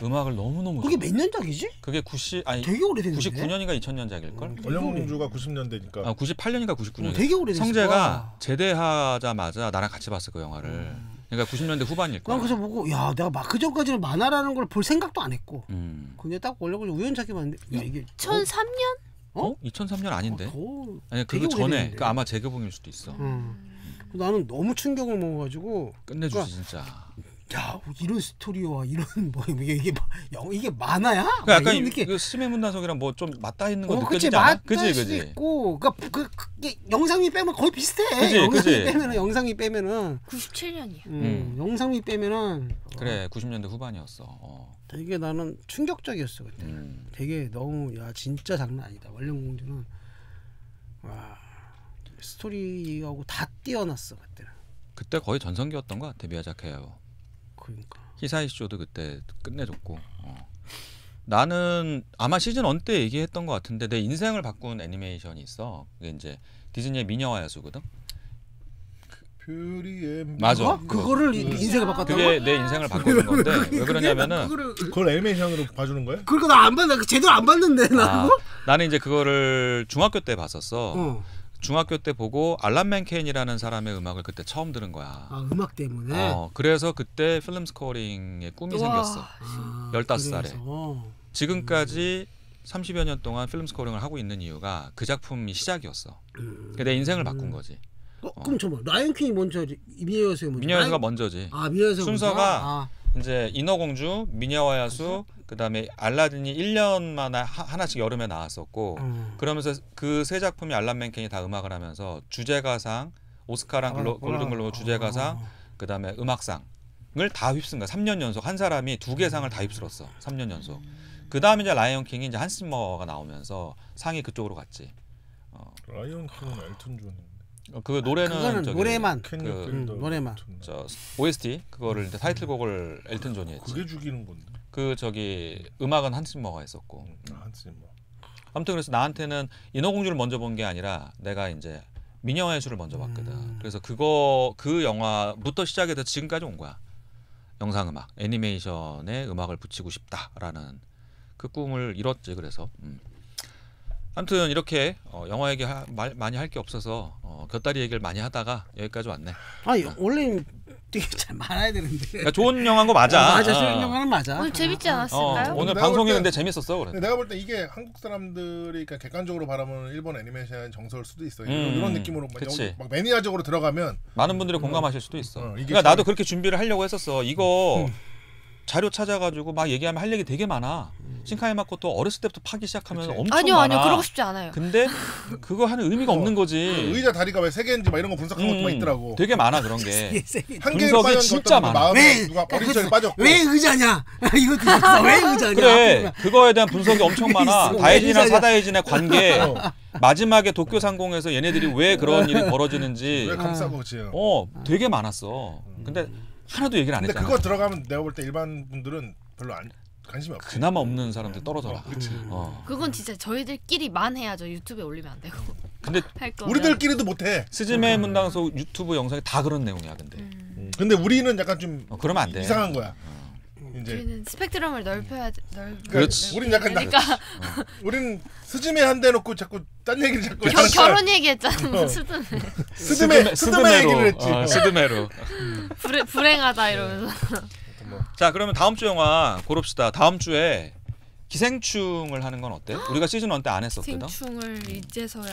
Speaker 1: 음악을 너무 너무
Speaker 3: 그게
Speaker 1: 좋아.
Speaker 3: 몇 년작이지?
Speaker 1: 그게 90 아니
Speaker 3: 되게 오래됐는데.
Speaker 1: 99년인가 2000년작일 걸?
Speaker 3: 음.
Speaker 4: 원령공주가 90년대니까
Speaker 1: 아 98년인가
Speaker 3: 어,
Speaker 1: 99년.
Speaker 3: 되게 오래됐어.
Speaker 1: 성재가 제대하자마자 나랑 같이 봤어 그 영화를. 그러니까 90년대 후반일 거야.
Speaker 3: 난 그래서 보고 야 내가 막 그 전까지는 만화라는 걸 볼 생각도 안 했고
Speaker 1: 음.
Speaker 3: 근데 딱 원래 우연찮게 봤는데 야 이게
Speaker 2: 2003년?
Speaker 1: 어? 2003년 아닌데?
Speaker 3: 어, 더-
Speaker 1: 아니 그거 전에. 그 아마 재개봉일 수도 있어.
Speaker 3: 음. 나는 너무 충격을 먹어가지고
Speaker 1: 끝내주지
Speaker 3: 그러니까
Speaker 1: 진짜.
Speaker 3: 야 이런 스토리와 이런 뭐 이게 이게 뭐- 영- 이게 만화야? 그막
Speaker 1: 약간
Speaker 3: 이런 느낌.
Speaker 1: 그 스즈메 문단속이랑 뭐 좀 맞닿아 있는 거
Speaker 3: 어, 그치
Speaker 1: 느껴지지 않아? 그지 그지.
Speaker 3: 있고 그러니까 그 그게 영상미 빼면 거의 비슷해.
Speaker 1: 그지,
Speaker 3: 영상미
Speaker 1: 그지.
Speaker 3: 빼면은 영상미 빼면은
Speaker 2: 97년이야.
Speaker 3: 음, 영상미 빼면은
Speaker 1: 그래 90년대 후반이었어. 어.
Speaker 3: 되게 나는 충격적이었어 그때.
Speaker 1: 음.
Speaker 3: 되게 너무 야 진짜 장난 아니다. 원령공주는 와 스토리하고 다 뛰어났어 그때는.
Speaker 1: 그때 거의 전성기였던 것 같아 미야자키하고.
Speaker 3: 그러니까.
Speaker 1: 히사 이 쇼도 그때 끝내줬고. 어. 나는 아마 시즌 1 때 얘기했던 것 같은데 내 인생을 바꾼 애니메이션이 있어. 그게 이제 디즈니의 미녀와 야수거든. 맞아.
Speaker 3: 어? 그거를 이- 인생을 바꿨다고?
Speaker 1: 그게 내 인생을 바꾸는 건데 왜 그러냐면은
Speaker 3: 그거를
Speaker 4: 그걸 애니메이션으로 봐주는 거야?
Speaker 3: 그거 나안 봤나? 그 제대로 안 봤는데 나.
Speaker 1: 아, 나는 이제 그거를 중학교 때 봤었어.
Speaker 3: 어.
Speaker 1: 중학교 때 보고 알란 멘켄이라는 사람의 음악을 그때 처음 들은 거야.
Speaker 3: 아 음악 때문에.
Speaker 1: 어, 그래서 그때 film scoring의 꿈이
Speaker 2: 우와.
Speaker 1: 생겼어.
Speaker 3: 아,
Speaker 1: 15살에.
Speaker 3: 그래서.
Speaker 1: 지금까지 30여 년 동안 film scoring을 하고 있는 이유가 그 작품이 시작이었어.
Speaker 3: 음.
Speaker 1: 그게 내 인생을 바꾼 거지.
Speaker 3: 어, 그럼 잠깐 라이언 킹이 먼저 미녀 야수가 먼저.
Speaker 1: 미녀
Speaker 3: 라이언-
Speaker 1: 먼저지.
Speaker 3: 아 미녀 야수
Speaker 1: 순서가 이제 인어공주, 미녀와 야수, 그다음에 알라딘이 1년 만에 하- 하나씩 여름에 나왔었고
Speaker 3: 어.
Speaker 1: 그러면서 그 세 작품이 알란 멘켄이 다 음악을 하면서 주제가상, 오스카랑 글로, 골든글로브 주제가상, 그다음에 음악상을 다 휩쓴 거야. 3년 연속 한 사람이 두 개 상을 다 휩쓸었어. 3년 연속. 그다음에 이제 라이언 킹이 이제 한스 지머가 나오면서 상이 그쪽으로 갔지. 어,
Speaker 4: 라이언 킹은 엘튼.
Speaker 1: 어, 그 노래는
Speaker 3: 그거는
Speaker 1: 저기
Speaker 3: 노래만.
Speaker 4: 캔
Speaker 1: 그-
Speaker 3: 음, 노래만.
Speaker 1: 저 OST 그거를 이제 타이틀곡을 엘튼 존이 했지.
Speaker 4: 그게 죽이는 건데.
Speaker 1: 그 저기 음악은 한스 지머가 했었고.
Speaker 4: 한스 뭐.
Speaker 1: 아무튼 그래서 나한테는 인어공주를 먼저 본 게 아니라 내가 이제 미녀의 수를 먼저 봤거든.
Speaker 3: 음.
Speaker 1: 그래서 그거 그 영화부터 시작해서 지금까지 온 거야. 영상 음악, 애니메이션에 음악을 붙이고 싶다라는 그 꿈을 이뤘지. 그래서. 음. 아무튼 이렇게 어, 영화 얘기 하, 말, 많이 할 게 없어서 어, 곁다리 얘기를 많이 하다가 여기까지 왔네.
Speaker 3: 아니 원래 되게 잘 말아야 되는데.
Speaker 1: 그러니까 좋은 영화인 거 맞아.
Speaker 3: 어, 맞아.
Speaker 1: 어.
Speaker 3: 수영 영화는 맞아.
Speaker 2: 오늘 재밌지
Speaker 1: 어,
Speaker 2: 않았을까요?
Speaker 1: 오늘 방송이
Speaker 4: 볼
Speaker 1: 근데 재밌었어. 그래.
Speaker 4: 내가 볼 때 이게 한국 사람들이 그러니까 객관적으로 바라보는 일본 애니메이션 정서일 수도 있어. 요
Speaker 1: 음,
Speaker 4: 이런 느낌으로 막. 여기 막 매니아적으로 들어가면
Speaker 1: 많은 분들이 공감하실 수도 있어.
Speaker 4: 어,
Speaker 1: 그러니까 나도
Speaker 4: 참-
Speaker 1: 그렇게 준비를 하려고 했었어. 이거 자료 찾아가지고 막 얘기하면 할 얘기 되게 많아. 신카이 마코토 어렸을 때부터 파기 시작하면
Speaker 4: 그치.
Speaker 1: 엄청
Speaker 2: 아니요,
Speaker 1: 많아.
Speaker 2: 아니요. 그러고 싶지 않아요.
Speaker 1: 근데 그거 하는 의미가
Speaker 4: 어,
Speaker 1: 없는 거지.
Speaker 4: 그 의자 다리가 왜 세 개인지 막 이런 거 분석한 것도 막
Speaker 1: 음,
Speaker 4: 있더라고.
Speaker 1: 되게 많아 그런 게.
Speaker 4: 한
Speaker 1: 분석이
Speaker 4: 빠졌는데
Speaker 1: 진짜 많아.
Speaker 4: 마음에
Speaker 3: 왜
Speaker 4: 누가 어린
Speaker 3: 그래서
Speaker 4: 철이 빠졌고.
Speaker 3: 왜 의자냐? 이것도 있어. 왜 의자냐?
Speaker 1: 그래 그거에 대한 분석이 엄청 많아. 다이진이랑 사다이진의 관계.
Speaker 4: 어,
Speaker 1: 마지막에 도쿄 상공에서 얘네들이 왜 그런 일이 벌어지는지.
Speaker 4: 왜 감싸고 그치.
Speaker 1: 어 되게 많았어. 근데 하나도 얘기를 안
Speaker 4: 근데
Speaker 1: 했잖아.
Speaker 4: 그거 들어가면 내가 볼 때 일반 분들은 별로 안 관심이 없지.
Speaker 1: 그나마 없는 사람들 떨어져라.
Speaker 4: 어, 그치.
Speaker 1: 어.
Speaker 2: 그건 진짜 저희들끼리만 해야죠. 유튜브에 올리면 안 되고.
Speaker 1: 근데
Speaker 2: 할 거면.
Speaker 4: 우리들끼리도 못해.
Speaker 1: 스즈메 문당소 유튜브 영상이 다 그런 내용이야. 근데
Speaker 2: 음.
Speaker 4: 근데 우리는 약간 좀
Speaker 1: 어, 그러면 안 돼.
Speaker 4: 이상한 거야. 이제
Speaker 2: 저희는 스펙트럼을 넓혀야 넓.
Speaker 1: 그렇지.
Speaker 4: 우린 약간 나-
Speaker 2: 그러니까
Speaker 4: 우린 스즈메 한다 해 놓고 자꾸 딴 얘기를 자꾸
Speaker 2: 겨,
Speaker 4: 하니까
Speaker 2: 결혼 얘기했잖아.
Speaker 4: 어.
Speaker 2: 수든
Speaker 4: 스드메 스드메 얘기를 했지.
Speaker 1: 어, 스드메로.
Speaker 2: 불행, 불행하다 이러면서.
Speaker 4: 뭐,
Speaker 1: 자 그러면 다음 주 영화 고릅시다. 다음 주에 기생충을 하는 건 어때? 우리가 시즌 1 때 안 했었거든.
Speaker 2: 기생충을 이제서야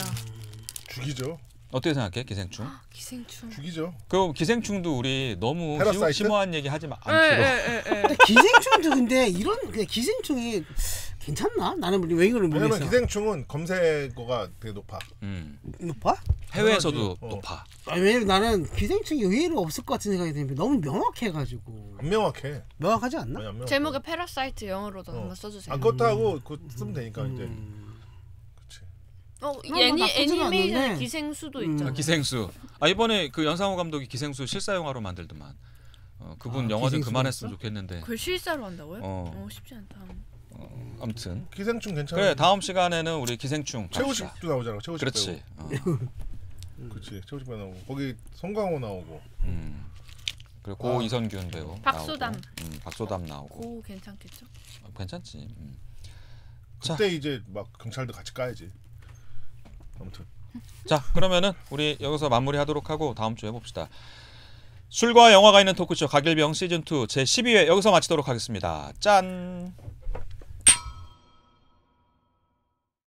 Speaker 4: 죽이죠.
Speaker 1: 어떻게 생각해 기생충?
Speaker 2: 기생충.
Speaker 4: 죽이죠.
Speaker 1: 그 기생충도 우리 너무? 심- 심오한 얘기 하지 마.
Speaker 2: 에,
Speaker 1: 않기로.
Speaker 2: 에, 에, 에.
Speaker 3: 근데 기생충도 근데 이런 그 기생충이 괜찮나? 나는 왜 이걸
Speaker 4: 왜냐면
Speaker 3: 모르겠어.
Speaker 4: 기생충은 검색어가 되게 높아.
Speaker 1: 음.
Speaker 3: 높아?
Speaker 1: 해외에서도
Speaker 4: 어.
Speaker 1: 높아.
Speaker 3: 아니, 왜냐면 나는 기생충이 의외로 없을 것 같은 생각이 드는데 너무 명확해가지고
Speaker 4: 안 명확해.
Speaker 3: 명확하지 않나?
Speaker 4: 안 명확해.
Speaker 2: 제목에 패러사이트 영어로도
Speaker 4: 어.
Speaker 2: 한번 써주세요.
Speaker 4: 아 그것도 하고 그거 쓰면 되니까 이제.
Speaker 3: 음.
Speaker 4: 그치.
Speaker 2: 어,
Speaker 3: 뭐
Speaker 2: 애니,
Speaker 3: 않는데.
Speaker 2: 기생수도
Speaker 3: 음.
Speaker 2: 있잖아.
Speaker 1: 아, 기생수. 아 이번에 그 연상호 감독이 기생수 실사 영화로 만들더만. 어, 그분
Speaker 3: 아,
Speaker 1: 영화 좀 그만했으면? 좋겠는데.
Speaker 2: 그걸 실사로 한다고요?
Speaker 1: 어.
Speaker 2: 어, 쉽지 않다.
Speaker 1: 아무튼
Speaker 4: 기생충 괜찮아.
Speaker 1: 그래 다음 시간에는 우리 기생충 갑시다.
Speaker 4: 최우식도 나오잖아. 최우식
Speaker 1: 그렇지. 어.
Speaker 4: 배우. 그렇지. 최우식 배우 나오고 거기 송강호 나오고.
Speaker 1: 음. 그리고
Speaker 4: 아.
Speaker 1: 고 이선균 배우
Speaker 2: 박소담.
Speaker 1: 나오고, 음, 박소담 나오고
Speaker 2: 고 괜찮겠죠?
Speaker 1: 어, 괜찮지. 음. 자.
Speaker 4: 그때 이제 막 경찰도 같이 까야지. 아무튼
Speaker 1: 자 그러면은 우리 여기서 마무리하도록 하고 다음 주에 봅시다. 술과 영화가 있는 토크쇼 가길병 시즌 2 제 12회 여기서 마치도록 하겠습니다. 짠.